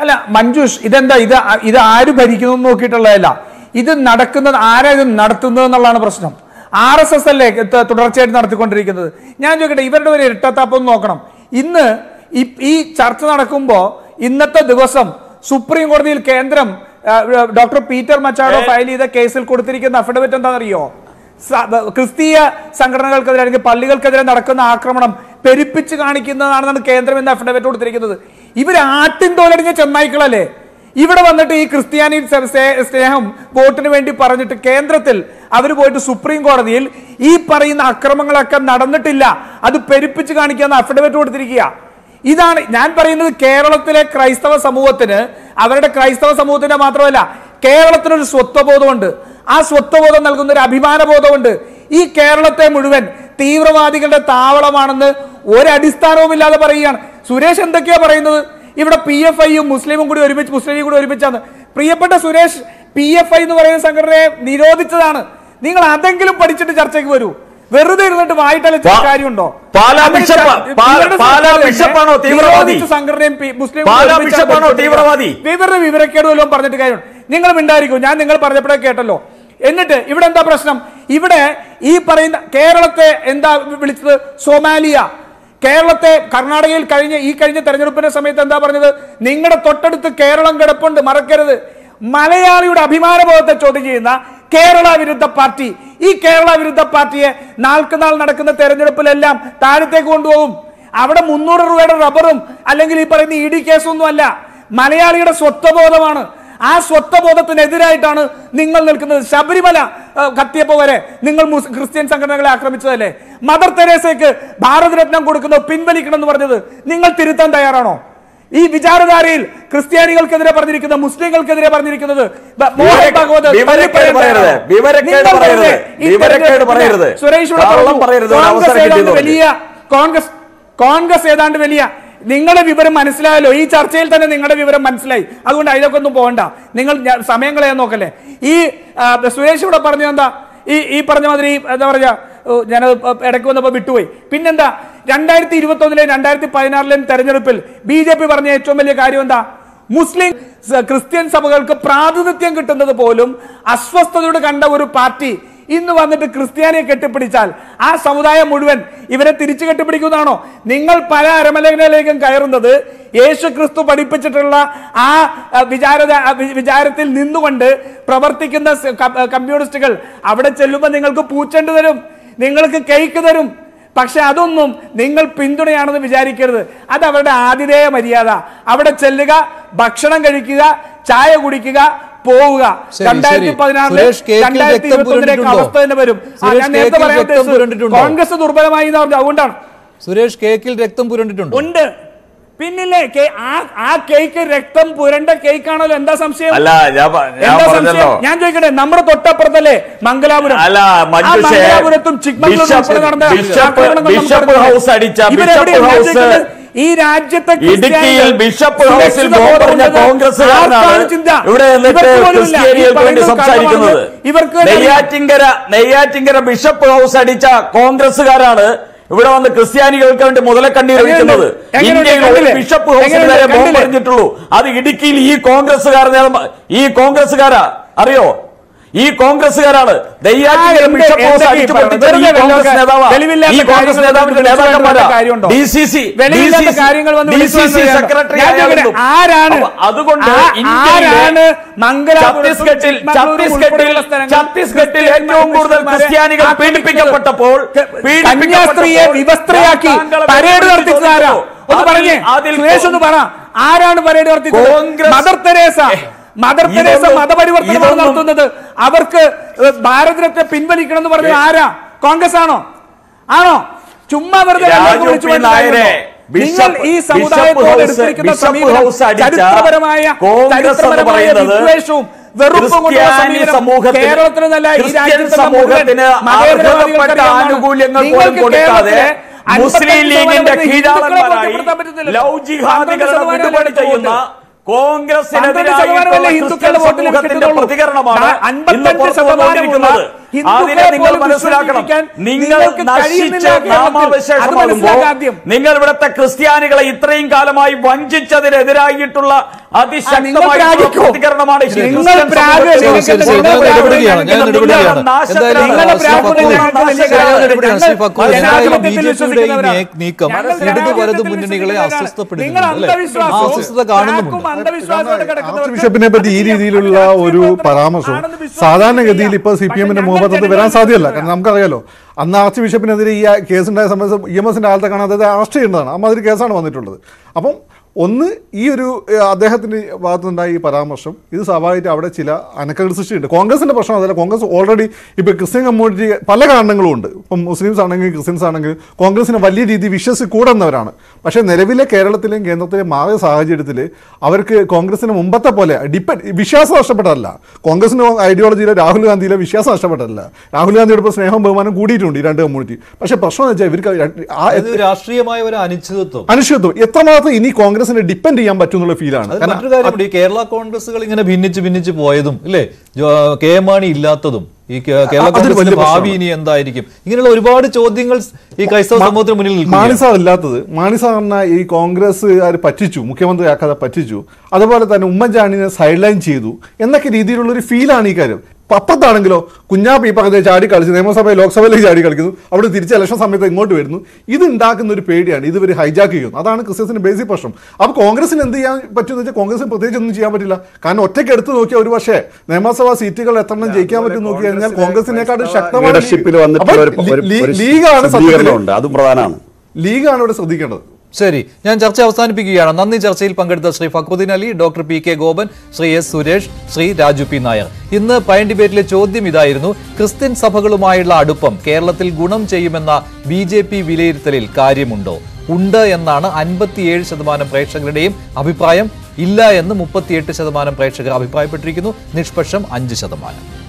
അല്ല മഞ്ജുഷ് ഇതെന്താ? ഇത് ഇത് ആര് ഭരിക്കുന്നു നോക്കിയിട്ടുള്ളതല്ല. ഇത് നടക്കുന്നത് ആരാ ഇത് നടത്തുന്നത് എന്നുള്ളതാണ് പ്രശ്നം. ആർ എസ് എസ് അല്ലേ തുടർച്ചയായിട്ട് നടത്തിക്കൊണ്ടിരിക്കുന്നത്? ഞാൻ ചോദിക്കട്ടെ ഇവരുടെ ഒരു ഇരട്ടത്താപ്പം നോക്കണം. ഇന്ന് ഈ- ചർച്ച നടക്കുമ്പോൾ ഇന്നത്തെ ദിവസം സുപ്രീം കോടതിയിൽ കേന്ദ്രം ഡോക്ടർ പീറ്റർ മച്ചാഡോ ഫയൽ ചെയ്ത കേസിൽ കൊടുത്തിരിക്കുന്ന അഫിഡവിറ്റ് എന്താണെന്നറിയോ? ക്രിസ്തീയ സംഘടനകൾക്കെതിരെ അല്ലെങ്കിൽ പള്ളികൾക്കെതിരെ നടക്കുന്ന ആക്രമണം പെരുപ്പിച്ച് കാണിക്കുന്നതാണെന്നാണ് കേന്ദ്രം എന്ന അഫിഡവിറ്റ് കൊടുത്തിരിക്കുന്നത്. ഇവർ ആട്ടിൻ തോലടിഞ്ഞ ചെന്നായ്ക്കളല്ലേ? ഇവിടെ വന്നിട്ട് ഈ ക്രിസ്ത്യാനി സ്നേഹം വോട്ടിന് വേണ്ടി പറഞ്ഞിട്ട് കേന്ദ്രത്തിൽ അവർ പോയിട്ട് സുപ്രീം കോടതിയിൽ ഈ പറയുന്ന അക്രമങ്ങളൊക്കെ നടന്നിട്ടില്ല. അത് പെരുപ്പിച്ച് കാണിക്കാന്ന് അഫിഡവിറ്റ് കൊടുത്തിരിക്കുക. ഇതാണ് ഞാൻ പറയുന്നത് കേരളത്തിലെ ക്രൈസ്തവ സമൂഹത്തിന് അവരുടെ ക്രൈസ്തവ സമൂഹത്തിന്റെ മാത്രമല്ല കേരളത്തിനൊരു സ്വത്വബോധമുണ്ട്. ആ സ്വത്വബോധം നൽകുന്ന ഒരു അഭിമാനബോധമുണ്ട്. ഈ കേരളത്തെ മുഴുവൻ തീവ്രവാദികളുടെ താവളമാണെന്ന് ഒരടിസ്ഥാനവുമില്ലാതെ പറയുകയാണ്. സുരേഷ് എന്തൊക്കെയാ പറയുന്നത്? ഇവിടെ പി എഫ് ഐയും മുസ്ലിമും കൂടി ഒരുമിച്ച് മുസ്ലിം കൂടി ഒരുമിച്ചാണ്. പ്രിയപ്പെട്ട സുരേഷ് പി എഫ് ഐ എന്ന് പറയുന്ന സംഘടനയെ നിരോധിച്ചതാണ്. നിങ്ങൾ അതെങ്കിലും പഠിച്ചിട്ട് ചർച്ചയ്ക്ക് വരൂ. വെറുതെ ഇരുന്നിട്ട് വായിട്ടലിച്ച കാര്യമുണ്ടോ? സംഘടനയും മുസ്ലിം വിവരക്കേട് വല്ലതും പറഞ്ഞിട്ട് കാര്യം നിങ്ങൾ മിണ്ടായിരിക്കും? ഞാൻ നിങ്ങൾ പറഞ്ഞപ്പോഴേ കേട്ടല്ലോ. എന്നിട്ട് ഇവിടെ എന്താ പ്രശ്നം? ഇവിടെ ഈ പറയുന്ന കേരളത്തെ എന്താ വിളിച്ചത്? സോമാലിയ. കേരളത്തെ കർണാടകയിൽ കഴിഞ്ഞ ഈ കഴിഞ്ഞ തെരഞ്ഞെടുപ്പിന്റെ സമയത്ത് എന്താ പറഞ്ഞത്? നിങ്ങളുടെ തൊട്ടടുത്ത് കേരളം കിടപ്പുണ്ട് മറക്കരുത്. മലയാളിയുടെ അഭിമാനബോധത്തെ ചോദ്യം ചെയ്യുന്ന കേരള വിരുദ്ധ പാർട്ടി. ഈ കേരള വിരുദ്ധ പാർട്ടിയെ നാൾക്ക് നാൾ നടക്കുന്ന തെരഞ്ഞെടുപ്പിലെല്ലാം താഴത്തേക്ക് കൊണ്ടുപോകും. അവിടെ മുന്നൂറ് രൂപയുടെ റബ്ബറും അല്ലെങ്കിൽ ഈ പറയുന്ന ഇ ഡി കേസൊന്നും അല്ല മലയാളിയുടെ സ്വത്വബോധമാണ്. ആ സ്വത്വബോധത്തിനെതിരായിട്ടാണ് നിങ്ങൾ നിൽക്കുന്നത്. ശബരിമല കത്തിയപ്പോൾ കത്തിയപ്പോ വരെ നിങ്ങൾ ക്രിസ്ത്യൻ സംഘടനകളെ ആക്രമിച്ചതല്ലേ? മദർ തെരേസയ്ക്ക് ഭാരതരത്നം കൊടുക്കുന്നത് പിൻവലിക്കണം എന്ന് പറഞ്ഞത് നിങ്ങൾ തിരുത്താൻ തയ്യാറാണോ? ഈ വിചാരധാരയിൽ ക്രിസ്ത്യാനികൾക്കെതിരെ പറഞ്ഞിരിക്കുന്നത് മുസ്ലിങ്ങൾക്കെതിരെ പറഞ്ഞിരിക്കുന്നത്. സുരേഷ് വലിയ കോൺഗ്രസ് കോൺഗ്രസ് ഏതാണ്ട് വലിയ നിങ്ങളുടെ വിവരം മനസ്സിലായല്ലോ. ഈ ചർച്ചയിൽ തന്നെ നിങ്ങളുടെ വിവരം മനസ്സിലായി. അതുകൊണ്ട് അതിലൊക്കെ ഒന്നും പോകണ്ട. നിങ്ങൾ സമയം കളയാൻ നോക്കല്ലേ. ഈ സുരേഷ് ഇവിടെ പറഞ്ഞത് എന്താ? ഈ ഈ പറഞ്ഞ മാതിരി എന്താ പറയുക ഞാനത് ഇടയ്ക്ക് വന്നപ്പോൾ വിട്ടുപോയി. പിന്നെന്താ? രണ്ടായിരത്തി ഇരുപത്തി ഒന്നിലെയും രണ്ടായിരത്തി പതിനാറിലെയും തെരഞ്ഞെടുപ്പിൽ ബി ജെ പി പറഞ്ഞ ഏറ്റവും വലിയ കാര്യം എന്താ? മുസ്ലിം ക്രിസ്ത്യൻ സഭകൾക്ക് പ്രാതിനിധ്യം കിട്ടുന്നത് പോലും അസ്വസ്ഥതയോട് കണ്ട ഒരു പാർട്ടി ഇന്ന് വന്നിട്ട് ക്രിസ്ത്യാനിയെ കെട്ടിപ്പിടിച്ചാൽ ആ സമുദായം മുഴുവൻ ഇവരെ തിരിച്ചു കെട്ടിപ്പിടിക്കുന്നതാണോ? നിങ്ങൾ പല അരമലകളിലേക്കും കയറുന്നത് യേശു ക്രിസ്തു പഠിപ്പിച്ചിട്ടുള്ള ആ വിചാര വിചാരത്തിൽ നിന്നുകൊണ്ട് പ്രവർത്തിക്കുന്ന കമ്മ്യൂണിസ്റ്റുകൾ അവിടെ ചെല്ലുമ്പോൾ നിങ്ങൾക്ക് പൂച്ചണ്ട് തരും നിങ്ങൾക്ക് കേക്ക് തരും. പക്ഷെ അതൊന്നും നിങ്ങൾ പിന്തുണയാണെന്ന് വിചാരിക്കരുത്. അത് അവരുടെ ആതിഥേയ മര്യാദ. അവിടെ ചെല്ലുക ഭക്ഷണം കഴിക്കുക ചായ കുടിക്കുക പോവുക. രണ്ടായിരത്തി പതിനാറിലെ രണ്ടായിരത്തി രക്തം ഇരുപത്തി? അവസ്ഥ തന്നെ വരും. ആ, ഞാൻ നേരത്തെ പറയാൻ കോൺഗ്രസ് ദുർബലമായി എന്ന് പറഞ്ഞു അതുകൊണ്ടാണ്. സുരേഷ് കേക്കിൽ രക്തം പുരണ്ടിട്ടുണ്ട്? ഉണ്ട്. പിന്നില്ലേ ആ ആ കേക്ക് രക്തം പുരണ്ട കേക്ക് ആണല്ലോ എന്താ സംശയം? അല്ല ഞാൻ ഞാൻ എന്താ സംശയം? ഞാൻ ചോദിക്കട്ടെ നമ്മുടെ തൊട്ടപ്പുറത്തല്ലേ മംഗലാപുരം? അല്ല, മംഗലാപുരത്തും ഉൾപ്പെടെ നടന്ന ഈ രാജ്യത്തെ ഇടുക്കിയിൽ ബിഷപ്പ് ഹൗസിൽ ബോധമുണ്ടെന്ന് കോൺഗ്രസ്സുകാരനാണ് ഇവിടെ സംസാരിക്കുന്നത്. നെയ്യാറ്റിങ്കര നെയ്യാറ്റിങ്കര ബിഷപ്പ് ഹൗസ് അടിച്ച കോൺഗ്രസ്സുകാരാണ് ഇവിടെ വന്ന് ക്രിസ്ത്യാനികൾക്ക് വേണ്ടി മുതലക്കണ്ണീർ? ഒഴിക്കുന്നത് ഇന്ത്യയിൽ ഒരു ബിഷപ്പ് ഹൗസിൽ വരെ ബോംബ് പറഞ്ഞിട്ടുള്ളൂ അത് ഇടുക്കിയിൽ ഈ കോൺഗ്രസ്സുകാർ ഈ കോൺഗ്രസ്സുകാരാ? അറിയോ? ഈ കോൺഗ്രസ്സുകാരാണ്. ആരാണ്? അതുകൊണ്ട് ഛത്തീസ്ഗഡിൽ ഛത്തീസ്ഗഡിൽ ഛത്തീസ്ഗഡിൽ ഏറ്റവും കൂടുതൽ ക്രിസ്ത്യാനികൾ? പീഡിപ്പിക്കപ്പെട്ടപ്പോൾ കന്യാസ്ത്രീയെ വിവസ്ത്രയാക്കി പരേഡ് നടത്തിച്ചത് ആരാ? ഒന്ന് പറഞ്ഞേ. സുരേഷ് ഒന്ന് പറ. ആരാണ് പരേഡ് നടത്തിയത് Congress- Mother Teresa. Mother Teresa മതപരിവർത്തനമാണ് നടത്തുന്നത്. അവർക്ക് ഭാരതത്തെ ഭാരതരത്ന പിൻവലിക്കണം എന്ന് പറഞ്ഞത് ആരാ? കോൺഗ്രസ് ആണോ? ആണോ ചുമ്മാ വെറുതെ വിളിച്ചു? നിങ്ങൾ ഈ സമുദായത്തോട് ഹൗസ്- എടുത്തിരിക്കുന്ന സമീപനം ചരിത്രപരമായ വിദ്വേഷവും ഈ മുസ്ലിം ലീഗിന്റെ. ജിഹാദികളുടെ വിടുപണി ചെയ്യുന്ന കോൺഗ്രസിനെതിരായിട്ടുള്ള. പ്രതികരണമാണ് ഇന്ന് പുറത്തു വന്നിരിക്കുന്നത് അതിനെ നിങ്ങൾ മനസ്സിലാക്കണം. നിങ്ങൾ നശിച്ച. നിങ്ങൾ ഇവിടുത്തെ ക്രിസ്ത്യാനികളെ ഇത്രയും കാലമായി വഞ്ചിച്ചതിനെതിരായിട്ടുള്ള അതിശക്തമായ? പ്രതികരണമാണ് നീക്കം മുന്നണികളെ ബിഷപ്പിനെ പറ്റി ഈ രീതിയിലുള്ള ഒരു പരാമർശം സാധാരണഗതിയിൽ ഇപ്പൊ സി പി എമ്മിന്റെ മുഖപത്രത്തിൽ വരാൻ സാധ്യമല്ല. കാരണം നമുക്കറിയാലോ അന്ന് ആർച്ച് ബിഷപ്പിനെതിരെ ഈ കേസ് ഉണ്ടായ സമയത്ത് ഇ എം എസിന്റെ കാലത്തെ കാണാതെ അറസ്റ്റ് ചെയ്യേണ്ടതാണ് അമ്മ അതിൽ കേസാണ് വന്നിട്ടുള്ളത്. അപ്പം ഒന്ന് ഈ ഒരു അദ്ദേഹത്തിന്റെ അദ്ദേഹത്തിന്റെ ഭാഗത്തുനിന്നുണ്ടായ ഈ പരാമർശം ഇത് സ്വാഭാവികമായിട്ട് അവിടെ ചില അനക്കങ്ങൾ സൃഷ്ടിയുണ്ട് കോൺഗ്രസിന്റെ പ്രശ്നം അതല്ല കോൺഗ്രസ് ഓൾറെഡി ഇപ്പോൾ ക്രിസ്ത്യൻ കമ്മ്യൂണിറ്റി പല കാരണങ്ങളും ഉണ്ട്. ഇപ്പം മുസ്ലിംസ് ആണെങ്കിലും ക്രിസ്ത്യൻസ് ആണെങ്കിലും കോൺഗ്രസിനെ വലിയ രീതിയിൽ വിശ്വസി കൂടുന്നവരാണ് പക്ഷേ നിലവിലെ കേരളത്തിലെയും കേന്ദ്രത്തിലെയും മാറിയ സാഹചര്യത്തിൽ അവർക്ക് കോൺഗ്രസിന് മുമ്പത്തെ പോലെ ഡിപ്പെൻഡ് വിശ്വാസം നഷ്ടപ്പെട്ടതല്ല. കോൺഗ്രസിന്റെ ഐഡിയോളജിയിലെ രാഹുൽ ഗാന്ധിയിലെ വിശ്വാസം നഷ്ടപ്പെട്ടതല്ല. രാഹുൽ ഗാന്ധിയുടെ ഇപ്പോൾ സ്നേഹം ബഹുമാനം കൂടിയിട്ടുണ്ട് ഈ രണ്ട് കമ്മ്യൂണിറ്റി പക്ഷേ പ്രശ്നം എന്ന് വെച്ചാൽ ഇവർക്ക് രാഷ്ട്രീയമായ ഒരു അനിശ്ചിതത്വം. അനിശ്ചിതത്വം. എത്രമാത്രം ഇനി കോൺഗ്രസിനെ ഡിപ്പെൻഡ് ചെയ്യാൻ പറ്റും എന്നുള്ള ഫീലാണ് മറ്റൊരു കാര്യം ഈ കേരള കോൺഗ്രസുകൾ ഇങ്ങനെ ഭിന്നിച്ച് ഭിന്നിച്ച് പോയതും അല്ലേ കെ മാണി ഇല്ലാത്തതും ഈ കേരളത്തിൽ കേരള കോൺഗ്രസിന്റെ ഭാവി ഇനി എന്തായിരിക്കും? ഇങ്ങനെയുള്ള ഒരുപാട് ചോദ്യങ്ങൾ ഈ ക്രൈസ്തവ സമൂഹത്തിന് മുന്നിൽ. മാണിസാർ ഇല്ലാത്തത്. മാണിസാറിനെ ഈ കോൺഗ്രസ് ആര് പറ്റിച്ചു മുഖ്യമന്ത്രി ആക്കാതെ പറ്റിച്ചു. അതുപോലെ തന്നെ ഉമ്മൻചാണ്ടിനെ സൈഡ് ലൈൻ ചെയ്തു. എന്നൊക്കെ രീതിയിലുള്ള ഒരു ഫീലാണ് ഈ കാര്യം. പപ്പത്താണെങ്കിലോ കുഞ്ഞാപ്പ് ഈ പറഞ്ഞ ചാടി കളിച്ച് നിയമസഭയിൽ ലോക്സഭയിലേക്ക് ചാടി കളിക്കുന്നു. അവിടെ തിരിച്ച് ഇലക്ഷൻ സമയത്ത് ഇങ്ങോട്ട് വരുന്നു. ഇത് ഉണ്ടാക്കുന്ന ഒരു പേടിയാണ്. ഇത് ഇവർ ഹൈജാക്ക് ചെയ്യുന്നു. അതാണ് ക്രിസ്ത്യൻസിന് ബേസിക് പ്രശ്നം. അപ്പോൾ കോൺഗ്രസിന് എന്ത് ചെയ്യാൻ പറ്റുമെന്ന് വെച്ചാൽ കോൺഗ്രസിന് പ്രത്യേകിച്ച് ഒന്നും ചെയ്യാൻ പറ്റില്ല. കാരണം ഒറ്റയ്ക്ക് എടുത്ത് നോക്കിയാൽ ഒരു പക്ഷേ നിയമസഭാ സീറ്റുകൾ എത്രണ്ണം ജയിക്കാൻ പറ്റും നോക്കി കഴിഞ്ഞാൽ കോൺഗ്രസിനെക്കാട്ടും ശക്തമായ ലീഡർഷിപ്പിൽ വന്നിട്ടുള്ള ഒരു- ഒരു- ലീഗാണ് ലീഗാണ് ഇവിടെ ശ്രദ്ധിക്കേണ്ടത്. ശരി ഞാൻ ചർച്ച അവസാനിപ്പിക്കുകയാണ്. നന്ദി ചർച്ചയിൽ പങ്കെടുത്ത Shri Fakhruddin Ali doctor P K Gopan Shri S Suresh Shri Raju P Nair. ഇന്ന് പയൻ ഡിബേറ്റിലെ ചോദ്യം ഇതായിരുന്നു ക്രിസ്ത്യൻ സഭകളുമായുള്ള അടുപ്പം കേരളത്തിൽ ഗുണം ചെയ്യുമെന്ന ബി ജെ പി വിലയിരുത്തലിൽ കാര്യമുണ്ടോ? ഉണ്ട് എന്നാണ് അൻപത്തിയേഴ് ശതമാനം പ്രേക്ഷകരുടെയും അഭിപ്രായം. ഇല്ല എന്ന് മുപ്പത്തിയെട്ട് ശതമാനം പ്രേക്ഷകർ അഭിപ്രായപ്പെട്ടിരിക്കുന്നു. നിഷ്പക്ഷം അഞ്ച് ശതമാനം.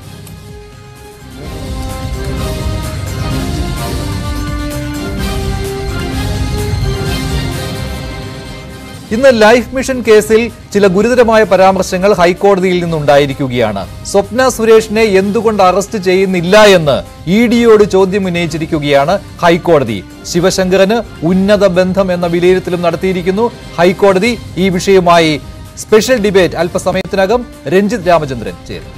ഇന്ന് ലൈഫ് മിഷൻ കേസിൽ ചില ഗുരുതരമായ പരാമർശങ്ങൾ ഹൈക്കോടതിയിൽ നിന്നുണ്ടായിരിക്കുകയാണ്. സ്വപ്ന സുരേഷിനെ എന്തുകൊണ്ട് അറസ്റ്റ് ചെയ്യുന്നില്ല എന്ന് ഇ ഡിയോട് ചോദ്യം ഉന്നയിച്ചിരിക്കുകയാണ് ഹൈക്കോടതി. ശിവശങ്കരന് ഉന്നത ബന്ധം എന്ന വിലയിരുത്തലും നടത്തിയിരിക്കുന്നു. ഹൈക്കോടതി ഈ വിഷയവുമായി സ്പെഷ്യൽ ഡിബേറ്റ് അല്പസമയത്തിനകം രഞ്ജിത് രാമചന്ദ്രൻ ചേരും.